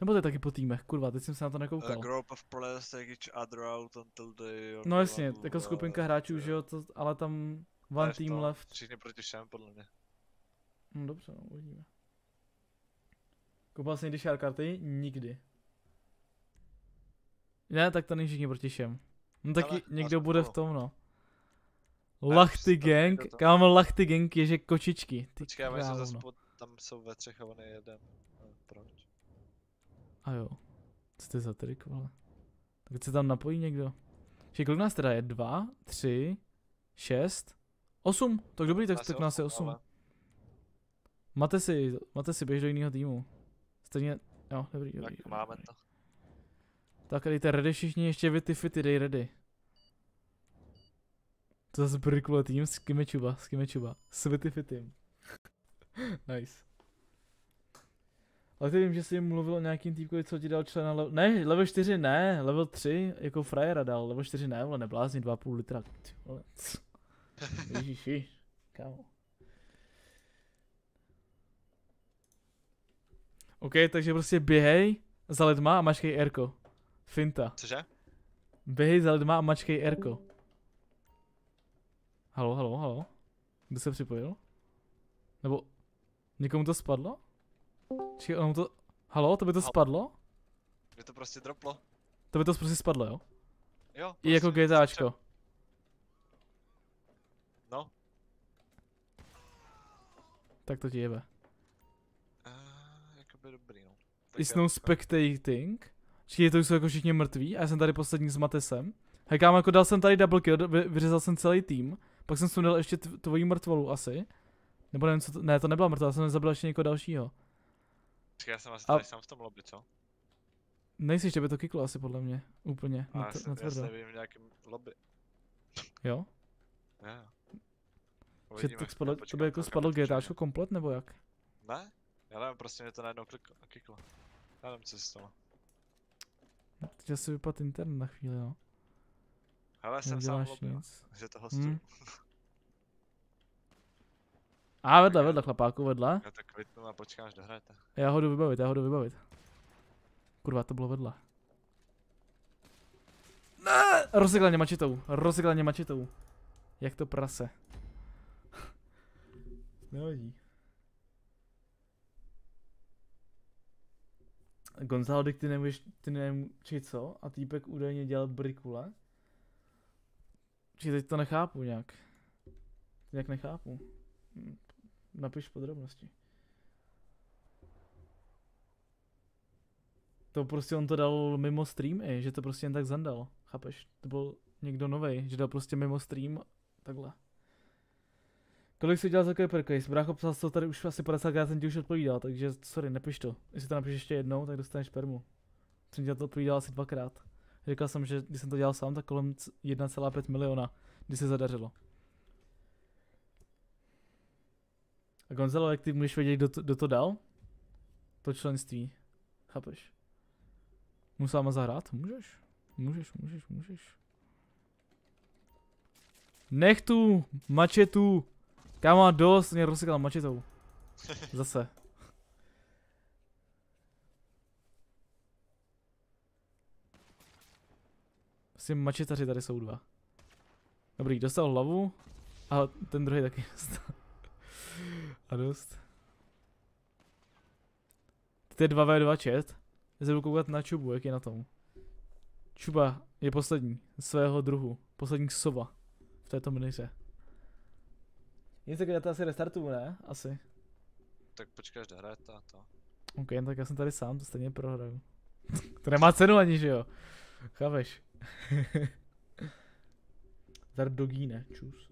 Nebo to je taky po týmech, kurva, teď jsem se na to A nekoukal. group of players take each other out until they No jasně, jako skupinka hráčů, že jo, to, ale tam one team to. left. Všichni proti všem, podle mě. No dobře, no, uvidíme. Koupal jsi někdy share karty? Nikdy. Ne, tak to není všichni proti všem. No taky Ale někdo bude v to. tom, no. Lachty prostě gang, kámo Lachty gang je že kočičky. Ty Počkej, ale královno. zase pod, tam jsou ve třech a on je jeden. No, proč? A jo. Co to je za trik, vole? Tak se tam napojí někdo. Že kolik nás teda je? Dva, tři, šest, osm. Tak dobrý, tak, Asi tak nás je osm, ale- Máte si, máte si běž do jiného týmu. Stejně, jo, dobrý, dobrý. Tak dobrý, máme dobrý. to. Tak a dejte ready všichni, ještě vy ty fity, dej ready. To zase brikule tým s Kimečuba, s Kimečuba. S Vity Fitym. (laughs) nice. Ale ty vím, že jsi jim mluvil o nějakým týpkovi, co ti dal člena level... Ne, level 4 ne, level 3 jako frajera dal, level 4 ne, vole, neblázni, 2,5 litra. (laughs) Ježiši, kámo. OK, takže prostě běhej za lidma a mačkej Rko. Finta. Cože? Běhej za lidma a mačkej Rko. Halo, halo, halo. Kdo se připojil? Nebo někomu to spadlo? Či ono to... Halo, to by to Halo. spadlo? Mě to prostě droplo. To by to prostě spadlo, jo? Jo. I jako prostě GTAčko. No. Tak to ti jebe. Uh, jakoby dobrý, no. Tak Is no teďka- spectating. Počkej, to jsou jako všichni mrtví a já jsem tady poslední s Matesem. Hej kámo, jako dal jsem tady double kill, vy, vyřezal jsem celý tým. Pak jsem sundal ještě tv- tvoji mrtvolu asi. Nebo nevím co to, ne to nebyla mrtvá, jsem zabil ještě někoho dalšího. Počkej, já jsem asi A- tady sám v tom lobby, co? Nejsi, že by to kiklo asi podle mě. Úplně, A na, já, se, na já nevím v nějakém lobby. Jo? Jo. Že tak spadlo, to by jako spadlo. GTAčko komplet nebo jak? Ne? Já nevím, prostě mě to najednou klik- kliklo. Já nevím, co se stalo. Teď asi vypadl internet na chvíli, no. Hele, jsem sám nic. že to hostuju. Hmm. (laughs) A vedle, vedle chlapáku, vedle. Já tak vypnu a počkám, až dohrajete. Já ho jdu vybavit, já ho jdu vybavit. Kurva, to bylo vedle. Ne! Rozsekleně mačitou, rozsekleně mačitou. Jak to prase. (laughs) Nevadí. Gonzalo, ty nemůžeš, ty nevím, či co? A týpek údajně dělal brikule? Či teď to nechápu nějak. Nějak nechápu. Hm, Napiš podrobnosti. To prostě on to dal mimo stream že to prostě jen tak zandal. Chápeš? To byl někdo novej, že dal prostě mimo stream takhle. Kolik jsi dělal za Kuiper Case? Brácho, psal to tady už asi 50 krát jsem ti už odpovídal, takže sorry, nepiš to. Jestli to napíšeš ještě jednou, tak dostaneš permu. Jsem ti to odpovídal asi dvakrát. Říkal jsem, že když jsem to dělal sám, tak kolem c- 1,5 miliona, když se zadařilo. A Gonzalo, jak ty můžeš vědět, kdo to, kdo to dal? To členství. Chápeš? Můžu s váma zahrát? Můžeš. Můžeš, můžeš, můžeš. Nech tu mačetu. Kámo, má dost, mě rozsekal mačetou. (laughs) Zase. Prostě mačetaři tady jsou dva. Dobrý, dostal hlavu. A ten druhý taky (laughs) dostal. A dost. Ty 2v2 chat. Já se budu koukat na Čubu, jak je na tom. Čuba je poslední svého druhu. Poslední sova v této miniře. Nic tak já to asi restartuju, ne? Asi. Tak počkej, až dohraje to a to. OK, tak já jsem tady sám, to stejně prohraju. (laughs) to nemá cenu ani, že jo? Chápeš? (laughs) Zardogíne, čus.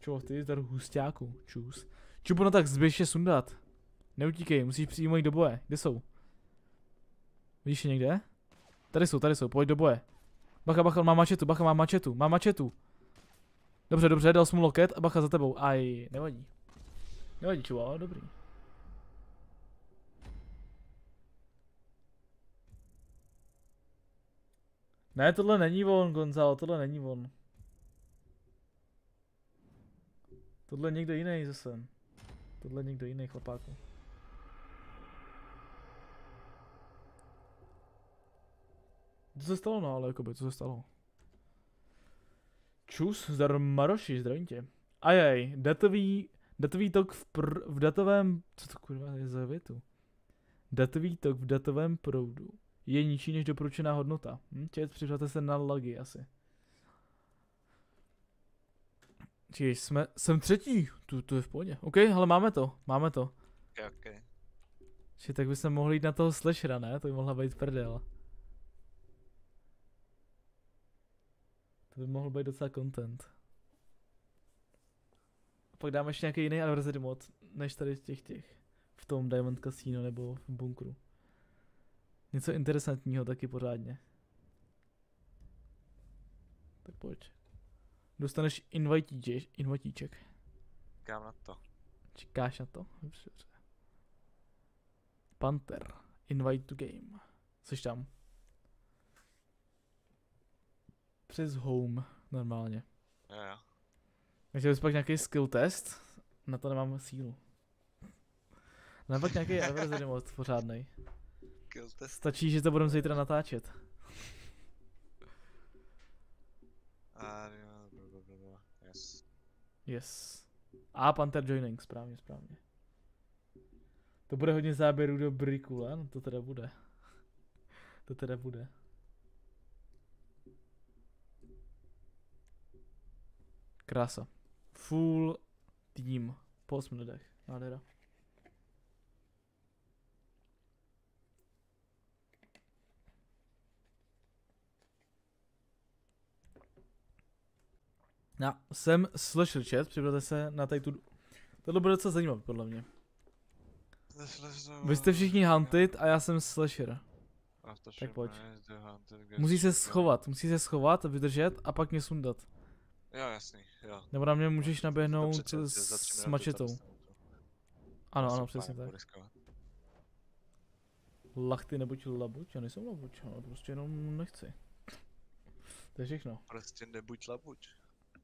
Čo, ty zdar husťáku, čus. Čupo, no tak zběž sundat. Neutíkej, musíš přijít do boje. Kde jsou? Vidíš je někde? Tady jsou, tady jsou, pojď do boje. Bacha, bacha, má mačetu, bacha, má mačetu, má mačetu. Dobře, dobře, dal jsem mu loket a bacha za tebou. Aj, nevadí. Nevadí, čuva, dobrý. Ne, tohle není on, Gonzalo, tohle není on. Tohle je někdo jiný zase. Tohle je někdo jiný, chlapáku. Co se stalo, no ale jakoby, co se stalo? Čus, zdar Maroši, zdravím tě. Ajaj, datový, datový tok v, pr, v datovém, co to kurva je za větu? Datový tok v datovém proudu je nižší než doporučená hodnota. Hm, čet, připravte se na lagy asi. Čiž jsme, jsem třetí, tu, tu je v pohodě. OK, ale máme to, máme to. Ok, ok. Či tak bychom mohli jít na toho slashera, ne? To by mohla být prdel. To by mohl být docela content. A pak dáme ještě nějaký jiný adversary mod, než tady v těch těch. V tom Diamond Casino nebo v bunkru. Něco interesantního taky pořádně. Tak pojď. Dostaneš invitíček. invitíček. Kám na to. Čekáš na to? Dobře, dobře. Panther. Invite to game. Jsi tam. Přes home. Normálně. Jo, jo. Chtěl bys pak nějaký skill test? Na to nemám sílu. Nebo pak nějaký (laughs) adversary mod pořádnej. Kill test. Stačí, že to budeme zítra natáčet. Yes. Yes. A Panther joining, správně, správně. To bude hodně záběrů do Brikule, no to teda bude. To teda bude. Krása. Full team. Po 8 minutech. Nádhera. Já jsem slasher chat, připravte se na tady tu... Tohle bude docela zajímavé, podle mě. Vy jste všichni hunted a já jsem slasher. Tak pojď. Musí se schovat, musí se schovat, vydržet a pak mě sundat. Jo, jasný, jo. Nebo na mě můžeš naběhnout přece s minuty mačetou. Ano, ano, přesně tak. Lachty nebuď labuť, já nejsem labuť, ale prostě jenom nechci. To je všechno. Prostě nebuď labuť.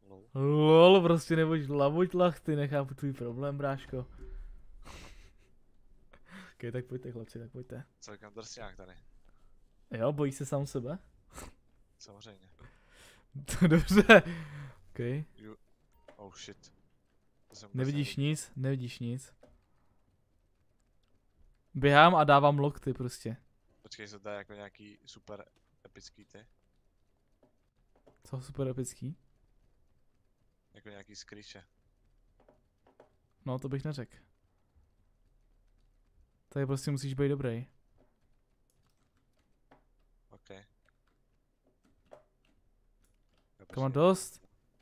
Lol. Lol, prostě nebuď labuť lachty, nechápu tvůj problém, bráško. (laughs) ok, tak pojďte chlapci, tak pojďte. Celkem drsňák tady. Jo, bojí se sám sebe? Samozřejmě. (laughs) Dobře. Ok, Oh shit. Nevidíš nevěděl. nic, nevidíš nic. Běhám a dávám lokty prostě. Počkej, se dá jako nějaký super epický ty. Co super epický? Jako nějaký skryše. No, to bych neřekl. Tady prostě musíš být dobrý. OK. Mám počkej. dost?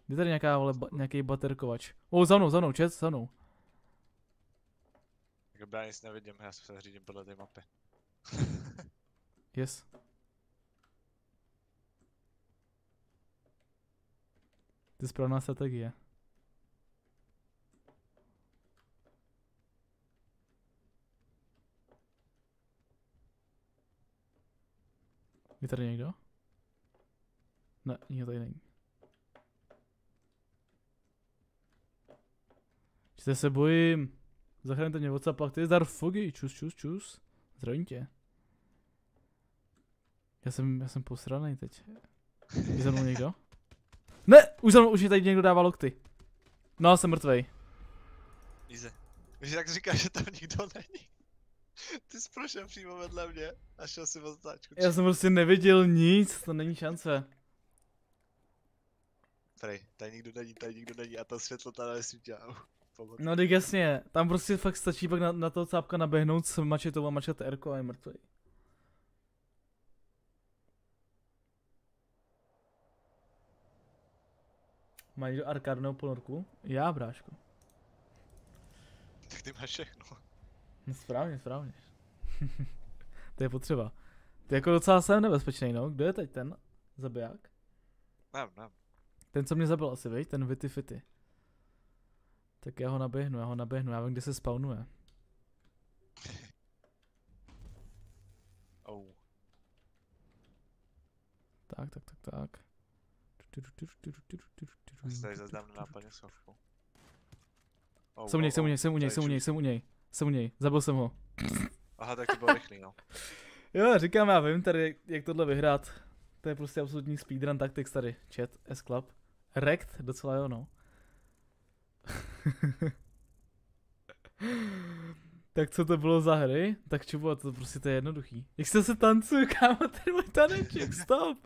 Kde tady nějaká, vole, ba, nějaký baterkovač? O, oh, za mnou, za mnou, čet, za mnou. Tak já nic nevidím, já se řídím podle té mapy. (laughs) yes. To je správná strategie. Je tady někdo? Ne, nikdo tady není. Čte se bojím. Zachraňte mě WhatsApp, ty zdar fogy, čus, čus, čus. Zdravím tě. Já jsem, já jsem posranej teď. Je za mnou někdo? Ne, už za mnou, už mi tady někdo dává lokty. No, jsem mrtvej. Líze. Víš, jak říkáš, že tam nikdo není? Ty jsi prošel přímo vedle mě a šel si o značku. Já jsem prostě neviděl nic, to není šance. Prej, tady nikdo není, tady nikdo není a to světlo tady nesvítí. Pomoc. No tak jasně, tam prostě fakt stačí pak na, na toho cápka naběhnout s mačetou a mačet Rko a je mrtvý. Má někdo arkádnou ponorku? Já, bráško. Tak ty máš všechno. No správně, správně. (laughs) to je potřeba. Ty jako docela jsem nebezpečný, no. Kdo je teď ten zabiják? Nevím, nevím. Ten, co mě zabil asi, viď? Ten Vity Fity. Tak já ho naběhnu, já ho naběhnu, já vím, kde se spawnuje. Oh. Tak, tak, tak, tak. Tady zazdám nápadně sovku. Oh, Jsem u něj, jsem u něj, jsem u něj, jsem u něj, jsem u něj. Jsem u něj, zabil jsem ho. Aha, tak to bylo rychlý, no. (laughs) Jo, říkám, já vím tady, jak, jak tohle vyhrát. To je prostě absolutní speedrun tactics tady. Chat, S-Club. Rekt, docela jo, no. (laughs) tak co to bylo za hry? Tak čubo, to prostě to je jednoduchý. Jak se se tancuje, kámo, ten můj taneček, stop!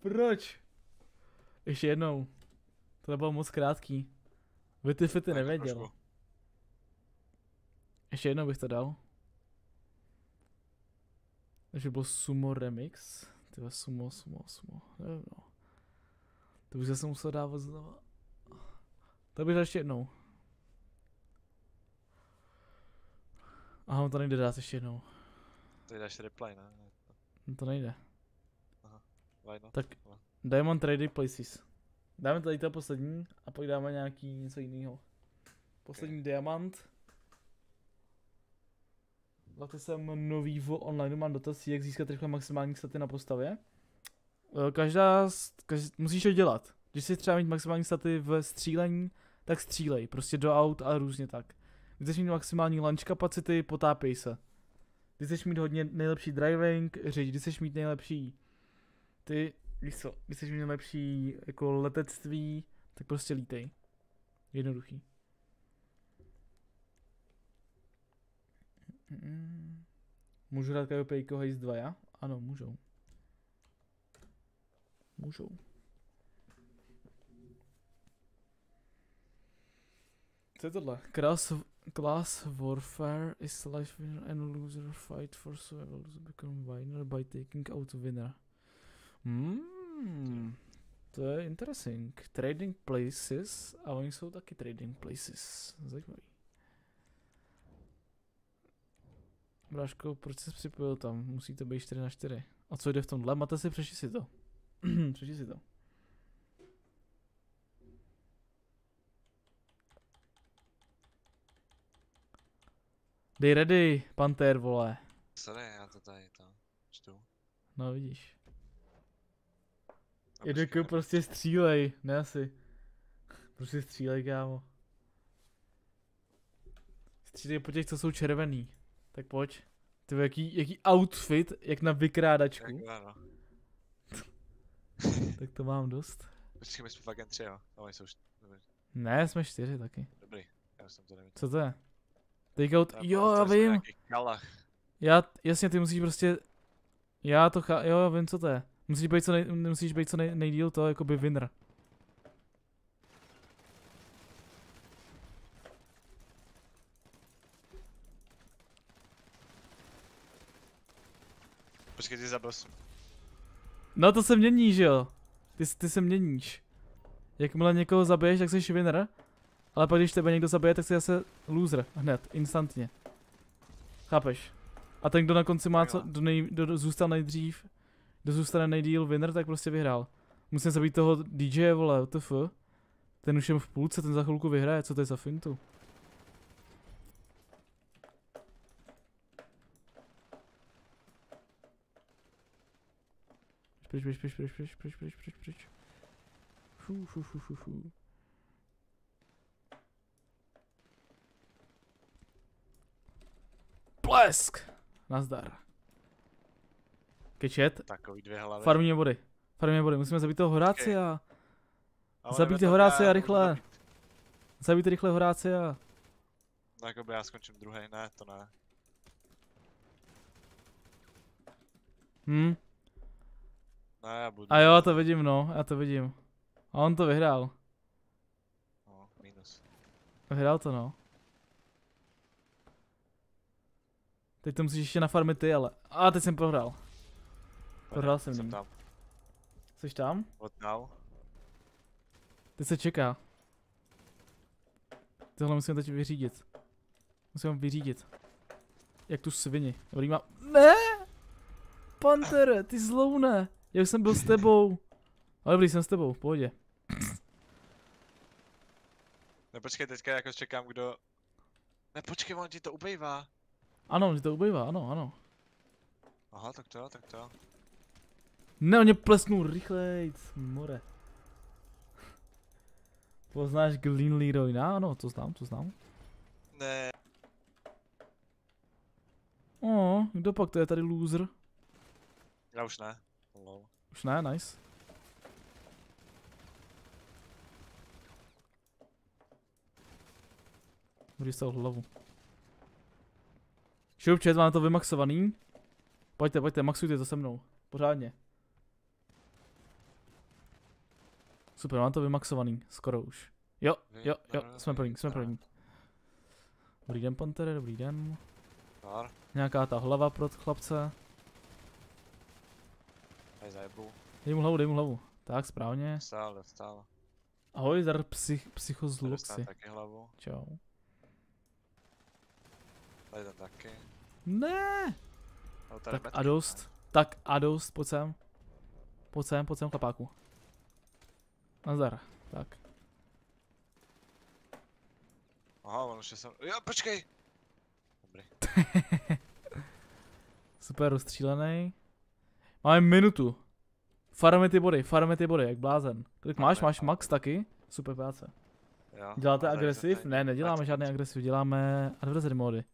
Proč? Ještě jednou. To bylo moc krátký. Vy ty fity nevěděl. Ještě jednou bych to dal. Takže byl Sumo Remix. Tyhle Sumo, Sumo, Sumo. Nevím no. To bych zase musel dávat znova. To bych dal ještě jednou. Aha, on to nejde dát ještě jednou. Tady dáš reply, ne? No to nejde. Why not? Tak Diamond Trading Places. Dáme tady to poslední a pak dáme nějaký něco jiného. Poslední diamant. Date jsem nový v online, mám dotaz, jak získat rychle maximální staty na postavě. Eh, Každá, z- kaž, musíš to dělat. Když si třeba mít maximální staty v střílení, tak střílej, prostě do aut a různě tak. Když chceš mít maximální launch capacity, potápěj se. Když chceš mít hodně nejlepší driving, řiď, když chceš mít nejlepší ty, víš co, když chceš mít nejlepší jako letectví, tak prostě lítej. Jednoduchý. Můžu hrát Kajopejko Haze 2, já? Ano, můžou. Můžou. Co je tohle? Class, class Warfare is life winner and loser fight for survival to become winner by taking out winner. Hmm, to je interesting. Trading places, a oni jsou taky trading places. Zajímavý. Bráško, proč jsi připojil tam? Musí to být 4 na 4. A co jde v tomhle? Máte si, přeši si to. (clears throat) přeši si to. Dej ready, Panther, vole. Sorry, já to tady to čtu. No vidíš. Počkej, prostě střílej, ne asi. Prostě střílej, kámo. Střílej po těch, co jsou červený. Tak pojď. Ty jaký, jaký outfit, jak na vykrádačku. Jak ano. (laughs) (laughs) Tak to mám dost. Počkej, my jsme fakt jen tři, jo. Oni jsou dobrý. Ne, jsme čtyři taky. Dobrý. Já jsem to neviděl. Co to je? Take out, jo, já vím. Já, jasně, ty musíš prostě, já to chá, jo, já vím, co to je. Musíš být co, nej, musíš být co nej, nejdíl to, jakoby winner. Počkej, ty zabil jsem. No to se mění, že jo? Ty, ty se měníš. Jakmile někoho zabiješ, tak jsi winner. Ale pak když tebe někdo zabije, tak jsi zase loser. Hned, instantně. Chápeš? A ten, kdo na konci má co, kdo, nej, kdo zůstal nejdřív, kdo zůstane nejdíl winner, tak prostě vyhrál. Musím zabít toho DJ, vole, WTF. Ten už je v půlce, ten za chvilku vyhraje, co to je za fintu? Pryč, pryč, pryč, pryč, pryč, pryč, pryč, pryč, pryč. Fu, fu, fu, fu, fu. Blesk! Nazdar. Kečet, Takový dvě hlavy. farmíme body. Farmíme body, musíme zabít toho Horácia. Ale zabijte Horácia ne, rychle. Zabijte rychle Horácia. No jakoby já skončím druhý, ne, to ne. Hm? Ne, já budu. A jo, to vidím, no, já to vidím. A on to vyhrál. No, minus. Vyhrál to, no. Teď to musíš ještě nafarmit ty, ale... A teď jsem prohrál. Prohrál jsem jsem ním. tam. Jsi tam? What now? Teď se čeká. Tohle musím teď vyřídit. Musím vyřídit. Jak tu svini. Dobrý má... Ne! Pantere, ty zloune. Já už jsem byl s tebou. Ale dobrý, jsem s tebou, v pohodě. Ne, počkej, teďka jako čekám, kdo... Ne, počkej, on ti to ubejvá. Ano, že to ubývá, ano, ano. Aha, tak to jo, tak to jo. Ne, on mě plesnul rychlejc, more. Poznáš Glyn Leroy? No, ano, to znám, to znám. Ne, O, kdo pak to je tady loser? já už ne. Lol. Už ne, nice. Můžeš stát hlavu. Šoupčet, máme to vymaxovaný. Pojďte, pojďte, maxujte to se mnou. Pořádně. Super, mám to vymaxovaný, skoro už. Jo, jo, jo, jsme první, jsme první. Dobrý den, Pantere, dobrý den. Nějaká ta hlava pro chlapce. zajebu. Dej mu hlavu, dej mu hlavu. Tak, správně. Dostal, dostal. Ahoj, zdar psych, hlavu. Čau. Tady ten taky. Ne! No, tady Tak metky, a dost. Tak a dost, pojď sem. Pojď sem, pojď sem, chlapáku. Nazdar. Tak. Aha, on už je sem. Jo, počkej! Dobrý. (laughs) Super rozstřílený. Máme minutu. Farme ty body, farme ty body, jak blázen. Kolik máš? Máš max taky? Super práce. Jo. Děláte agresiv? Ne, neděláme žádný agresiv, děláme adversary mody.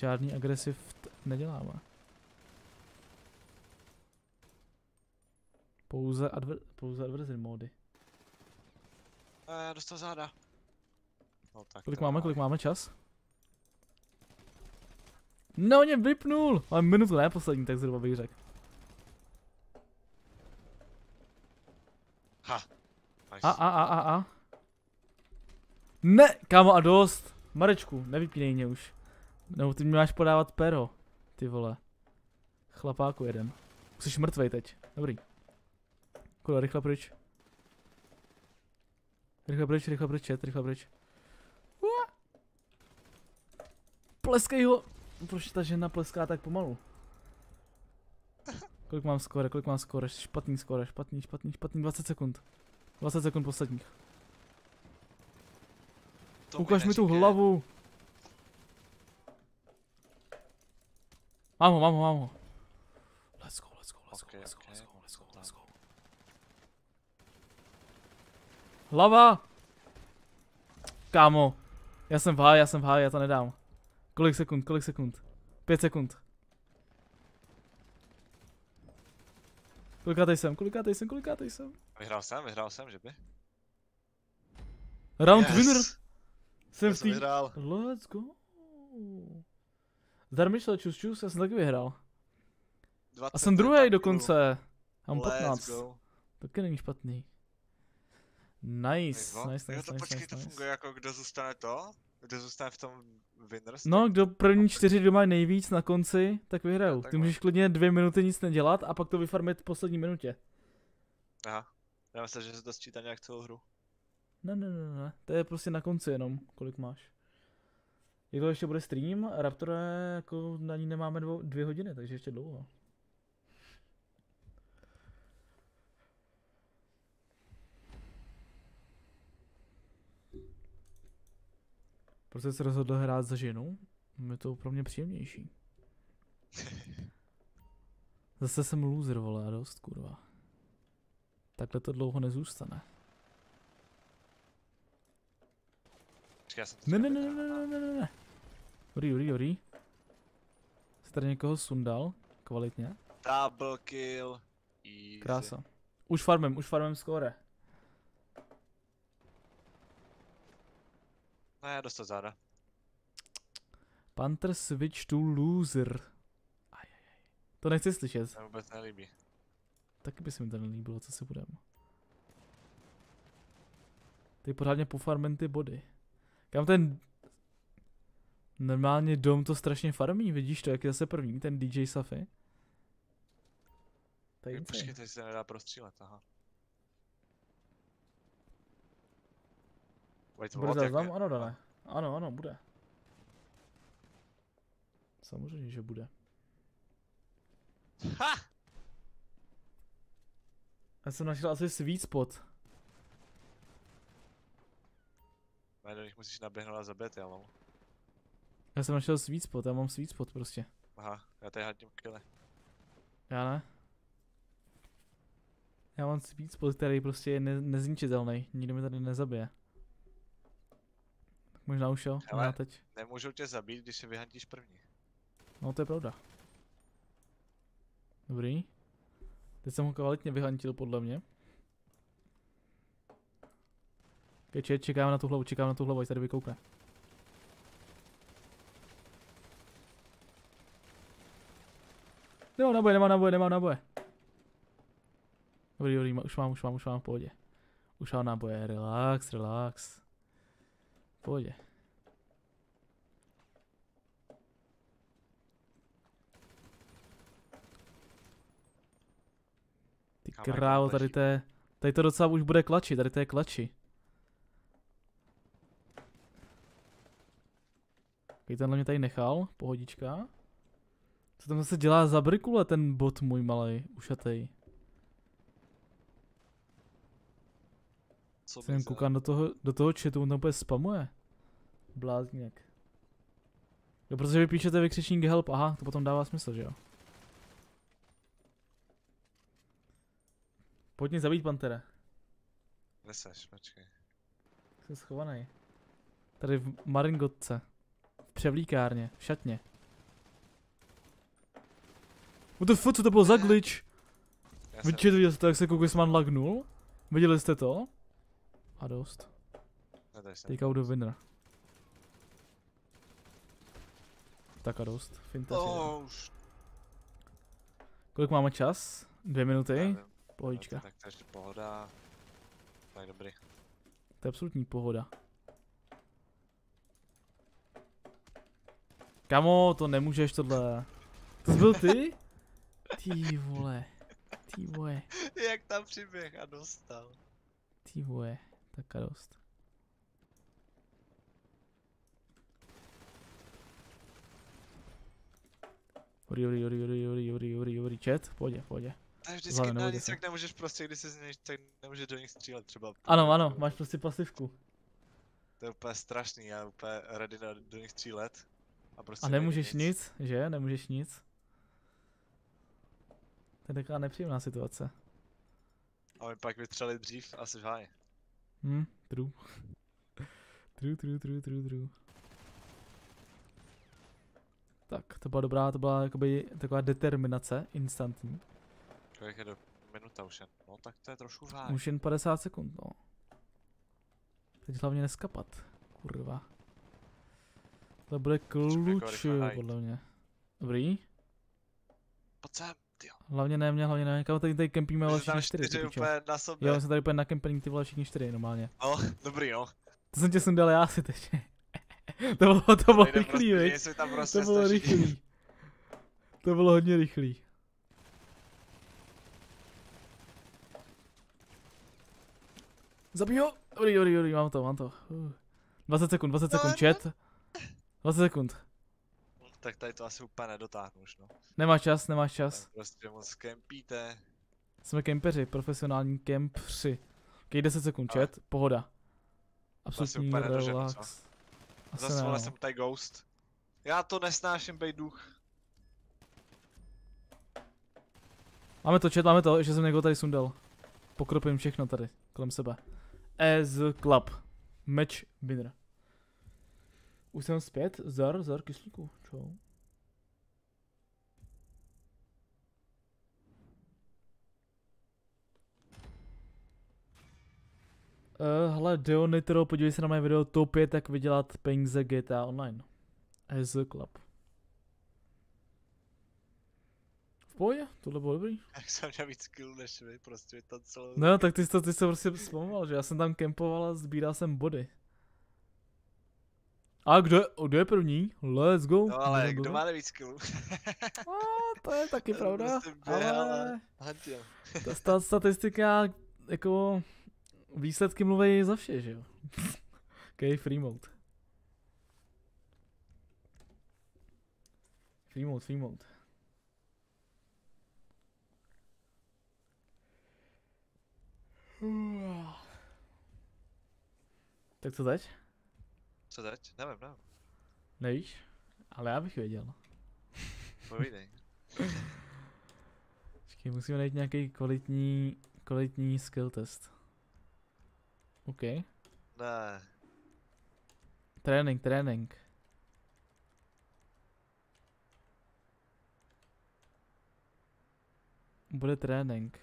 Žádný agresiv neděláme. Pouze, adver, pouze adversary mody. A já dostal záda. No tak Kolik máme, kolik máme čas? No, mě vypnul! Máme minutu, ne poslední, tak zhruba bych řekl. Ha. Nice. A, a, a, a, a. Ne, kámo, a dost. Marečku, nevypínej mě už. Nebo ty mi máš podávat pero. Ty vole. Chlapáku jeden. Jsi mrtvej teď. Dobrý. Kolo, rychle pryč. Rychle pryč, rychle pryč, chat, rychle pryč. Pleskej ho. Proč ta žena pleská tak pomalu? Kolik mám skore, kolik mám skore? Špatný skore, špatný, špatný, špatný, 20 sekund. 20 sekund posledních. To Ukaž mi tu hlavu. Mám ho, mám ho, mám ho. Let's go, let's go, let's go, let's go, ok, let's go, let's go, let's go. Hlava! Kámo, já jsem v háji, já jsem v háji, já to nedám. Kolik sekund, kolik sekund? Pět sekund. Kolikátej jsem, kolikátej jsem, kolikátej jsem? Vyhrál jsem, vyhrál jsem, že by? Round Yes! winner jsem v jsem tý... vyhrál. Let's go. Zdar Michel, čus čus, já jsem taky vyhrál. 20 A jsem druhý dokonce. Mám Let's 15. go. Taky není špatný. Nice, Nice, nice, jo, nice, to nice, počkej, nice, to nice. funguje jako kdo zůstane to? Kdo zůstane v tom winners? No, kdo první čtyři, kdo mají nejvíc na konci, tak vyhrajou. Ty můžeš klidně dvě minuty nic nedělat a pak to vyfarmit v poslední minutě. Aha. Já myslím, že se to sčítá nějak celou hru. Ne, ne, ne, ne, to je prostě na konci jenom, kolik máš. Jak to ještě bude stream, Raptore, jako na ní nemáme dvou, dvě hodiny, takže ještě dlouho. Proč se rozhodl hrát za ženu? Je to pro mě příjemnější. (laughs) Zase jsem loser, vole, a dost, kurva. Takhle to dlouho nezůstane. Počkej, já jsem to Ne, ne, ne, ne, ne, ne, ne, ne. Dobrý, dobrý, dobrý. Jsi tady někoho sundal, kvalitně. Double kill. Easy. Krása. Už farmem, už farmem skóre. Ne, dostat záda. Panther switch to loser. To nechci slyšet. To vůbec nelíbí. Taky by se mi to nelíbilo, co si budem. Ty pořádně pofarmen ty body. Kam ten... Normálně dom to strašně farmí, vidíš to, jak je zase první, ten DJ Safi. To je Počkej, tady se nedá prostřílet, aha. Wait, Bude jak záznam? Ano, Dané. Ano, ano, bude. Samozřejmě, že bude. Ha! Já jsem našel asi sweet spot. Ne, do nich musíš naběhnout a zabít, já mám. Já jsem našel sweet spot, já mám sweet spot prostě. Aha, já tady hadím kille. Já ne. Já mám sweet spot, který prostě je ne- nezničitelný. Nikdo mi tady nezabije. Tak možná už jo, Hele. možná teď. Nemůžou tě zabít, když se vyhantíš první. No to je pravda. Dobrý. Teď jsem ho kvalitně vyhantil podle mě. Keče, čekám na tu hlavu, čekám na tu hlavu, ať tady vykoukne. Nemám naboje, nemám naboje, nemám naboje. Dobrý, dobrý, už mám, už mám, už mám v pohodě. Už mám naboje, relax, relax. V pohodě. Ty krávo, tady to je, tady to docela už bude klači, tady to je klači. Okay, tenhle mě tady nechal, pohodička. Co tam zase dělá za brikule ten bot můj malej, ušatej. Co Jsem koukám do toho, do toho chatu, on tam úplně spamuje. Blázník. Jo, protože vy píšete vykřičník help, aha, to potom dává smysl, že jo? Pojď mě zabít, Pantere. Kde seš, počkej. Jsem schovaný. Tady v Maringotce. V převlíkárně, v šatně. What the fuck, co to bylo za glitch? Vidíte, viděli jste, jak se Kukisman lagnul? Viděli jste to? A dost. jsem. Take out the winner. Tak a dost. Finta. Oh. Kolik máme čas? Dvě minuty? Pohodička. Tak to ještě pohoda. Tak dobrý. To je absolutní pohoda. Kamo, to nemůžeš tohle. To byl ty? Ty vole. Ty vole. Jak tam přiběh a dostal. Ty vole. Tak a dost. Dobrý, dobrý, dobrý, dobrý, dobrý, dobrý, dobrý, dobrý, chat, pohodě. To je vždycky na nic, jak nemůžeš prostě, když se z něj, tak nemůžeš do nich střílet třeba. Ano, ano, máš prostě pasivku. To je úplně strašný, já úplně ready na, do nich střílet. A prostě A nemůžeš nic, že? Nemůžeš nic. To je taková nepříjemná situace. A my pak vytřeli dřív a jsi v háji. Hm, true. (laughs) true, true, true, true, true. Tak, to byla dobrá, to byla jakoby taková determinace, instantní. Kolik je do minuta už jen. No tak to je trošku v háji. Už jen 50 sekund, no. Teď hlavně neskapat, kurva. To bude kluč, podle mě. Dobrý. Pojď sem, tyjo. Hlavně ne mě, hlavně ne, kam tady, tady kempíme, ale všichni čtyři, ty pičo. úplně na sobě. Jo, jsme tady úplně na kemping, ty vole, všichni čtyři, normálně. No, (laughs) dobrý no. To jsem tě sundal já si teď. (laughs) to bylo, to bylo Nejde rychlý, prostě, tam prostě To bylo rychlý. To bylo hodně rychlý. Zabij ho! Dobrý, dobrý, dobrý, mám to, mám to. Uh. 20 sekund, 20 sekund, chat. 20 sekund. Tak tady to asi úplně nedotáhnu už no. Nemáš čas, nemáš čas. Tam prostě moc kempíte. Jsme kempeři, profesionální kempři. Ok, 10 sekund, chat, pohoda. Absolutní relax. Vole no. jsem tady ghost. Já to nesnáším bej duch. Máme to, chat, máme to, že jsem někoho tady sundal. Pokropím všechno tady, kolem sebe. As Club. Match winner. Už jsem zpět, Zar, Zar, kyslíku, čau. Uh, hele, Deo Nitro, podívej se na moje video top 5, jak vydělat peníze GTA Online. As Club. V pohodě, tohle bylo dobrý. (laughs) Jak jsem měl víc skill než vy, prostě tam celou... No, tak ty jsi to, ty jsi to prostě vzpomínal, že já jsem tam kempoval a sbíral jsem body. A kdo je, kdo je první? Let's go. No ale Kdo kdo má nejvíc skillů? A, (laughs) to je taky (laughs) pravda, prostě ale Hantil. (laughs) ta, ta statistika, jako výsledky mluví za vše, že jo. OK, free mode. Free mode, free mode. (sighs) Tak co teď? Co teď? Nevím, nevím. Nevíš? Ale já bych věděl. Povídej. (laughs) Počkej, musíme najít nějaký kvalitní, kvalitní skill test. OK. Ne. Trénink, trénink. Bude trénink.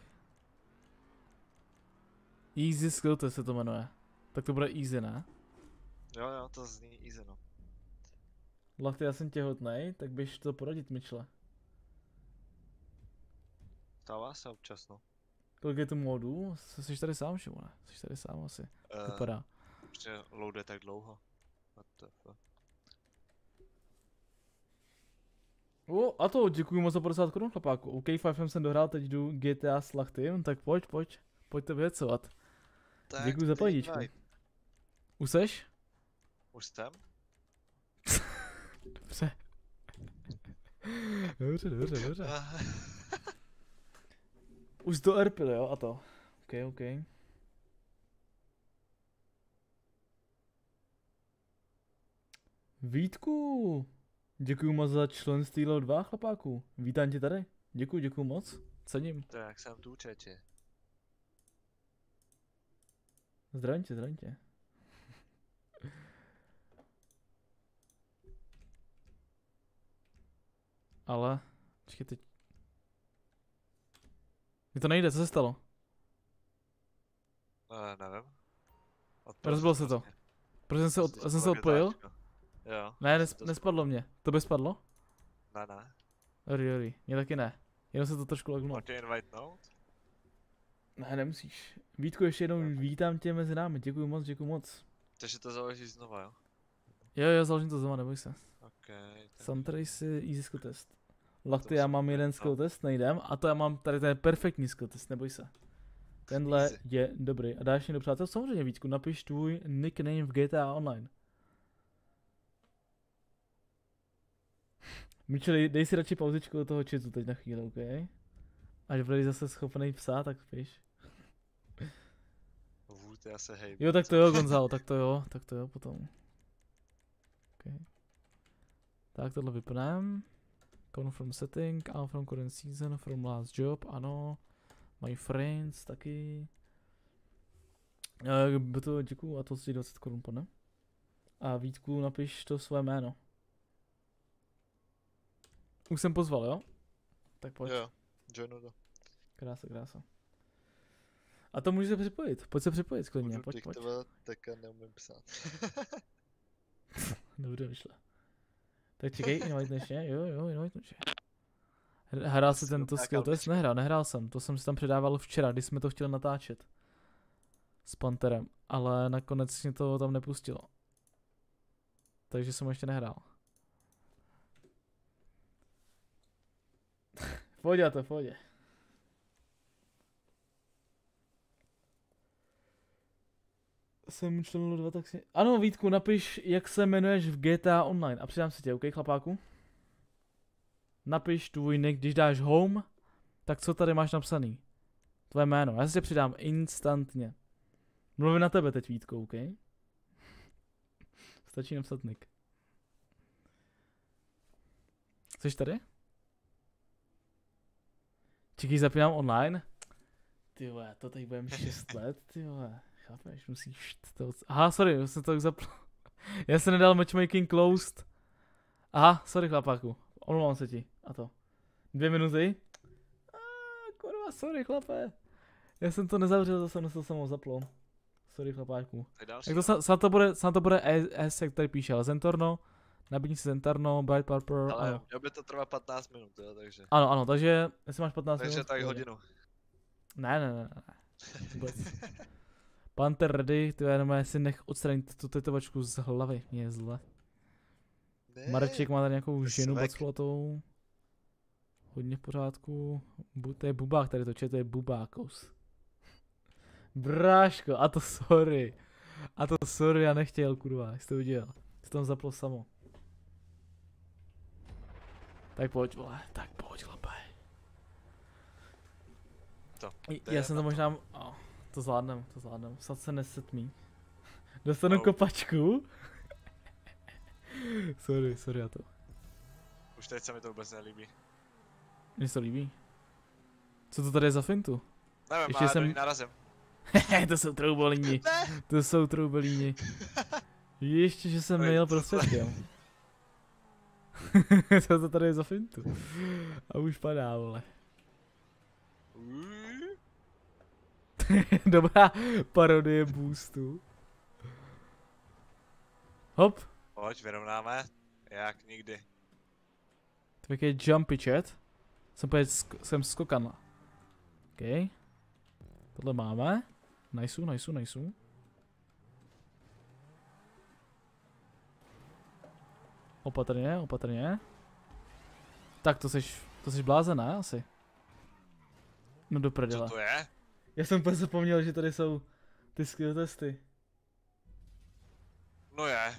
Easy skill test se to jmenuje. Tak to bude easy, ne? Jo, jo, to zní easy, no. Lachty, já jsem těhotnej, tak běž to poradit, Mitchell. Stává se občas, no. Kolik je tu modů? Jsi tady sám, Šimone? Jsi tady sám asi. Uh, Vypadá. Protože loaduje tak dlouho. What the fuck. O, a to, děkuji moc za 50 korun, chlapáku. OK, 5 jsem dohrál, teď jdu GTA s Lachty, no tak pojď, pojď. Pojďte vyhecovat. Děkuji za vaj. Už seš? Už jsem? Dobře. Dobře, dobře, dobře. Ah, Už to RPL, jo, a to. OK, OK. Vítku! Děkuji moc za členství LO 2, chlapáku. Vítám tě tady. Děkuji, děkuji moc. Cením. tak jsem tu čeče. Zdravím tě, zdravím tě. Ale, počkej teď. Mně to nejde, co se stalo? Uh, nevím. Odpol Rozbil jsem se to. vlastně. Proč jsem se, od, jsem se odpojil? Jo. Ne, nes, nespadlo mě. To by spadlo? Ne, ne. Dobrý, dobrý. Mě taky ne. Jenom se to trošku lagnulo. To invite note? Ne, nemusíš. Vítku, ještě jednou vítám tě mezi námi. Děkuji moc, děkuji moc. Takže to založíš znova, jo? Jo, jo, založím to znova, neboj se. OK. Suntrace easy test. Lachty, já mám jeden skill test, nejdem. A to já mám tady ten perfektní skill test, neboj se. Tenhle je dobrý. A dáš někdo přátel? Samozřejmě Vítku, napiš tvůj nickname v GTA Online. (laughs) Micheli, dej si radši pauzičku do toho chatu teď na chvíli, OK? Až budeš zase schopný psát, tak píš. Vůd, já se hej. Jo, tak to jo, Gonzalo, tak to jo, tak to jo potom. Okay. Tak tohle vypnem. Confirm setting, I'm from current season, from last job, ano. My friends, taky. Uh, to děkuju a to si 20 korun podne. A Vítku napiš to své jméno. Už jsem pozval, jo? Tak pojď. Jo, joinu to. Krása, krása. A to můžeš se připojit. Pojď se připojit klidně, Budu pojď, pojď. tak neumím psát. (laughs) Dobře vyšlo. Tak čekej, (laughs) invite dnešně, jo, jo. Hr- Hrál To si tento skill test? kalbička. Nehrál, nehrál jsem, to jsem si tam předával včera, když jsme to chtěli natáčet. S Panterem, ale nakonec mě to tam nepustilo. Takže jsem ho ještě nehrál. (laughs) pohodě, to v Jsem člen 2, tak si... Ano, Vítku, napiš, jak se jmenuješ v GTA Online a přidám se tě, OK, chlapáku? Napiš tvůj nick, když dáš home, tak co tady máš napsaný? Tvoje jméno, já se tě přidám instantně. Mluvím na tebe teď, Vítko, OK? (laughs) Stačí napsat nick. Jsi tady? Čekaj, zapínám online. Ty vole, to teď budeme 6 let, ty vole. Chápeš, musíš to... Aha, sorry, já jsem to tak zapl... (laughs) Já jsem nedal matchmaking closed. Aha, sorry chlapáku. Omlouvám se ti. A to. Dvě minuty. A, kurva, sorry chlape. Já jsem to nezavřel, to jsem to samo zaplo. Sorry chlapáku. Tak. Tak to snad, snad to bude, snad to bude E- S, jak tady píše, ale Zentorno. Nabídni si Zentorno, Bright Purple, Ale ano. mělo by to trvat 15 minut, jo, takže. Ano, ano, takže jestli máš 15 Takže minut. tak v pohodě. hodinu. Ne, ne, ne, ne. (laughs) Vůbec. Panther ready, ty jenom si nech odstranit tu tetovačku z hlavy, mě je zle. Ne. Mareček má tady nějakou ženu svek. backlatou. Hodně v pořádku. Bu, to je bubák tady toče, to je bubákos. Bráško, a to sorry. A to sorry, já nechtěl, kurva, jsi to udělal. Jsi tam zaplo samo. Tak pojď, vole, tak pojď, chlape. To, Já jsem to. možná, oh, to zvládnem, to zvládnem, snad se nesetmí. (laughs) Dostanu No. kopačku. (laughs) sorry, sorry, já to. Už teď se mi to vůbec nelíbí. Mně se to líbí. Co to tady je za fintu? Nevím, Ještě jsem- narazím. (laughs) to jsou troubolíni. Ne! To jsou troubolíni. Ještě, že jsem nejel prostředkem. Co to tady je za fintu? A už padá, vole. Uuu. (laughs) Dobrá parodie boostu. Hop. Pojď, vyrovnáme. Jak nikdy. Tak je jumpy chat. Jsem, pojď, sk- jsem skokan. OK. Tohle máme. Nice, nice, nice. Opatrně, opatrně. Tak to seš, to seš blázen, ne? Asi. No do Co prdele. to je? Já jsem úplně zapomněl, že tady jsou ty skill testy. No je.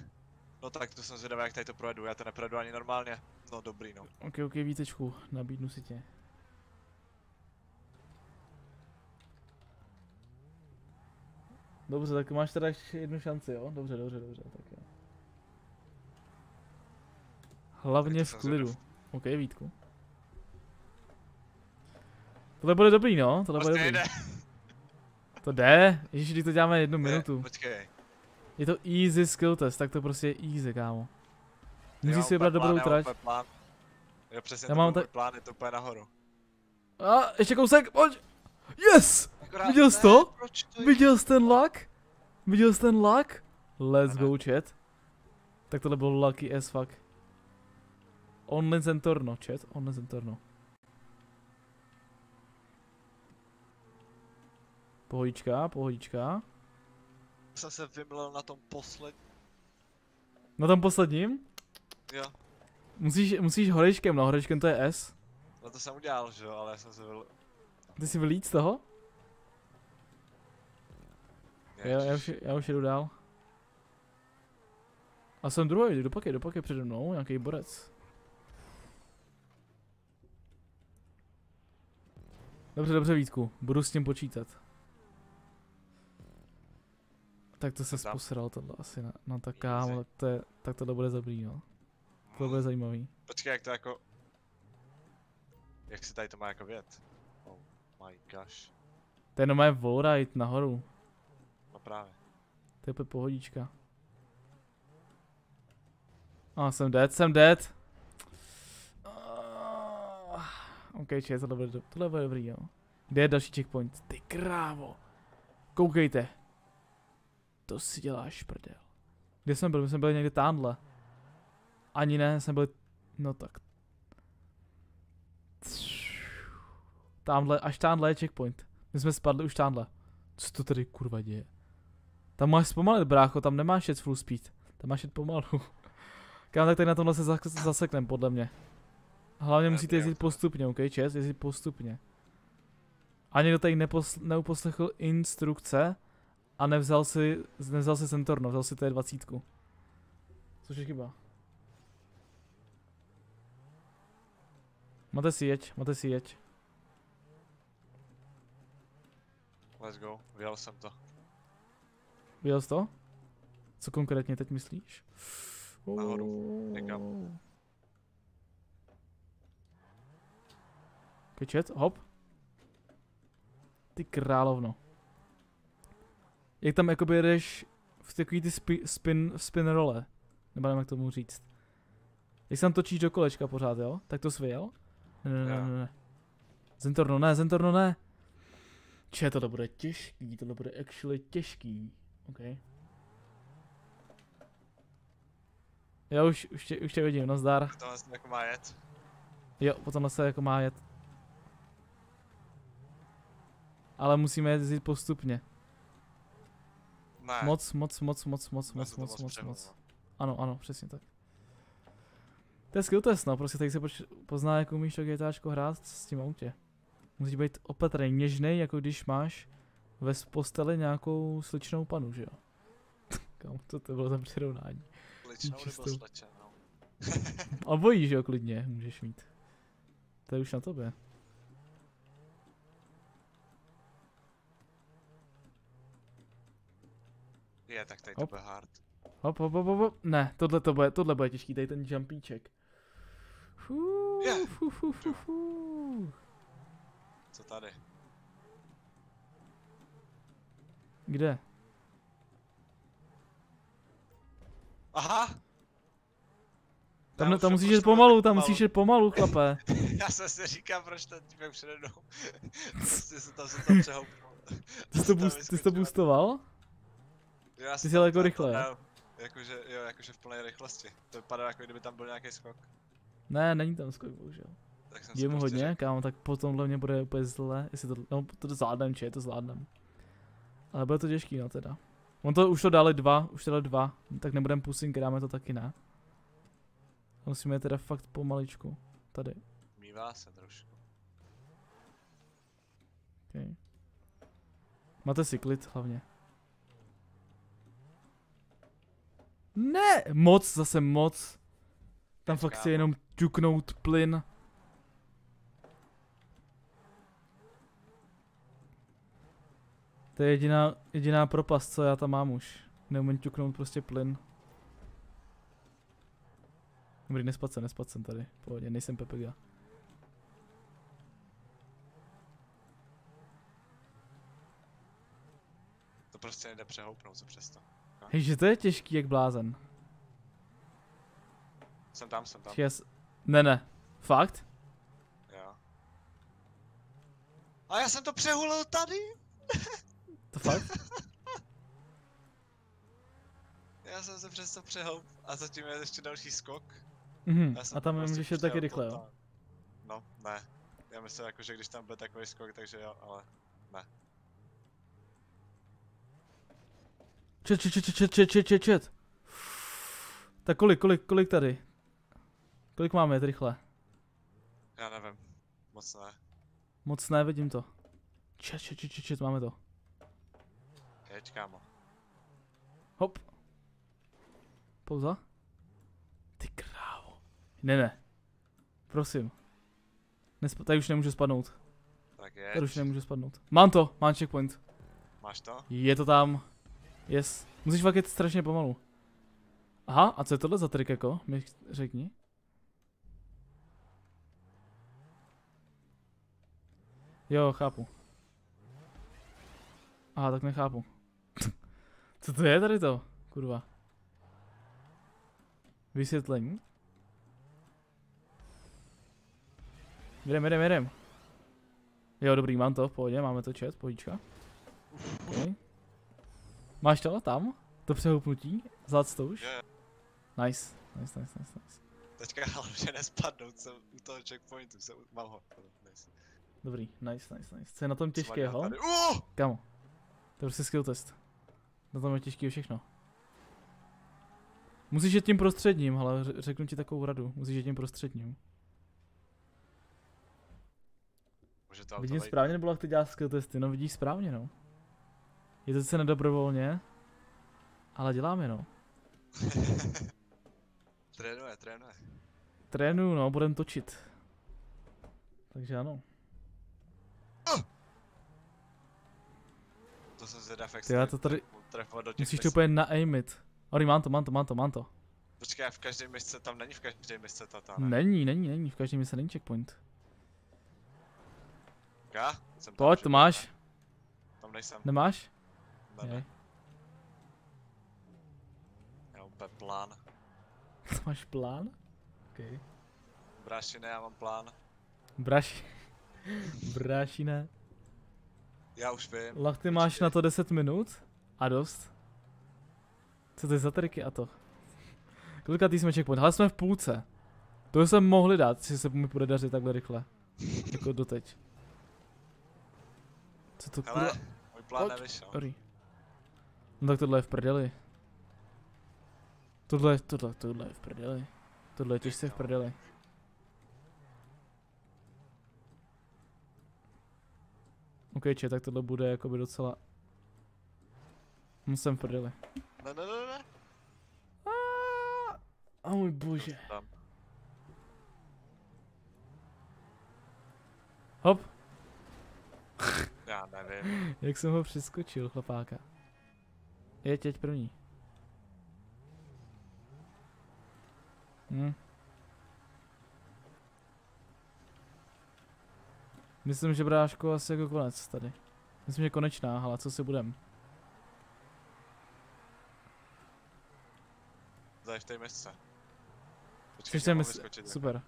No tak to jsem zvědavý, jak tady to projedu. Já to neprojedu ani normálně. No dobrý, no. Ok, ok, vítečku, nabídnu si tě. Dobře, tak máš teda ještě jednu šanci, jo? Dobře, dobře, dobře, tak jo. Hlavně v klidu. zvědav. Ok, Vítku. Tohle bude dobrý, no, tohle bude Prostě dobrý. jde. To jde, ježiš, když to děláme jednu Ne, minutu. Počkej. Je to easy skill test, tak to prostě je easy, kámo. Musíš si vybrat dobrou trať. plán. Jo, přesně, Já mám tak- plán, je to úplně nahoru. A, ještě kousek, pojď! Yes! Akorát, Viděl jsi to? To Viděl jsi ten luck? Viděl jsi ten luck? Let's Ano. go chat. Tak tohle bylo lucky as fuck. Only Zentorno, chat. Only Zentorno. Pohodička, pohodička. jsem se vymlel na tom posledním. Na tom posledním? Jo, Musíš, musíš horečkem, no horečkem to je S. no to jsem udělal, že jo, ale já jsem se vyl... Ty jsi vylít z toho? Jo, já už, já už jdu dál. A jsem druhý, do paky, do paky přede mnou, nějaký borec. Dobře, dobře Vítku, budu s tím počítat. Tak to se tam. tohle asi na, na tak kámo, tak, to je, tak tohle bude dobrý no. To bude Mm, zajímavý. Počkej, jak to jako... Jak se tady to má jako vět? Oh my gosh. To je normálně wallride nahoru, No právě. to je úplně pohodička. A jsem dead, jsem dead. Ah, OK, če, tohle bude, tohle bude dobrý, jo. Kde je další checkpoint? Ty krávo. Koukejte. To si děláš prdel. Kde jsme byli? My jsme byli někde tamhle. Ani ne, jsme byli, no tak. Tamhle, až tamhle je checkpoint. My jsme spadli už tamhle. Co to tady kurva děje? Tam máš zpomalit, brácho, tam nemáš jet full speed. Tam máš jet pomalu. (laughs) Kam tak tady na tomhle se zas- zaseknem, podle mě. Hlavně musíte jezdit postupně, ok, čes? Jezdit postupně. A někdo tady nepos- neuposlechl instrukce a nevzal si, nevzal si Centorno, vzal si T20. Což je chyba. Máte si jeď, máte si jeď. Let's go, vyjel jsem to. Viděl jsi to? Co konkrétně teď myslíš? Nahoru, někam. Kečet, hop. Ty královno. Jak tam jakoby jedeš v takový ty spi, spin, spin role. Nebo nevím, jak tomu říct. Jak se tam točíš do kolečka pořád, jo? Tak to svěl? Ne, ne, ne, ne, ne. Zentorno ne, Zentorno ne. Če, to bude těžký, tohle bude actually těžký. OK. Já už, už, tě, už tě vidím, nazdar. To vlastně jako má jet. Jo, potom se jako má jet. Ale musíme jezdit postupně. Ne. Moc, moc, moc, moc, moc, moc, to moc, moc, moc. no. Ano, ano, přesně tak. To je skill test, no, prostě tady se pozná, jak umíš to GTAčko hrát s tím autě. Musíš být opatrný, něžnej, jako když máš ve posteli nějakou sličnou panu, že jo? (laughs) Kam, co to bylo za přirovnání? Ličnou nebo Čistou. slečenou. A bojí, že jo, klidně, můžeš mít. To je už na tobě. Je, tak tady to Hop. bude hard. Hop, hop, hop, hop. Ne, tohle to bude, tohle bude těžký, tady ten jumpíček. Fuu, Je. fu, fu, fu, fu. Co tady? Kde? Aha! Tam, ne, tam jsem musíš jít pomalu, tam musíš jít pomalu, chlape. (laughs) Já jsem si říkal, proč ten týpek přede mnou. (laughs) prostě se tam se tam přehoupnul. Ty jsi to, boost, ty jsi to boostoval? Já jsi jel jako rychle. Jakože, jo, jakože v plné rychlosti. To vypadá jako kdyby tam byl nějaký skok. Ne, není tam skok, bohužel. Tak jsem Je mu prostě hodně, kámo, tak potom mě bude úplně zle, jestli to, no, to zvládnem, či to zvládnem. Ale bude to těžký, no teda. On to, už to dali dva, už to dali dva, tak nebudem pusing, dáme to taky ne. Musíme teda fakt pomaličku, tady. Mívá se trošku. Okay. Máte si klid hlavně. Ne, moc, zase moc. Tam fakt chci jenom ťuknout plyn. To je jediná, jediná propast, co já tam mám už. Neumím ťuknout prostě plyn. Dobrý, nespat se, nespat jsem tady. Pohodě, nejsem Pepega. To prostě nejde přehoupnout se přesto. Hej, že to je těžký jak blázen. Jsem tam, jsem tam. Yes. Ne, ne. Fakt? Jo. A já jsem to přehulil tady! To fakt? (laughs) Já jsem se přesto přehoup a zatím je ještě další skok. Mhm. A tam prostě můžeš jet taky rychle, jo? No, ne. Já myslím jako, že když tam bude takový skok, takže jo, ale Čet, čet, čet, čet, čet, čet, čet, čet. Tak kolik, kolik, kolik tady? Kolik máme jet rychle? já nevím. Moc ne. Moc ne, vidím to. Čet, čet, čet, čet, čet, máme to. Jeď, kámo. Hop. Pauza. Ty krávo. Ne, ne. Prosím. Nesp- tady už nemůžu spadnout. Tak Tady už nemůžu spadnout. Mám to, mám checkpoint. Máš to? Je to tam. Yes. Musíš fakt strašně pomalu. Aha, a co je tohle za trik jako? Mi řekni. Jo, chápu. Aha, tak nechápu. (laughs) co to je tady to? Kurva. Vysvětlení. Jedem, jedem, jedem. Jo, dobrý, mám to, v pohodě, máme to chat, pohodička. Okay. Máš to tam? To přehoupnutí? Zvlád to už? Jo. Nice, nice, nice, nice, nice. Teďka (laughs) hlavně nespadnout, jsem u toho checkpointu, jsem, mám ho. Nice. Dobrý, nice, nice, nice. Co je na tom těžkého? Uh! Kamo. To je prostě skill test. Na tom je těžký všechno. Musíš jít tím prostředním, ale ře- řeknu ti takovou radu. Musíš jít tím prostředním. Může to vejít. správně, nebo jak ty děláš skill testy? No vidíš správně, no. Je to sice nedobrovolně, ale děláme, no. (laughs) trénuje, trénuje. Trénuju, no, budem točit. Takže ano. To jsem zvědav, jak Ty, já se to tady- trefovat do těch Musíš to úplně naimit. Ori, mám to, mám to, mám to, mám to. Počkej, v každé misce tam není v každé misce to, to ne? Není, není, není, v každém se není checkpoint. Já? Jsem Pojď, to máš. Tam nejsem. Nemáš? Ne. Já mám úplně plán. (laughs) Máš plán? Okay. Bráši, ne, já mám plán. Braš. (laughs) Bráši ne. Já už vím. Lachty máš Počkej. na to 10 minut? A dost? Co to je za triky a to? (laughs) Kolikátý jsme checkpoint? Ale jsme v půlce. To jsme mohli dát, jestli se mi bude dařit takhle rychle. Jako doteď. Co to kurva? Hele, můj plán nevyšel. Sorry. No tak tohle je v prdeli. Tohle, tohle, tohle je v prdeli. Tohle je těžce v prdeli. OK, če, tak tohle bude jakoby docela... Musím v prdeli. Ne, ne, ne, ne. A můj bože. Hop, Já nevím. (laughs) jak jsem ho přeskočil, chlapáka. Je teď první. Hm. Myslím, že bráško asi jako konec tady. Myslím, že konečná, ale co si budem. Tady té misce. Počkej, Chceš. Super.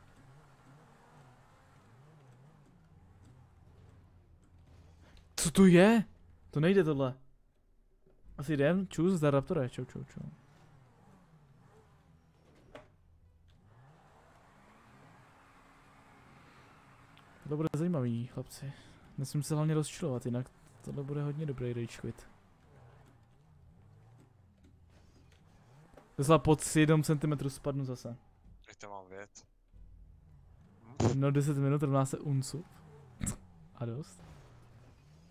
Co to je? To nejde tohle. Asi jdem? Čus, za raptore. Čau, čau, čau. To bude zajímavý, chlapci. Nesmím se hlavně rozčilovat, jinak tohle bude hodně dobrý rage quit. Doslova pod 7 cm spadnu zase. Jak to mám vědět? No 10 minut rovná se uncu. A dost.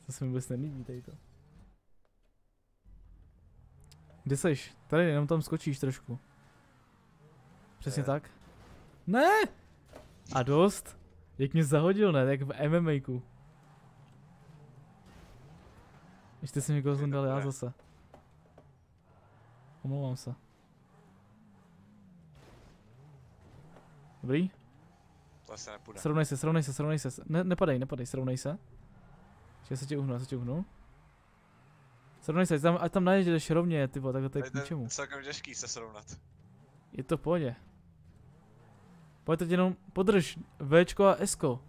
To se mi vůbec nelíbí tady to. Kde seš? Tady, jenom tam skočíš trošku. Přesně Ne. tak. Ne! A dost? Jak mě zahodil, ne? Jak v MMAku. Ještě jsem někoho zundal já zase. Omlouvám se. Dobrý? To asi nepůjde. Srovnej se, srovnej se, srovnej se. Ne, nepadej, nepadej, srovnej se. Já se tě uhnu, já se tě uhnu. Srovnej se, ať tam, ať tam najezdeš rovně, ty vole, takhle to je k to je ničemu. celkem těžký se srovnat. Je to v pohodě. Pojď teď jenom, podrž Včko a Sko.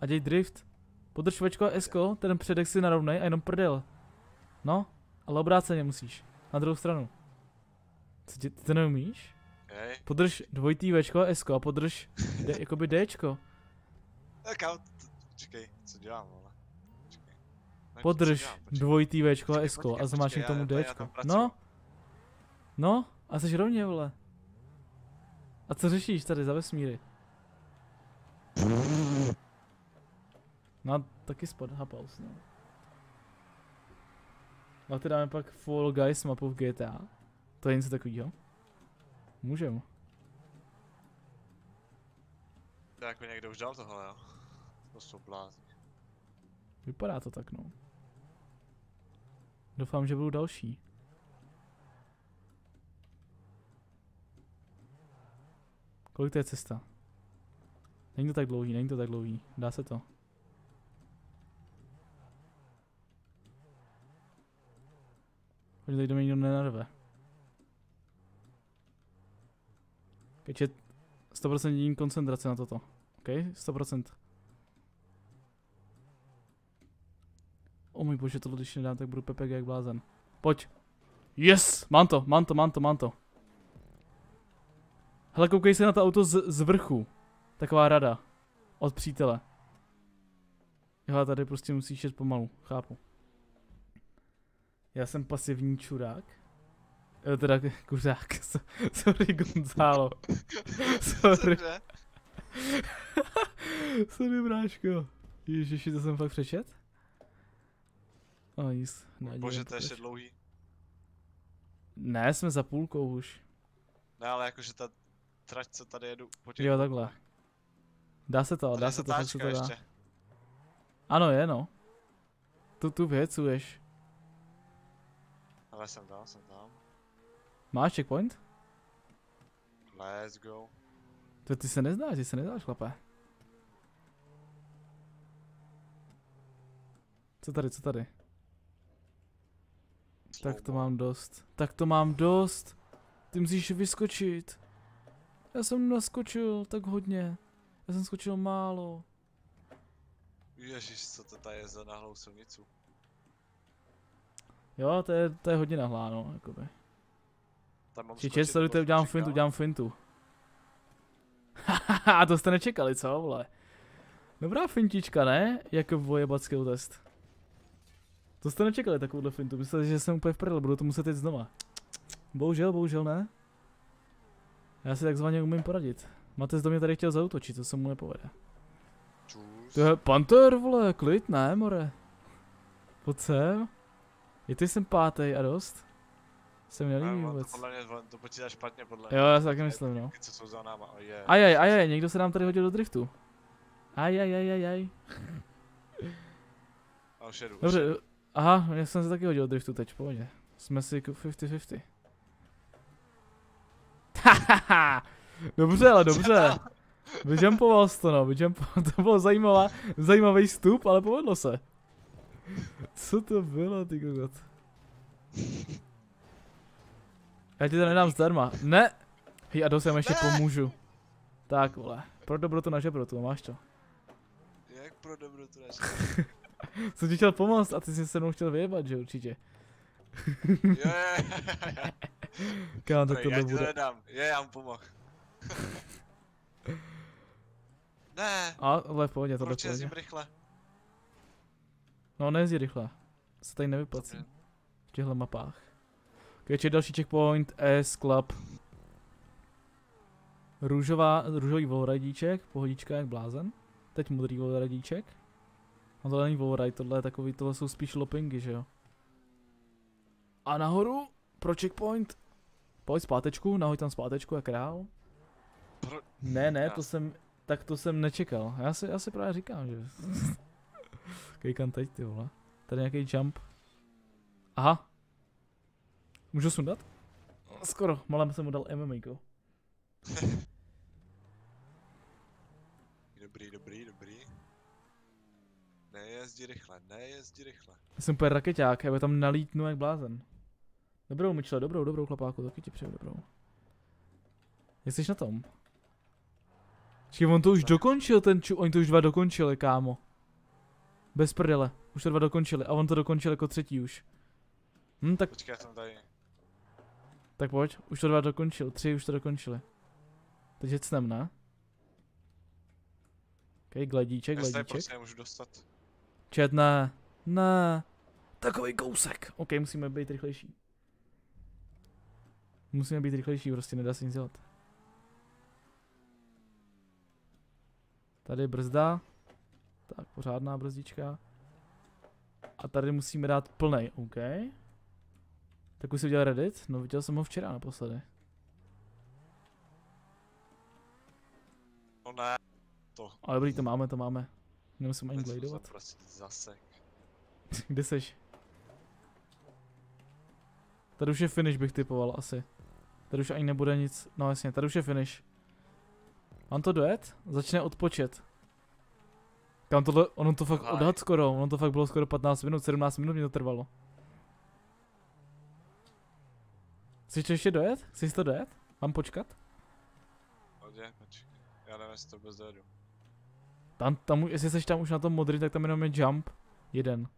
A děj drift. Podrž Včko a Sko, ten předek si narovnej a jenom prdel. No, ale obráceně musíš. Na druhou stranu. Co tě, ty to neumíš? Jej. Podrž dvojitý Včko a Sko a podrž D, jakoby Dčko. (laughs) Tak Počkej, co dělám, vole? No, Podrž dvojitý Včko a Sko a zmáčkni počkej, tomu Dčko. No. No, a jsi rovně, vole. A co řešíš tady za vesmíry? No, taky spod Hapals, no. A ty dáme pak Fall Guys mapu v GTA. To je něco takového? Můžem. To jako někdo už dal tohle, jo? To jsou blázni. Vypadá to tak, no. Doufám, že budou další. Kolik to je cesta? Není to tak dlouhý, není to tak dlouhý. Dá se to. Pojď tady do mě nikdo nenarve. Keďže 100% dín koncentrace na toto. OK? 100%. O můj bože, tohle když nedám, tak budu pepek jak blázen. Pojď. Yes! Mám to, mám to, mám to, mám to. Hele, koukej se na to auto z, z vrchu. Taková rada. Od přítele. Hele, tady prostě musíš jet pomalu, chápu. Já jsem pasivní čurák. Jo, teda kuřák. (laughs) So- Sorry, Gonzalo. (laughs) Sorry. (laughs) Sorry, bráško. Ježiši, to jsem fakt přečet? Nic. nevadí, Bože, to je ještě dlouhý. Ne, jsme za půlkou už. Ne, ale jakože ta trať, co tady jedu po těch... Jo, takhle. Dá se to, Tady dá se to, se to dá. ještě. Ano, je no. Tu, tu věcuješ. Ale jsem tam, jsem tam. Máš checkpoint? Let's go. To ty se neznáš, ty se neznáš, chlape. Co tady, co tady? Tak to mám dost. Tak to mám dost. Ty musíš vyskočit. Já jsem naskočil tak hodně. Já jsem skočil málo. Ježíš, co to tady je za náhlou silnicu. Jo, to je, to je hodně nahláno, jakoby. Tam mám Čiče, skočit, sledujte, udělám fintu, udělám fintu. (laughs) Hahaha, to jste nečekali, co, vole? Dobrá fintička, ne? Jako vojebat skill test. To jste nečekali, takovouhle fintu. Mysleli, že jsem úplně v prdele, budu to muset jít znova. Bohužel, bohužel ne. Já si takzvaně umím poradit. Matez do mě tady chtěl zautočit, to se mu nepovede. To je Panther, vole, klid, ne, more. Pojď sem. I ty jsem pátý a dost. Nelíbí on to vůbec. podle mě to počítá špatně, podle Jo, já si taky myslím, no. Co jsou za náma, je. Ajaj, ajaj, někdo se nám tady hodil do driftu. Ajaj, ajaj, ajaj. A už jedu, už Dobře. Aha, já jsem se taky hodil driftu teď, pohodě. Jsme si jako 50-50. Hahaha, dobře, ale dobře. Vyjumpoval jsi to no, vyjumpoval, (laughs) to bylo zajímavá, zajímavý vstup, ale povedlo se. Co to bylo, ty kokot? Já ti to nedám zdarma. Ne! Hej, a dost já mu ještě pomůžu. Tak vole, pro dobrotu na žebrotu, máš to. Jak pro dobrotu naše. (laughs) Jsem ti chtěl pomoct a ty jsi se mnou chtěl vyjebat, že určitě. Je, je, je. Kámo, tak tohle já bude. nedám. Je, já mu pomohl. (laughs) ne, A, ale v pohodě, tohle proč jezdím rychle? No, nejezdí rychle. Se tady nevyplací. V těchto mapách. Keďže další checkpoint S Club. Růžová, růžový volradíček, pohodička jak blázen. Teď modrý volradíček. A tohle není volride, tohle je takový, tohle jsou spíš lopingy, že jo. A nahoru, pro checkpoint. Pojď zpátečku, nahoď tam zpátečku jak král. Pro... Ne, ne, Já to jsem, tak to jsem nečekal. Já si, já si právě říkám, že... (laughs) Kejkám teď, ty vole. Tady nějaký jump. Aha. Můžu sundat? Skoro, malem jsem mu dal MMAko. (laughs) Dobrý, dobrý, dobrý. Nejezdí rychle, nejezdí rychle. Já jsem úplně raketák, já tam nalítnu jak blázen. Dobrou, Mičle, dobrou, dobrou chlapáku, taky ti přeju dobrou. Jak jsi na tom? Počkej, on to už Tak. dokončil, ten ču, oni to už dva dokončili, kámo. Bez prdele, už to dva dokončili a on to dokončil jako třetí už. Hm, tak, Počkej, já jsem tady. tak pojď, už to dva dokončil, tři už to dokončili. Teď hecnem, ne? Ok, gledíček, Já se tady gledíček. prostě nemůžu dostat. Čet, ne, ne. Takový kousek. OK, musíme být rychlejší. Musíme být rychlejší, prostě nedá se nic dělat. Tady je brzda. Tak, pořádná brzdička. A tady musíme dát plnej, OK. Tak už jsi udělal Reddit? No viděl jsem ho včera naposledy. No ne, to. Ale dobrý, to máme, to máme. Nemusím ani gladovat. prostě zasek. (laughs) Kde seš? Tady už je finish bych typoval asi. Tady už ani nebude nic, no jasně, tady už je finish. Mám to dojet? Začne odpočet. Kam tohle, ono to fakt odhad skoro, ono to fakt bylo skoro 15 minut, 17 minut mě to trvalo. Chceš to ještě dojet? Chceš to dojet? Mám počkat? Hodě, počkej. Já nevím, jestli to vůbec dojedu. Tam, tam, jestli jsi tam už na tom modrý, tak tam jenom je jump. Jeden.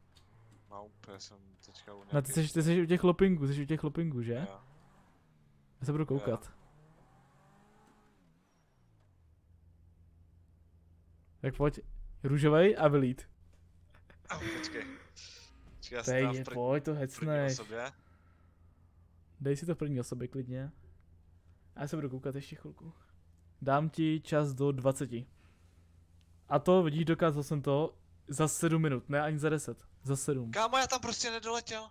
Má úplně jsem teďka u Ne, ty nějakých- jsi, ty jsi u těch lopingů, jsi u těch lopingů, že? Já. Já se budu koukat. Tak pojď, růžovej a vylít. Au, Počkej. Počkej, já Tej, v první, pojď, to osobě. Dej si to v první osobě klidně. A já se budu koukat ještě chvilku. Dám ti čas do 20. A to, vidíš, dokázal jsem to za 7 minut, ne ani za 10. Za 7. Kámo, já tam prostě nedoletěl.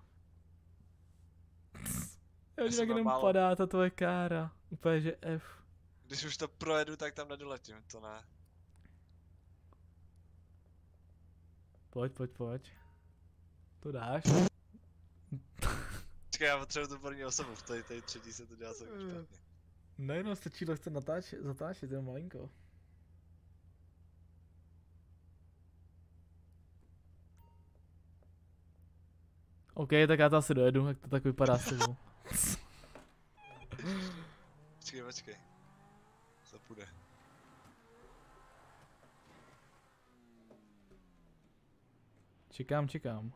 (laughs) Já jsem tak jenom málo. padá ta tvoje kára. Úplně, že F. Když už to projedu, tak tam nedoletím, to ne. Pojď, pojď, pojď. To dáš. Počkej, já potřebuji tu první osobu, v té, té třetí se to dělá celkem špatně. Ne, no, stačí lehce natáčet, zatáčet, jenom malinko. OK, tak já to asi dojedu, jak to tak vypadá s tebou. Počkej, počkej. Co půjde? Čekám, čekám.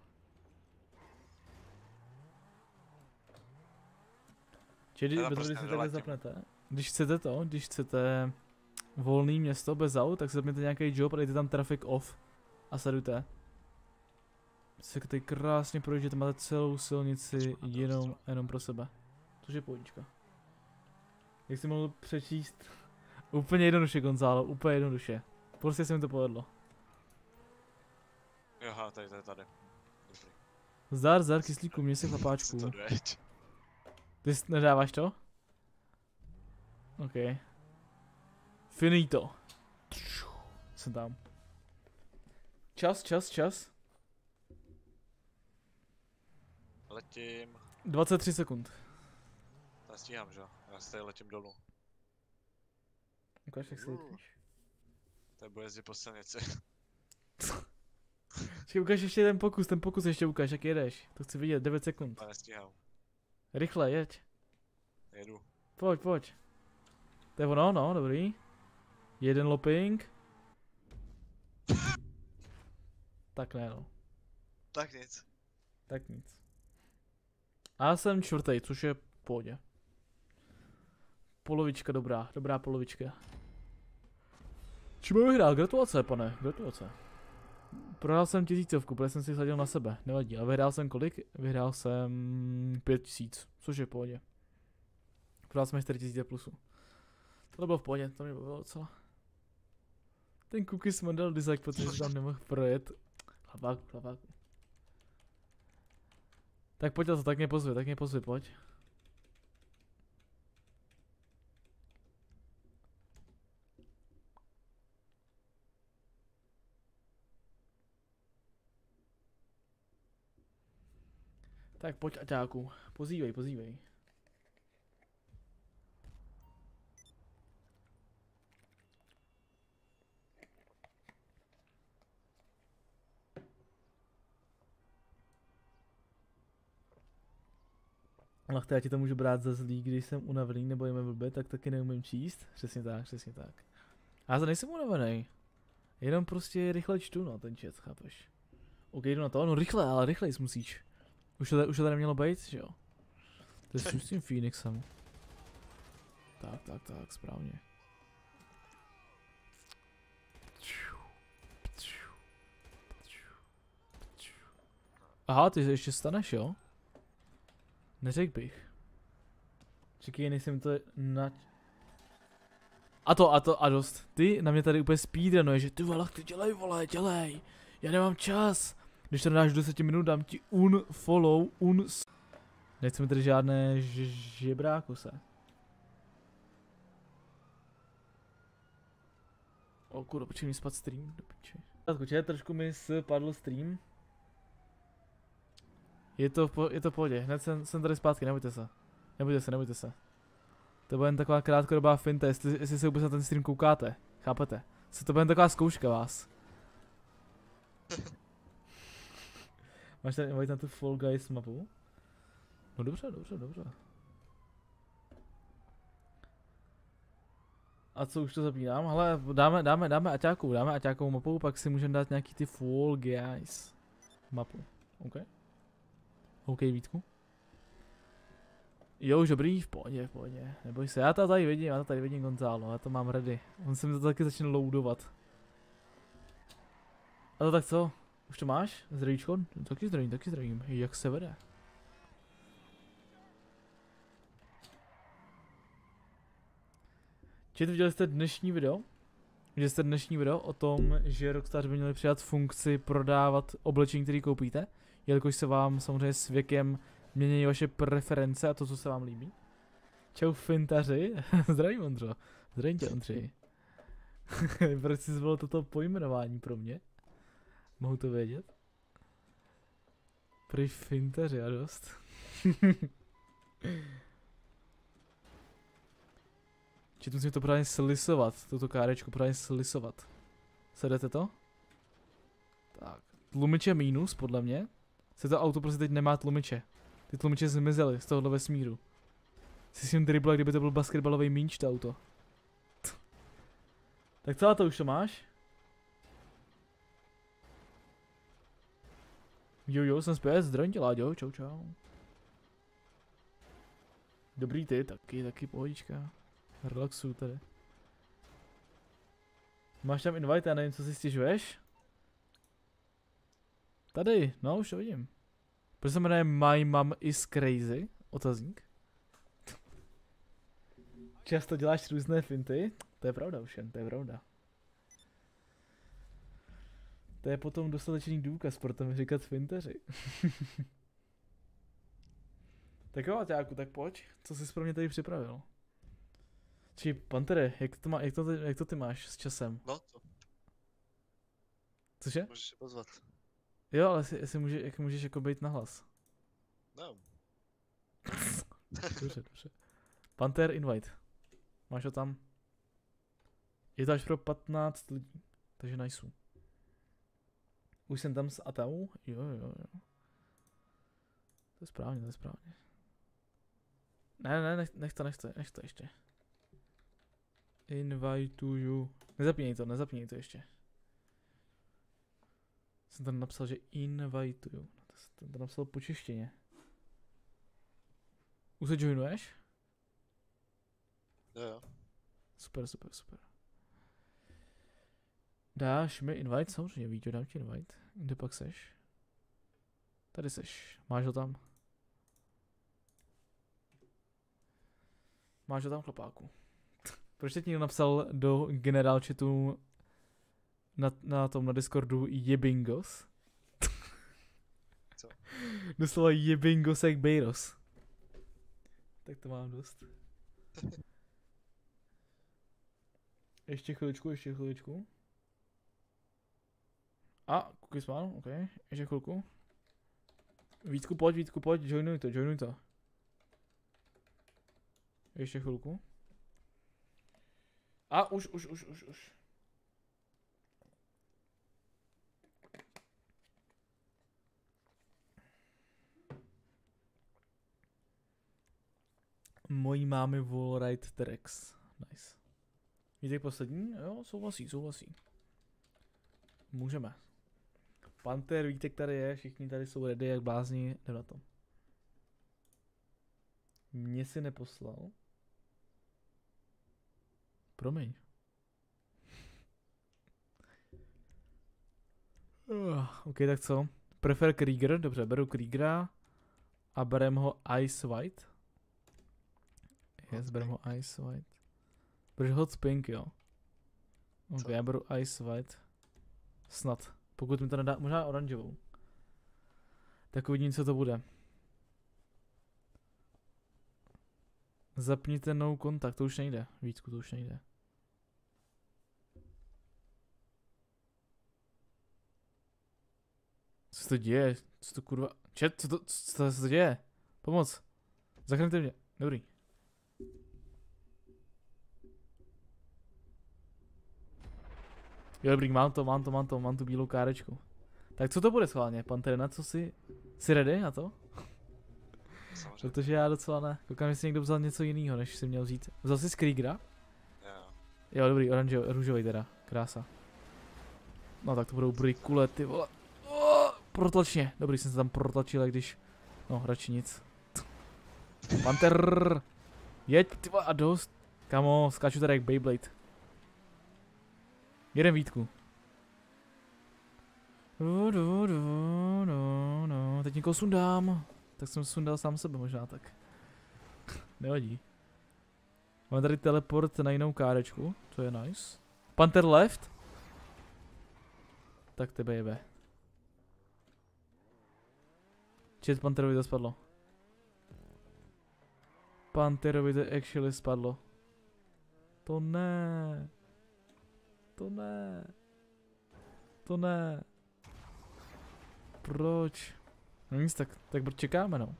Čili Já bez prostě si takhle zapnete. Když chcete to, když chcete volný město bez aut, tak zapněte nějaký job a dejte tam traffic off a sledujte. Se tady krásně projížděte, máte celou silnici jenom, jenom pro sebe. Což je pohodička. Jak jsi mohl přečíst? (laughs) Úplně jednoduše, Gonzalo, úplně jednoduše. Prostě se mi to povedlo. Jo, aha, tady, tady, tady. Dobrý. Zdar, zdar, kyslíku, mě se Si chlapáčku. to dojeď. Ty jsi, nedáváš to? OK. Finito. Jsem tam. Čas, čas, čas. Letím. 23 sekund. Já stíhám, že jo? Já si tady letím dolů. Ukáž, jak se letíš. Tady bude jezdit po silnici. (laughs) Počkej, ukáž ještě ten pokus, ten pokus ještě ukáž, jak jedeš. To chci vidět, 9 sekund. Já nestíhám. Rychle, jeď. Jedu. Pojď, pojď. To je ono, no, dobrý. Jeden looping. (laughs) tak ne, no. Tak nic. Tak nic. A já jsem čtvrtý, což je v pohodě. Polovička dobrá, dobrá polovička. Čím vyhrál? Gratulace, pane, gratulace. Prohrál jsem tisícovku, protože jsem si sadil na sebe, nevadí, ale vyhrál jsem kolik? Vyhrál jsem pět tisíc, což je v pohodě. Prohrál jsem 4 tisíce plusu. To bylo v pohodě, to mě bavilo docela. Ten cookies dal dislike, protože tam nemohl projet. Chlapáku, chlapáku. Tak pojď to, tak mě pozvi, tak mě pozvi, pojď. Tak pojď aťáku, pozývej, pozývej. Ach, já ti to můžu brát za zlý, když jsem unavený nebo jeme blbě, tak taky neumím číst. Přesně tak, přesně tak. A já za nejsem unavený. Jenom prostě rychle čtu, no, ten chat, chápeš? OK, jdu na to, no rychle, ale rychle musíš. Už to, už to tady mělo být, že jo? To je s tím Phoenixem. Tak, tak, tak, správně. Aha, ty se ještě staneš, jo? Neřekl bych. Čekej, než jsem to na... A to, a to, a dost. Ty na mě tady úplně speedrunuješ, že ty vole, ty dělej, vole, dělej. Já nemám čas. Když to dáš do 10 minut, dám ti un follow, un... Nechceme tady žádné ž- žebráku se. O kurva, počkej mi spad stream, do piče. Trošku mi spadl stream. Je to, v po, je to v pohodě, hned jsem, jsem tady zpátky, nebojte se. Nebojte se, nebojte se. To bude jen taková krátkodobá finta, jestli, jestli se vůbec na ten stream koukáte. Chápete? Co to bude jen taková zkouška vás. (laughs) Máš tady invite na tu Fall Guys mapu? No dobře, dobře, dobře. A co už to zapínám? Ale dáme, dáme, dáme aťákou, dáme aťákou mapu, pak si můžeme dát nějaký ty Fall Guys mapu. OK? OK, Vítku? Jo, už dobrý, v pohodě, v pohodě. Neboj se, já to tady vidím, já to tady vidím Gonzalo, já to mám ready. On se mi to taky začne loadovat. A to tak co? Už to máš? Zdravíčko? Taky zdravím, taky zdravím. Jak se vede? Čet, viděli jste dnešní video? Viděli jste dnešní video o tom, že Rockstar by měli přidat funkci prodávat oblečení, který koupíte? Jelikož se vám samozřejmě s věkem mění vaše preference a to, co se vám líbí. Čau fintaři, (laughs) zdravím Ondřo, zdravím tě Ondři. (laughs) Proč jsi zvolil toto pojmenování pro mě? Mohu to vědět? Prý fintaři a dost. (laughs) Či musím to právě slisovat, tuto kárečku právě slisovat. Sedete to? Tak, tlumiče minus, podle mě. Se to auto prostě teď nemá tlumiče. Ty tlumiče zmizely z tohohle vesmíru. Si s tím dribble, kdyby to byl basketbalový míč, to auto. (laughs) tak celá to už to máš? Jo jo, jsem zpět, zdravím tě Láďo, čau čau. Dobrý ty, taky, taky pohodička. Relaxuju tady. Máš tam invite, já nevím, co si stěžuješ? Tady, no už to vidím. Proč se jmenuje My Mom is Crazy? Otazník. Často děláš různé finty? To je pravda ovšem, to je pravda. To je potom dostatečný důkaz pro to mi říkat finteři. (laughs) tak jo, Aťáku, tak pojď. Co jsi pro mě tady připravil? Či Pantere, jak to, má, jak, to, ty- jak to ty máš s časem? No to, Cože? můžeš se pozvat. Jo, ale jestli, jestli může, jak můžeš jako být nahlas. No, (laughs) Dobře, dobře. Panther invite. Máš ho tam? Je to až pro 15 lidí, takže nice. Už jsem tam s Atau? Jo, jo, jo. To je správně, to je správně. Ne, ne, nech, nech to, nech to, nech to ještě. Invite you. Nezapínej to, nezapínej to ještě. Jsem tam napsal, že invite you. To jsem to napsal po češtině. Už se joinuješ? jo jo. Super, super, super. Dáš mi invite? Samozřejmě, Víťo, dám ti invite. Kde pak seš? Tady seš. Máš ho tam? Máš ho tam, chlapáku. (laughs) Proč teď někdo napsal do generál chatu na, na tom na Discordu jebingos? Co? (laughs) Doslova jebingos jak Bejros. Tak to mám dost. (laughs) Ještě chviličku, ještě chviličku. A, cookies mám, ok. Ještě chvilku. Vítku, pojď, Vítku, pojď, joinuj to, joinuj to. Ještě chvilku. A, už, už, už, už, už. Mojí mámy Wallride Tracks. Nice. Vítek poslední? Jo, souhlasí, souhlasí. Můžeme. Panther, Vítek tady je, všichni tady jsou ready jak blázni, jde na to. Mě si neposlal. Promiň. Uh, (laughs) ok, tak co? Prefer Krieger, dobře, beru Kriegera a berem ho Ice White. Yes, ho Ice White. Bereš Hot Pink, jo. Ok, Co? já beru Ice White. Snad. Pokud mi to nedá, možná oranžovou. Tak uvidím, co to bude. Zapněte no kontakt, to už nejde. Vítku, to už nejde. Co to děje? Co to kurva? Čet, co to, co to, co to děje? Pomoc. Zachraňte mě. Dobrý. Jo, dobrý, mám to, mám to, mám to, mám tu bílou kárečku. Tak co to bude schválně? Pan na co si... Jsi ready na to? Samozřejmě. Protože já docela ne. Koukám, jestli někdo vzal něco jiného, než si měl vzít. Vzal jsi z Kriegera? Jo. Jo, dobrý, oranžový, růžový teda. Krása. No tak to budou brikule, ty vole. Oh, protlačně. Dobrý, jsem se tam protlačil, jak když... No, radši nic. Panther! Jeď, ty vole, a dost. Kamo, skáču tady jak Beyblade. Jeden Vítku. Du, du, du, no, no. Teď někoho sundám. Tak jsem sundal sám sebe možná tak. Nevadí. Máme tady teleport na jinou kárečku, to je nice. Panther left. Tak tebe jebe. Čet Pantherovi to spadlo. Pantherovi to actually spadlo. To ne. To ne. To ne. Proč? No nic, tak, tak čekáme no.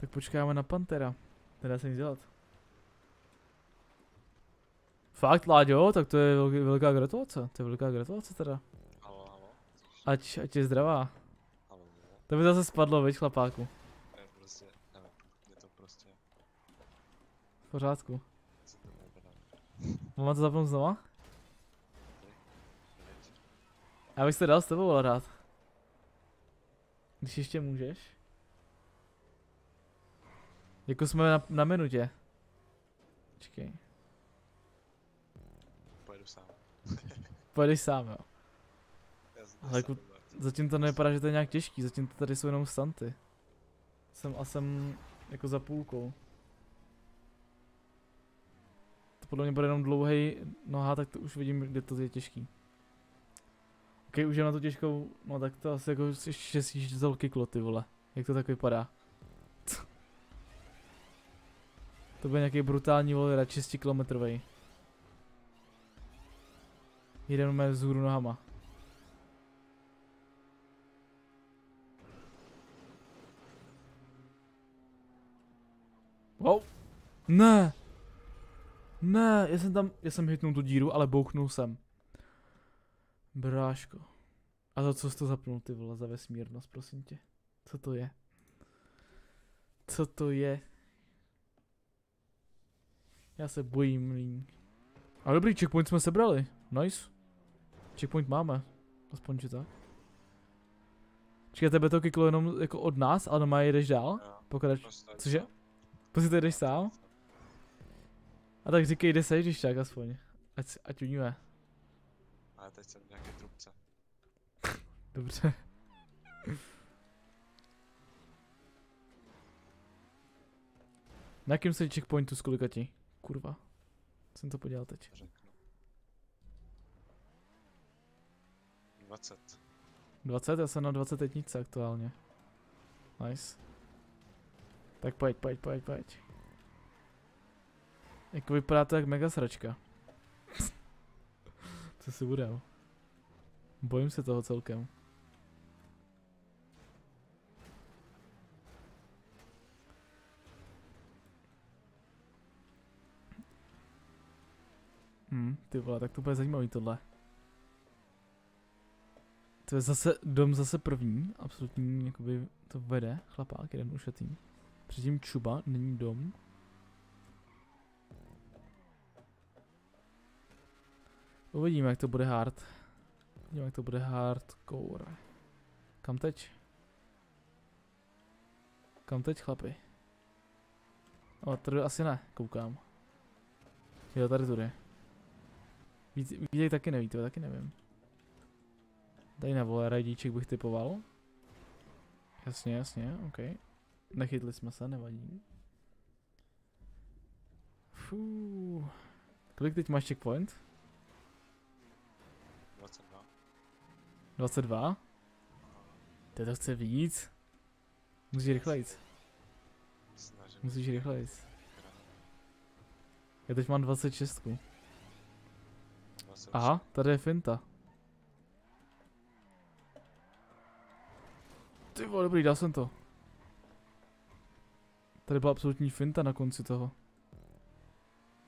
Tak počkáme na Pantera. Nedá se nic dělat. Fakt, Láďo, tak to je velký, velká gratulace. To je velká gratulace teda. Halo, halo. Ať, ať je zdravá. Ne, To by zase spadlo, viď chlapáku. ne, prostě, nevím, je to prostě, V pořádku. Mám to zapnout znova? Já bych se dal s tebou rád. Když ještě můžeš. Jako jsme na, na minutě. Počkej. Pojedu sám. Pojedeš sám, jo. Ale jako-. Zatím to nevypadá, že to je nějak těžký, zatím to tady jsou jenom stanty. Jsem a jsem jako za půlkou. To podle mě bude jenom dlouhý noha, tak to už vidím, kde to je těžký. Ok, už je na tu těžkou, no tak to asi jako ještě vzal kiklo, ty vole. Jak to tak vypadá? (laughs) To bude nějaký brutální vole, 6 kilometrový. Jedeme vzhůru nohama. Wow. Ne. Ne, já jsem tam, já jsem hitnul tu díru, ale bouchnul jsem. Bráško. A to co jsi to zapnul ty vole za vesmírnost, prosím tě. Co to je? Co to je? Já se bojím, líň. A dobrý, checkpoint jsme sebrali. Nice. Checkpoint máme. Aspoň že tak. Čekaj, tebe to kiklo jenom jako od nás, ale doma jedeš dál? Jo, Pokrač. prostě Cože? sám. Prostě jdeš sám? A tak říkej, kde seš, když tak aspoň. Ať, ať uníme. Ale teď jsem v nějaké trubce. (laughs) Dobře. Na jakém jsi checkpointu z kolika ti? Kurva. Jsem to podělal teď. Řeknu. 20. 20? Já jsem na 20 etnice aktuálně. Nice. Tak pojď, pojď, pojď, pojď. Jako vypadá to jak mega sračka. Co si bude? Bojím se toho celkem. Hm, ty vole, tak to bude zajímavý tohle. To je zase dom zase první, absolutní, jakoby to vede, chlapák, jeden ušetý. Předtím čuba, není dom. Uvidíme, jak to bude hard. Uvidíme, jak to bude hardcore. Kam teď? Kam teď, chlapi? O, tady asi ne, koukám. Jo, tady tudy. Víte, taky nevíte, taky nevím. Tady na vole, rajdíček bych typoval. Jasně, jasně, ok. Nechytli jsme se, nevadí. Fú. Kolik teď máš checkpoint? 22? Ty to chce víc? Musíš rychlejc, musíš rychlejc. Já teď mám 26. 28. Aha, tady je finta. Ty vole, dobrý, dal jsem to. Tady byla absolutní finta na konci toho.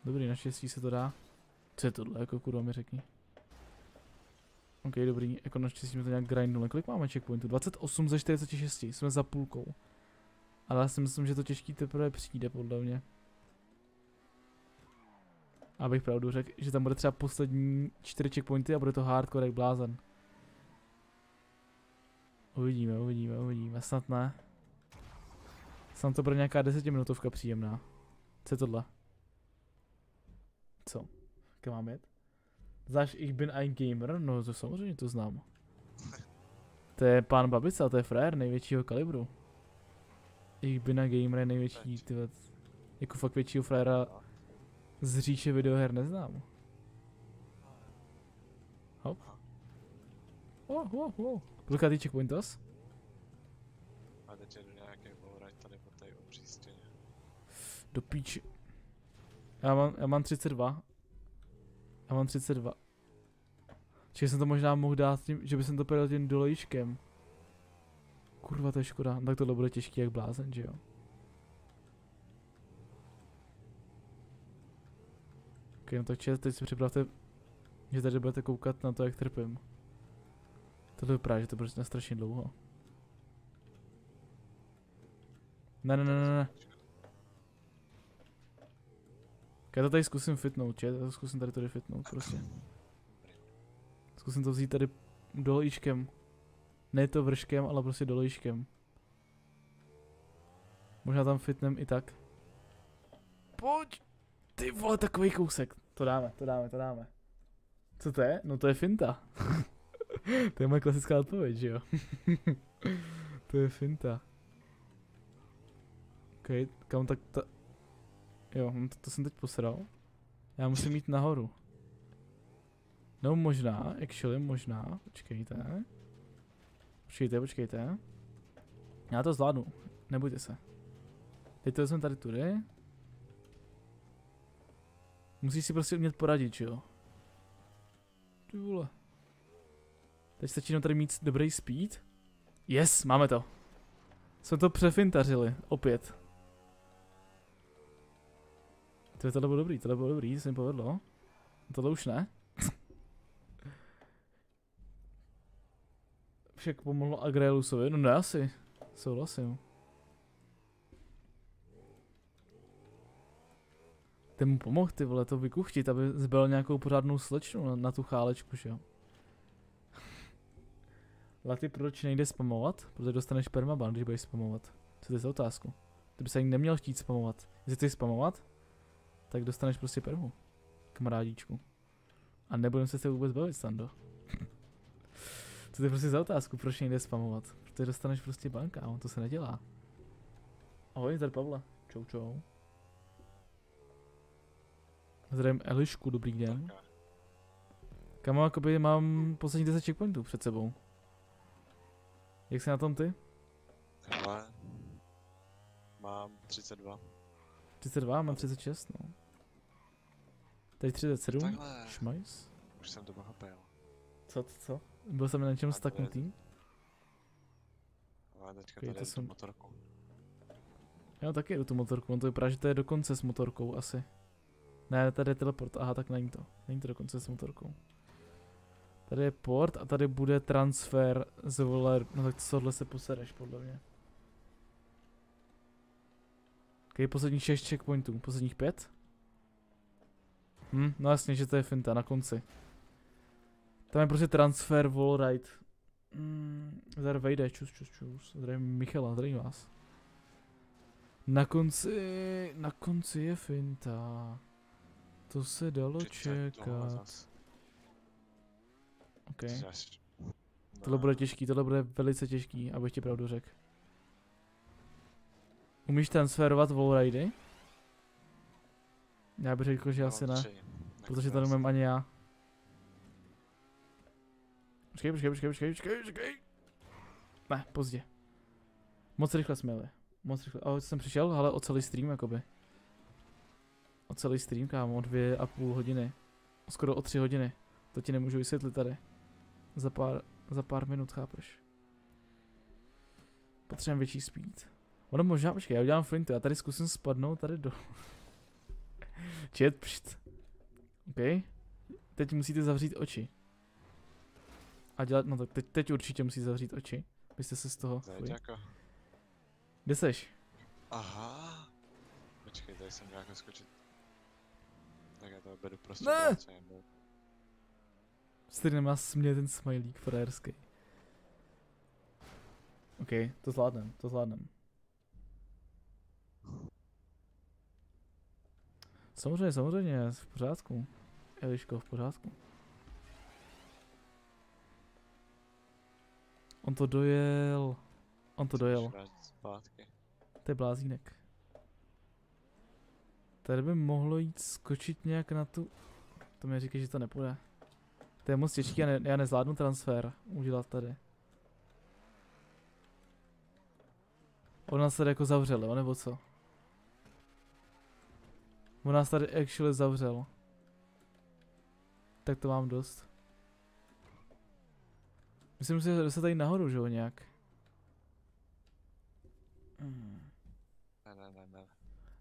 Dobrý, naštěstí se to dá. Co je tohle, jako kurva mi řekni. OK, dobrý, jako naštěstí jsme to nějak grindnuli. Kolik máme checkpointů? 28 ze 46, jsme za půlkou. Ale já si myslím, že to těžký teprve přijde, podle mě. Abych pravdu řekl, že tam bude třeba poslední čtyři checkpointy a bude to hardcore jak blázen. Uvidíme, uvidíme, uvidíme, snad ne. Snad to bude nějaká desetiminutovka příjemná. Co je tohle? Co? Kam mám jet? Znáš Ich bin ein Gamer? No to samozřejmě to znám. To je pán Babica, to je frajer největšího kalibru. Ich bin ein Gamer je největší, ty jako fakt většího frajera z říše videoher neznám. Hop. Oh, oh, oh. Kolikátý checkpoint tos? A teď jedu nějaký wallride tady po té obří stěně. Do píči. Já mám, já mám 32. Já mám 32. Čiže jsem to možná mohl dát tím, že bych to pojel tím dolejškem. Kurva, to je škoda. No Tak tohle bude těžký jak blázen, že jo? Ok, no tak čet, teď si připravte, že tady budete koukat na to, jak trpím. Tohle vypadá, že to bude strašně dlouho. Ne, ne, ne, ne, ne. Já to tady zkusím fitnout, že? Já to zkusím tady tady fitnout, prostě. Zkusím to vzít tady dolíčkem. Ne to vrškem, ale prostě dolíčkem. Možná tam fitnem i tak. Pojď! Ty vole, takový kousek. To dáme, to dáme, to dáme. Co to je? No to je finta. (laughs) to je moje klasická odpověď, že jo? (laughs) to je finta. OK, kam tak ta... Jo, to, to jsem teď posral. Já musím jít nahoru. No možná, actually možná, počkejte. Počkejte, počkejte. Já to zvládnu, nebojte se. Teď to vezmeme tady tudy. Musíš si prostě umět poradit, že jo? Ty vole. Teď stačí jenom tady mít dobrý speed. Yes, máme to. Jsme to přefintařili, opět. To tohle bylo dobrý, tohle bylo dobrý, to se mi povedlo. Tohle už ne. (laughs) Však pomohlo Agrelusovi, no ne asi. Souhlasím. Ten mu pomohl ty vole to vykuchtit, aby zbyl nějakou pořádnou slečnu na, na tu chálečku, že jo. (laughs) Laty, proč nejde spamovat? Protože dostaneš permaban, když budeš spamovat. Co to je za otázku? Ty bys ani neměl chtít spamovat. Jestli chceš spamovat, tak dostaneš prostě permu. Kamarádíčku. A nebudem se s tebou vůbec bavit, Sando. Co (laughs) to je prostě za otázku, proč nejde spamovat? Protože dostaneš prostě banka, a on to se nedělá. Ahoj, tady Pavla. Čau, čau. Zdravím Elišku, dobrý den. Kamo, jakoby mám poslední 10 checkpointů před sebou. Jak jsi na tom ty? Hele. Mám 32. 32, mám 36, no. Tady 37, Takhle. šmajs. Už jsem to pochopil. Co, co, co? Byl jsem na něčem to staknutý? Ale teďka tady to je jsem- tu motorku. Já taky jedu tu motorku, on to vypadá, že to je dokonce s motorkou asi. Ne, tady je teleport, aha, tak není to. Není to dokonce s motorkou. Tady je port a tady bude transfer z voler, no tak tohle se posereš podle mě. Ok, posledních 6 checkpointů, posledních 5? Hm, no jasně, že to je finta na konci. Tam je prostě transfer wallride. Mm, tady vejde, čus, čus, čus. Je Michala, tady vás. Na konci, na konci je finta. To se dalo čekat. Ok. Tohle bude těžký, tohle bude velice těžký, abych ti pravdu řekl. Umíš transferovat wallridy? Já bych řekl, že já asi ne, tři. protože to nemám ani já. Počkej, počkej, počkej, počkej, počkej, počkej. Ne, pozdě. Moc rychle jsme jeli. Moc rychle. A jsem přišel, ale o celý stream jakoby. O celý stream, kámo, o dvě a půl hodiny. Skoro o tři hodiny. To ti nemůžu vysvětlit tady. Za pár, za pár minut, chápeš? Potřebujeme větší speed. Ono možná, počkej, já udělám flintu, já tady zkusím spadnout tady do... (laughs) Čet, pšt. OK. Teď musíte zavřít oči. A dělat, no tak teď, teď určitě musí zavřít oči. Byste se z toho... Zajeď Fuj. jako. Kde seš? Aha. Počkej, tady jsem nějak skočit. Tak já to beru prostě. Ne! Stejně nemá smět ten smajlík frajerský. OK, to zvládnem, to zvládnem. Samozřejmě, samozřejmě, v pořádku. Eliško, v pořádku. On to dojel. On to dojel. To je blázínek. Tady by mohlo jít skočit nějak na tu... To mi říká, že to nepůjde. To je moc těžký, já, ne, já nezvládnu transfer udělat tady. On nás tady jako zavřel, jo, nebo co? On nás tady actually zavřel. Tak to mám dost. Myslím, že se tady nahoru, že jo, nějak. Hmm. Ne, ne, ne, ne.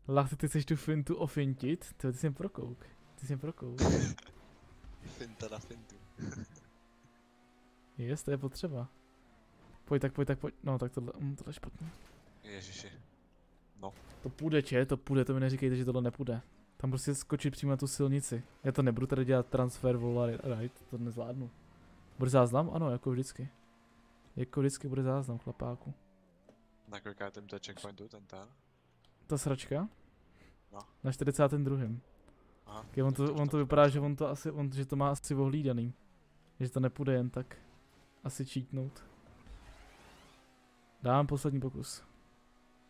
Lach, ty chceš tu fintu ofintit? Ty, ty jsi prokouk. Ty jsi prokouk. Finta na fintu. Jest, to je potřeba. Pojď, tak pojď, tak pojď. No, tak tohle, hm, tohle je špatný. Ježiši. To půjde, če? To půjde, to mi neříkejte, že tohle nepůjde. Tam prostě skočit přímo na tu silnici. Já to nebudu tady dělat transfer, vola, right, to nezvládnu. Bude záznam? Ano, jako vždycky. Jako vždycky bude záznam, chlapáku. Na kolika je ten to je checkpointu, ten ten? Ta sračka? No. Na 42. Aha. Okay, on, to, on to vypadá, že on to asi, on, že to má asi ohlídaný. Že to nepůjde jen tak asi cheatnout. Dám poslední pokus.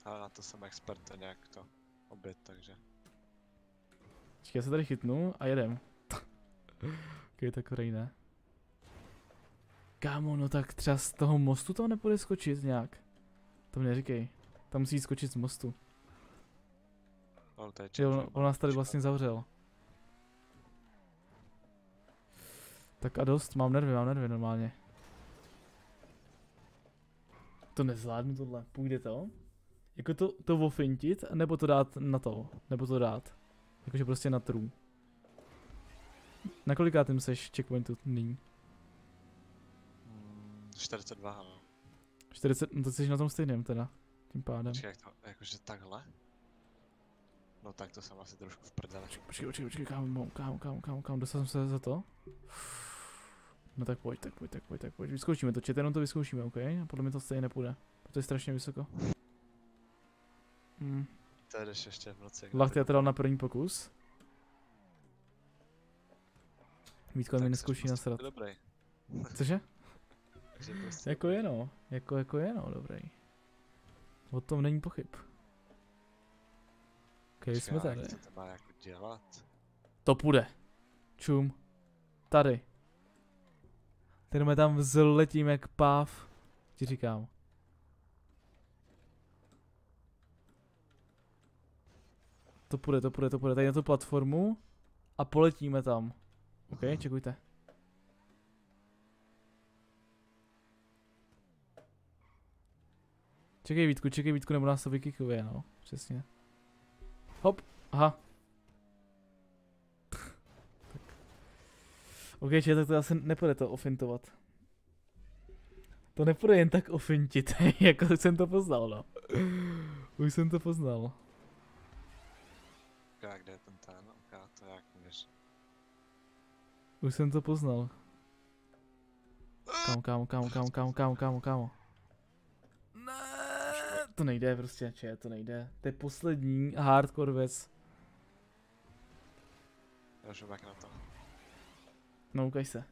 Ale na to jsem expert a nějak to obět, takže. Počkej, já se tady chytnu a jedem. (laughs) ok, tak ne. Kámo, no tak třeba z toho mostu to nepůjde skočit nějak. To mi neříkej. Tam musí skočit z mostu. No, to je Jo, on, on nás tady vlastně zavřel. Tak a dost, mám nervy, mám nervy normálně. To nezvládnu tohle, půjde to? Jako to, to ofintit, nebo to dát na to, nebo to dát? Jakože prostě na true. Na kolikátým seš checkpointu nyní? Mm, 42, ano. 40, no to jsi na tom stejném teda, tím pádem. Počkej, jak to, jakože takhle? No tak to jsem asi trošku v prdele. Počkej, počkej, počkej, kámo, kámo, kámo, kámo, kámo, dostal jsem se za to? No tak pojď, tak pojď, tak pojď, tak pojď, vyzkoušíme to, čet, jenom to vyzkoušíme, ok? A podle mě to stejně nepůjde, protože je strašně vysoko. Hmm. To jdeš ještě v noci. Lachty já to- dal na první pokus. Vítko mi neskouší prostě nasrat. Dobrý. Cože? (laughs) Prostě Jako je no, jako, jako je no, dobrý. O tom není pochyb. Ok, Počkej, jsme tady. Co to má jako dělat? To půjde. Čum. Tady. Teď tam vzletím jak páv. Ti říkám. To půjde, to půjde, to půjde. Tady na tu platformu. A poletíme tam. OK, čekujte. Čekej Vítku, čekej Vítku, nebo nás to vykikuje, no. Přesně. Hop, aha. OK, čiže tak to asi nepůjde to ofintovat. To nepůjde jen tak ofintit, (laughs) jako jsem to poznal, no. Už jsem to poznal. Jak kde je ten ten? Ok, to jak můžeš. Už jsem to poznal. Kámo, kámo, kámo, kámo, kámo, kámo, kámo, kámo. Ne, to nejde prostě, če, to nejde. To je poslední hardcore věc. Já už na to. No, ukaž se.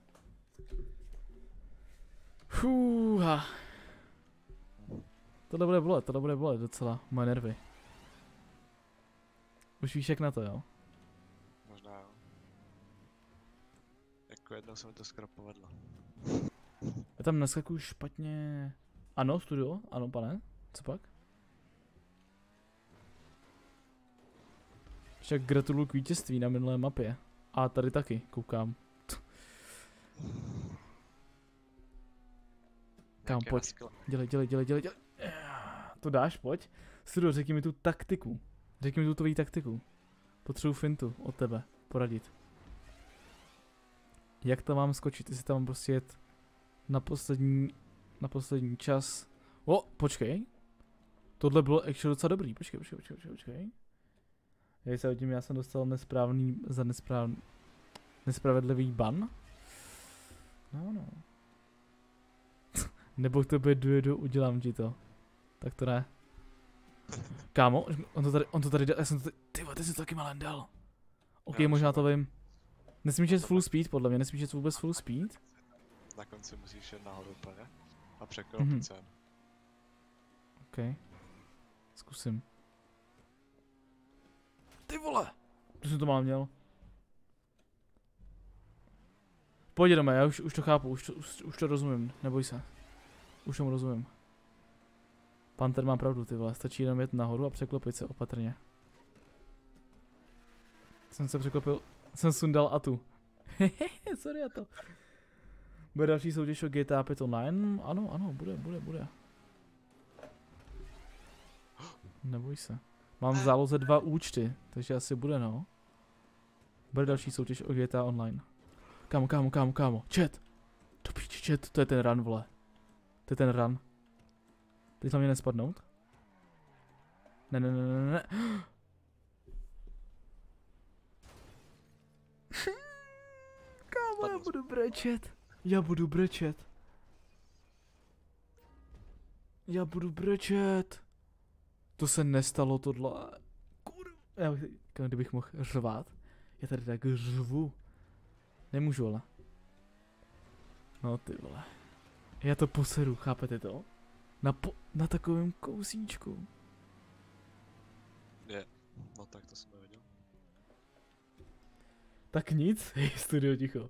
Fúha. Tohle bude bolet, tohle bude bolet docela, moje nervy. Už víš jak na to, jo? Možná jo. Jako jednou se mi to skoro povedlo. Já tam neskakuju špatně. Ano, studio, ano pane, co pak? Však gratuluju k vítězství na minulé mapě. A tady taky, koukám. Kam, pojď. Dělej, dělej, dělej, dělej, dělej. To dáš, pojď. Studio, řekni mi tu taktiku. Řekni mi tu tvoji taktiku. Potřebuji fintu od tebe, poradit. Jak tam mám skočit, jestli tam mám prostě jet na poslední, na poslední čas. O, počkej. Tohle bylo actually docela dobrý, počkej, počkej, počkej, počkej, počkej. Já se tím, já jsem dostal nesprávný, za nesprávný, nespravedlivý ban. No, no. (laughs) Nebo k tobě dojedu, udělám ti to. Tak to ne. Kámo, on to tady, on to tady dal, já jsem to tady, ty ty jsi to taky malé dal. OK, Já možná to vím. Nesmíš jet full speed, podle mě, nesmíš jet vůbec full speed. Na konci musíš jít nahoru úplně. A překlopit Mhm. mm-hmm. sem. OK. Zkusím. Ty vole! To jsem to mal měl. Pojď jdeme, já už, už to chápu, už to, už, už to rozumím, neboj se. Už tomu rozumím. Panter má pravdu, ty vole, stačí jenom jet nahoru a překlopit se opatrně. Jsem se překlopil, jsem sundal atu. (laughs) Sorry a to. Bude další soutěž o GTA 5 online? Ano, ano, bude, bude, bude. Neboj se. Mám v záloze dva účty, takže asi bude no. Bude další soutěž o GTA Online. Kámo, kámo, kámo, kámo. Chat. Do píči, to je ten run, vole. To je ten run. Teď na mě nespadnout? Ne, ne, ne, ne, ne. (gasps) Kámo, já budu brečet. Já budu brečet. Já budu brečet. To se nestalo tohle. Kurva. Já kdybych mohl řvát. Já tady tak řvu. Nemůžu, ale. No ty vole. Já to poseru, chápete to? Na, po, na takovém kousíčku. No tak to jsem nevěděl. Tak nic, (laughs) hej, studio ticho.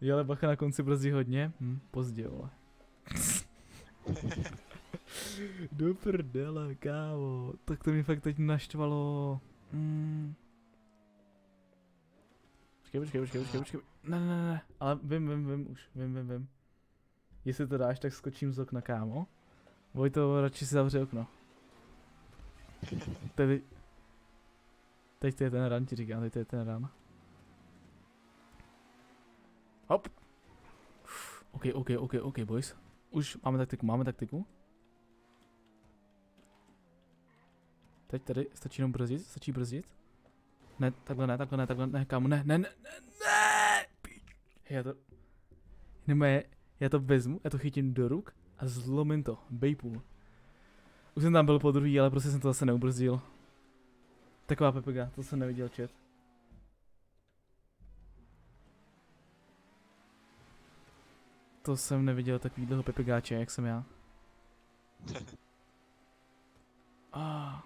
Jo, ale bacha na konci brzdí hodně. Hm, pozdě, vole. (laughs) Do prdele, kámo. Tak to mi fakt teď naštvalo. Mm. Počkej, počkej, počkej, počkej, počkej. Ne, ne, ne, ale vím, vím, vím už, vím, vím, vím. Jestli to dáš, tak skočím z okna, kámo. Vojto, radši si zavře okno. Tedy... Teď to je ten run, ti říkám, teď to je ten run. Hop. OK, OK, OK, OK, boys. Už máme taktiku, máme taktiku. Teď tady stačí jenom brzdit, stačí brzdit. Ne, takhle ne, takhle ne, takhle ne, kámo, ne, ne, ne, ne, ne, píč. Já to, nebo je, já to vezmu, já to chytím do ruk a zlomím to, bejpůl. Už jsem tam byl po druhý, ale prostě jsem to zase neubrzdil. Taková pepega, to jsem neviděl chat. To jsem neviděl takovýhleho pepegáče, jak jsem já. (laughs) Ah.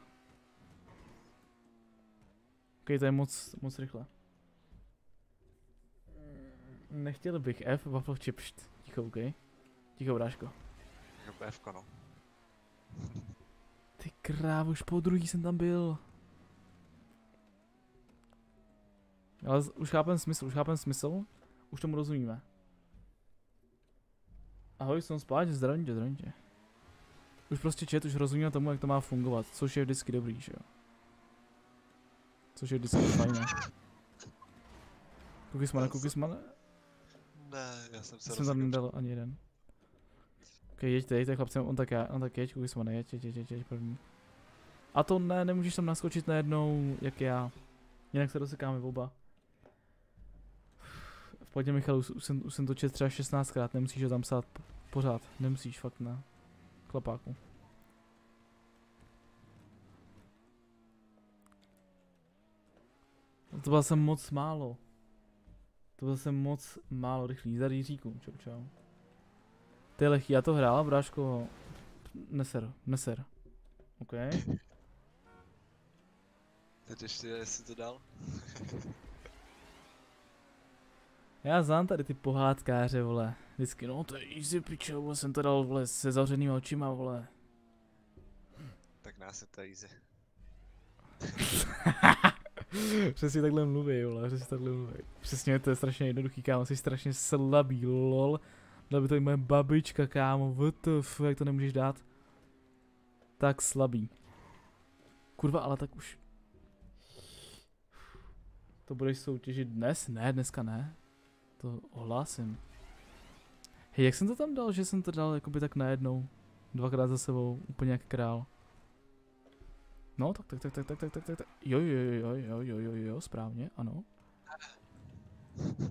Ok, to je moc, moc rychle. Nechtěl bych F, waffle chip, št. Ticho, ok. Ticho, bráško. BFko, no. Ty krávo, už po druhý jsem tam byl. Ale už chápem smysl, už chápem smysl. Už tomu rozumíme. Ahoj, jsem spát, zdravím tě, zdravím tě. Už prostě čet, už rozumíme tomu, jak to má fungovat, což je vždycky dobrý, že jo. Což je vždycky fajné. Kukismane, kukismane, Ne, já jsem se jsem tam nedal ani jeden. Ok, jeďte, jeďte chlapci, on tak já, on tak jeď, kukismane, jeď, jeď, jeď, jeď, jeď první. A to ne, nemůžeš tam naskočit najednou, jak já. Jinak se rozsekáme oba. V pohodě Michal, už, jsem, už jsem to čet třeba 16krát, nemusíš ho tam psát pořád, nemusíš fakt na klapáku. To bylo jsem moc málo. To byl jsem moc málo rychlý. Zdar Jiříku, čau čau. To je lehký, já to hrál, bráško. Neser, neser. OK. (laughs) Teď ještě, jestli to dal? (laughs) Já znám tady ty pohádkáře, vole. Vždycky, no to je easy pičo, vole, jsem to dal, vole, se zavřenýma očima, vole. Tak nás je to easy. (laughs) (laughs) Přesně takhle mluví, vole, přesně takhle mluví. Přesně, to je strašně jednoduchý, kámo, jsi strašně slabý, lol. Dala by to i moje babička, kámo, vtf, jak to nemůžeš dát. Tak slabý. Kurva, ale tak už. To budeš soutěžit dnes? Ne, dneska ne. To ohlásím. Hej, jak jsem to tam dal, že jsem to dal jakoby tak najednou? Dvakrát za sebou, úplně jak král. No, tak, tak, tak, tak, tak, tak, tak, tak, tak. Jo, jo, jo, jo, jo, jo, jo, správně, ano.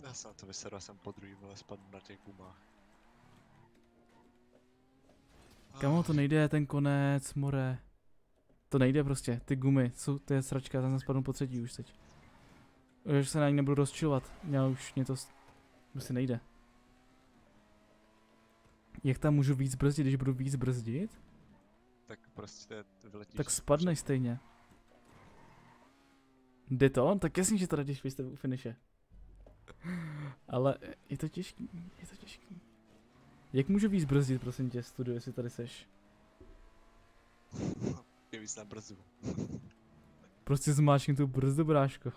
Já jsem na to vyseru, já jsem po druhý, vole, spadnu na těch gumách. Kamo, to nejde, ten konec, more. To nejde prostě, ty gumy, jsou, to je sračka, tam jsem spadnu po třetí už teď. Už se na ní nebudu rozčilovat, já už mě to prostě nejde. Jak tam můžu víc brzdit, když budu víc brzdit? Tak prostě vyletíš. Tak spadneš stejně. Jde to? Tak jasně, že to jde, když vy jste u finiše. Ale je to těžký, je to těžký. Jak můžu víc brzdit, prosím tě, studio, jestli tady seš? Je víc na brzdu. Prostě zmáčkni tu brzdu, bráško.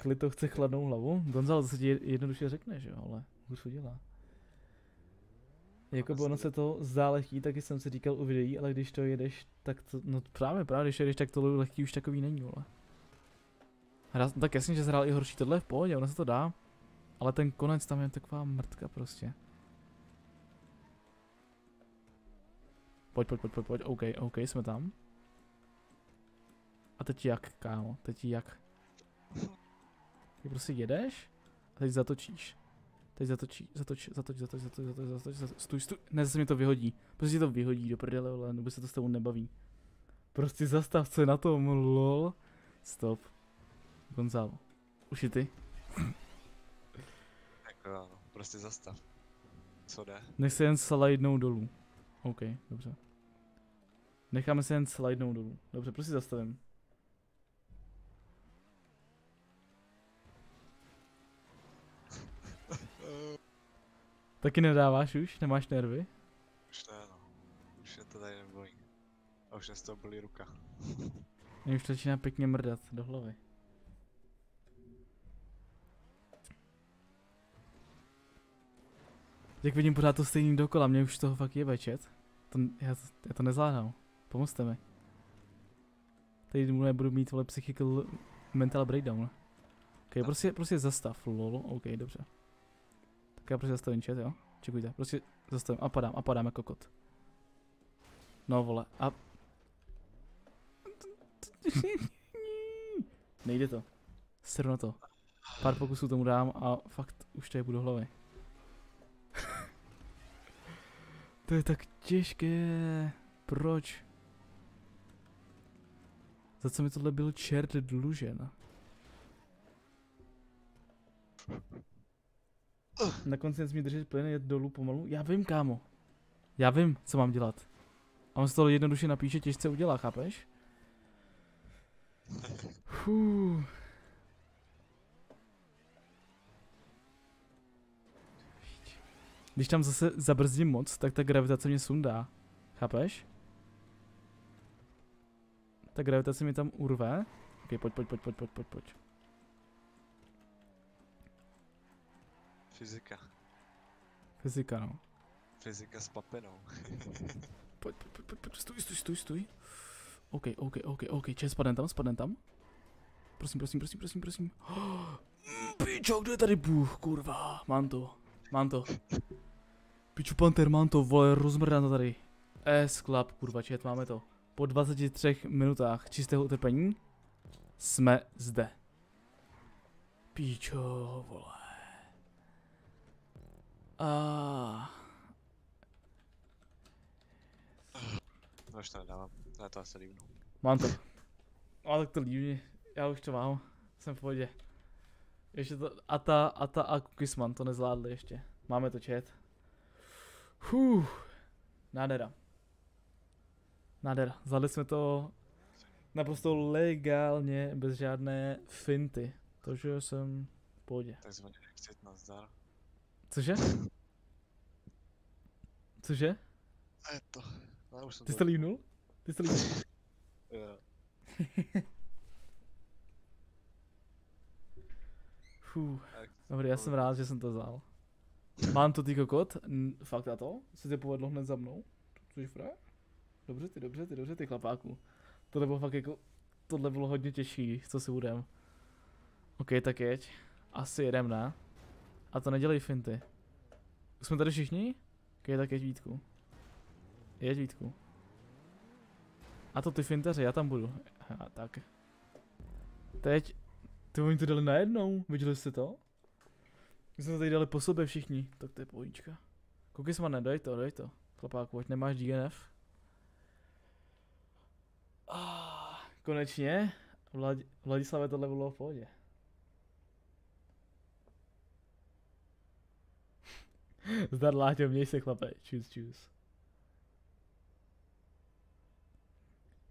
Kli to chce chladnou hlavu? Gonzalo, to se ti jednoduše řekne, že jo, ale hůř to dělá. Jako by ono se to zdá lehký, taky jsem si říkal u videí, ale když to jedeš, tak to, no právě, právě, když jedeš, tak to lehký už takový není, vole. Hra, tak jasně, že zhrál i horší, tohle je v pohodě, ono se to dá. Ale ten konec tam je taková mrtka prostě. Pojď, pojď, pojď, pojď, pojď, OK, OK, jsme tam. A teď jak, kámo, teď jak? Ty prostě jedeš a teď zatočíš. Teď zatočí, zatoč, zatoč, zatoč, zatoč, zatoč, zatoč, zatoč, stůj, stůj, ne, zase mi to vyhodí. Prostě to vyhodí do prdele, ale nebo se to s tebou nebaví. Prostě zastav, co je na tom, lol. Stop. Gonzalo. Už i ty? (laughs) Jako jo, prostě zastav. Co jde? Nech se jen slidnou dolů. OK, dobře. Necháme se jen slidnou dolů. Dobře, prostě zastavím. Taky nedáváš už? Nemáš nervy? Už ne, no. Už je to tady nebojí. A už mě z toho bolí ruka. (laughs) Mně už to začíná pěkně mrdat do hlavy. Jak vidím pořád to stejný dokola, mě už toho fakt je večet. To, já, to, já to nezvládám. Pomozte mi. Tady mu nebudu mít vole psychical mental breakdown. Ok, prostě, prostě zastav, lol, ok, dobře. Tak já prostě zastavím chat, jo? Čekujte, prostě zastavím a padám, a padám jako kot. No vole, a... (laughs) Nejde to. Seru na to. Pár pokusů tomu dám a fakt už je budu hlavy. (laughs) to je tak těžké. Proč? Za co mi tohle byl čert dlužen? Na konci nesmí držet plyn, jet dolů pomalu. Já vím, kámo. Já vím, co mám dělat. A on se to jednoduše napíše, těžce udělá, chápeš? Fuh. Když tam zase zabrzdím moc, tak ta gravitace mě sundá. Chápeš? Ta gravitace mě tam urve. Ok, pojď, pojď, pojď, pojď, pojď, pojď, Fyzika. Fyzika, no. Fyzika s papinou. (laughs) Pojď, pojď, pojď, pojď, stůj, stůj, stůj, stůj. OK, OK, OK, OK, čes, spadne tam, spadne tam. Prosím, prosím, prosím, prosím, prosím. (gasps) Pičo, kde je tady Bůh, kurva, mám to, mám to. Piču Panther, mám to, vole, rozmrdám to tady. S klap, kurva, čet, máme to. Po 23 minutách čistého utrpení jsme zde. Pičo, vole. A No už to nedávám. Já to asi líbnu. Mám to. No tak to líbí, já už to mám, jsem v pohodě. Ještě to, Ata, Ata a Kukisman to nezvládli ještě. Máme to chat. Huh. Nádhera. Nádhera. Zvládli jsme to naprosto legálně, bez žádné finty. Takže jsem v pohodě. Takzvaně exit nazdar. Cože? Cože? A je to. No, už jsem Ty jsi to... líbnul? Ty jsi to líbnul? Jo. (laughs) (laughs) Fuh. Dobrý, já jsem rád, že jsem to vzal. Mám to ty kokot, N- fakt na to? Se tě povedlo hned za mnou? Což fre? Dobře ty, dobře ty, dobře ty chlapáku. Tohle bylo fakt jako, tohle bylo hodně těžký, co si budem. OK, tak jeď. Asi jedem, ne? A to nedělej finty. Jsme tady všichni? OK, tak jeď Vítku. Jeď Vítku. A to ty finteři, já tam budu. A tak. Teď. Ty oni to dali najednou, viděli jste to? My jsme to tady dali po sobě všichni, tak to je pojíčka. Kukismane, dej to, dej to. Chlapáku, ať nemáš DNF. Ah, konečně. Vlad, Vladislave tohle bylo v pohodě. (laughs) Zdar Láďo, měj se chlape, čus čus.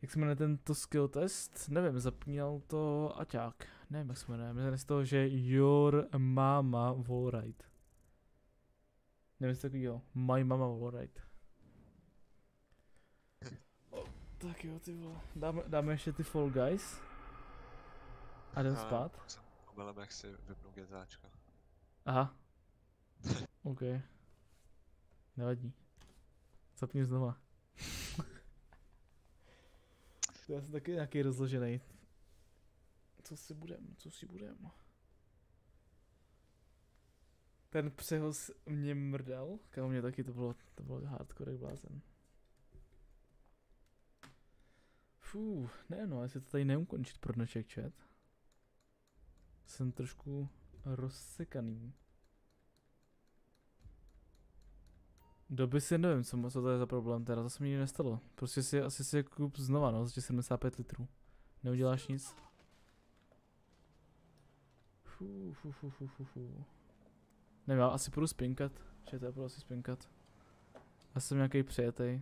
Jak se jmenuje tento skill test? Nevím, zapínal to Aťák. Nevím, jak se jmenuje. Jmenuje se to, že your mama wallride. Nevím, jestli takovýho. My mama wallride. Tak jo, ty vole. Dáme, dáme ještě ty Fall Guys. A jdem spát. Omylem jak si vypnu GTAčka. Aha. (laughs) OK. Nevadí. Zapni znova. Já jsem taky nějaký rozložený. Co si budem, co si budem? Ten přehoz mě mrdal, kam mě taky to bylo, to bylo hardcore jak blázen. Fú, ne no, jestli to tady neukončit pro dnešek chat. Jsem trošku rozsekaný. Doby si nevím, co, co to je za problém, teda to se mi nikdy nestalo. Prostě si asi si je kup znova, no, z těch 75 litrů. Neuděláš nic. Fú, fú, fú, fú, fú, fú. Nevím, já asi půjdu spinkat. Čete, půjdu asi spinkat. Já jsem nějaký přijetej.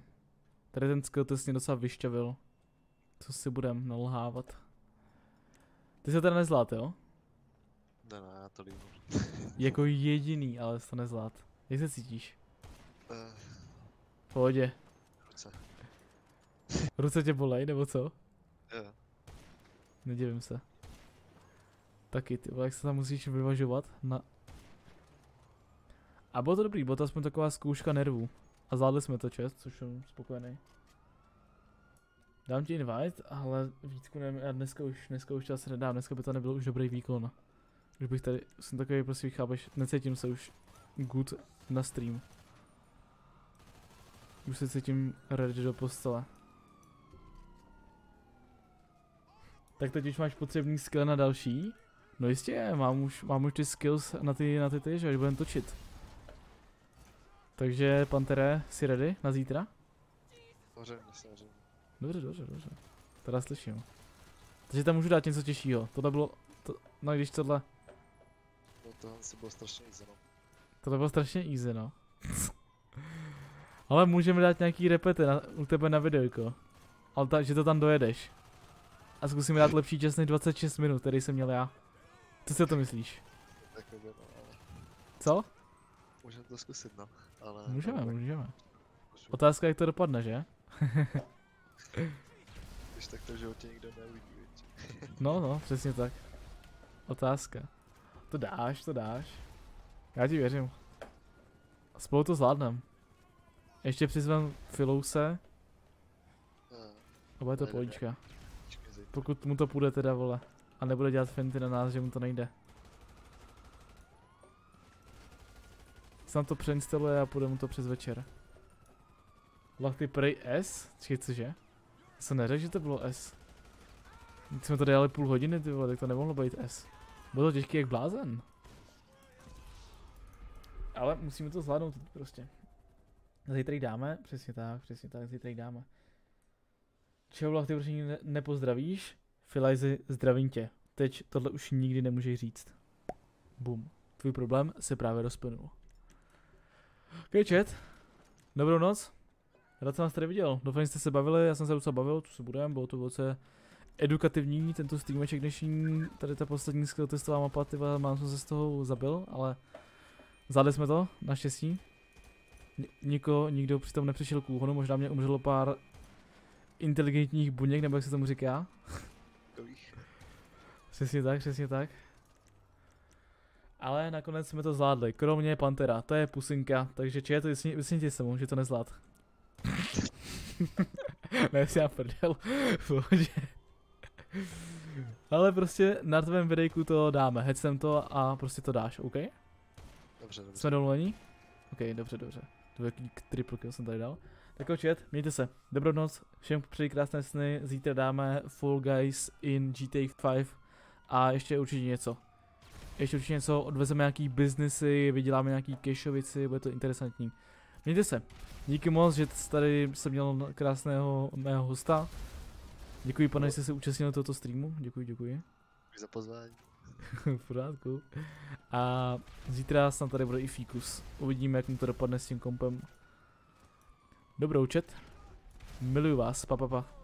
Tady ten skill test mě docela vyšťavil. Co si budem nalhávat. Ty se teda nezvlád, jo? Ne, ne, já to líbím. Jako (laughs) jediný, ale to nezvlád. Jak se cítíš? Uh, pohodě. ruce. Ruce tě bolej, nebo co? Jo. Nedivím se. Taky, ty jak se tam musíš vyvažovat na... A bylo to dobrý, bylo to aspoň taková zkouška nervů. A zvládli jsme to čest, což jsem spokojený. Dám ti invite, ale Vítku nevím, já dneska už, dneska už to asi nedám, dneska by to nebyl už dobrý výkon. Už bych tady, jsem takový prostě chápeš, necítím se už good na stream. Už se cítím ready do postele. Tak teď už máš potřebný skill na další? No jistě, mám už, mám už ty skills na ty, na ty ty, že až budeme točit. Takže, Pantere, jsi ready na zítra? Samozřejmě, samozřejmě. Dobře, dobře, dobře. Teda slyším. Takže tam můžu dát něco těžšího. Tohle bylo, to, no když tohle, No to asi bylo strašně easy, no. tohle bylo strašně easy, no. (laughs) Ale můžeme dát nějaký repety na, u tebe na videjko. Ale ta, že to tam dojedeš. A zkusíme dát lepší čas než 26 minut, který jsem měl já. Co si o to myslíš? Tak ale Co? můžeme to zkusit, no. Ale... Můžeme, můžeme. Otázka, jak to dopadne, že? (laughs) Když tak to v životě nikdo neuvidí. (laughs) No, no, přesně tak. Otázka. To dáš, to dáš. Já ti věřím. Spolu to zvládnem. Ještě přizvem Filouse Ah, a bude to zítra. Pokud mu to půjde teda, vole. A nebude dělat finty na nás, že mu to nejde. Sam to přeinstaluje a půjde mu to přes večer. Lachty prej S? Či cože? Já jsem neřekl, že to bylo S. Když jsme to dělali půl hodiny, ty vole, tak to nemohlo být S. Bylo to těžký jak blázen. Ale musíme to zvládnout prostě. Zítra dáme, přesně tak, přesně tak, zítra dáme. Čeho Lachty, protože ne- nepozdravíš? Filajzy, zdravím tě. Teď tohle už nikdy nemůžeš říct. Bum. Tvůj problém se právě rozplynul. Ok, chat. Dobrou noc. Rád jsem vás tady viděl. Doufám, že jste se bavili, já jsem se docela bavil, co se budeme, bylo to velice edukativní, tento streameček dnešní, tady ta poslední skill testová mapa, ty mám jsem se z toho zabil, ale zvládli jsme to, naštěstí. Ni- niko, nikdo přitom nepřišel k úhonu, možná mě umřelo pár inteligentních buněk, nebo jak se tomu říká. Přesně tak, přesně tak. Ale nakonec jsme to zvládli, kromě Pantera, to je pusinka, takže či je to vysněte se mu, že to nezvlád. (laughs) ne, si já prdel. (laughs) Ale prostě na tvém videjku to dáme, hecem to a prostě to dáš, OK? Dobře, dobře. Jsme domluvení? OK, dobře, dobře. Jaký triple kill jsem tady dal. Tak chat, mějte se. Dobrou noc, všem přeji krásné sny, zítra dáme Fall Guys in GTA 5 a ještě určitě něco. Ještě určitě něco, odvezeme nějaký biznesy, vyděláme nějaký cashovici, bude to interesantní. Mějte se. Díky moc, že tady jsem měl krásného mého hosta. Děkuji pane, že jste se účastnil tohoto streamu. Děkuji, děkuji. Děkuji za pozvání. (laughs) v pořádku. A zítra snad tady bude i fíkus. Uvidíme, jak mu to dopadne s tím kompem. Dobrou chat. Miluju vás, pa, pa, pa.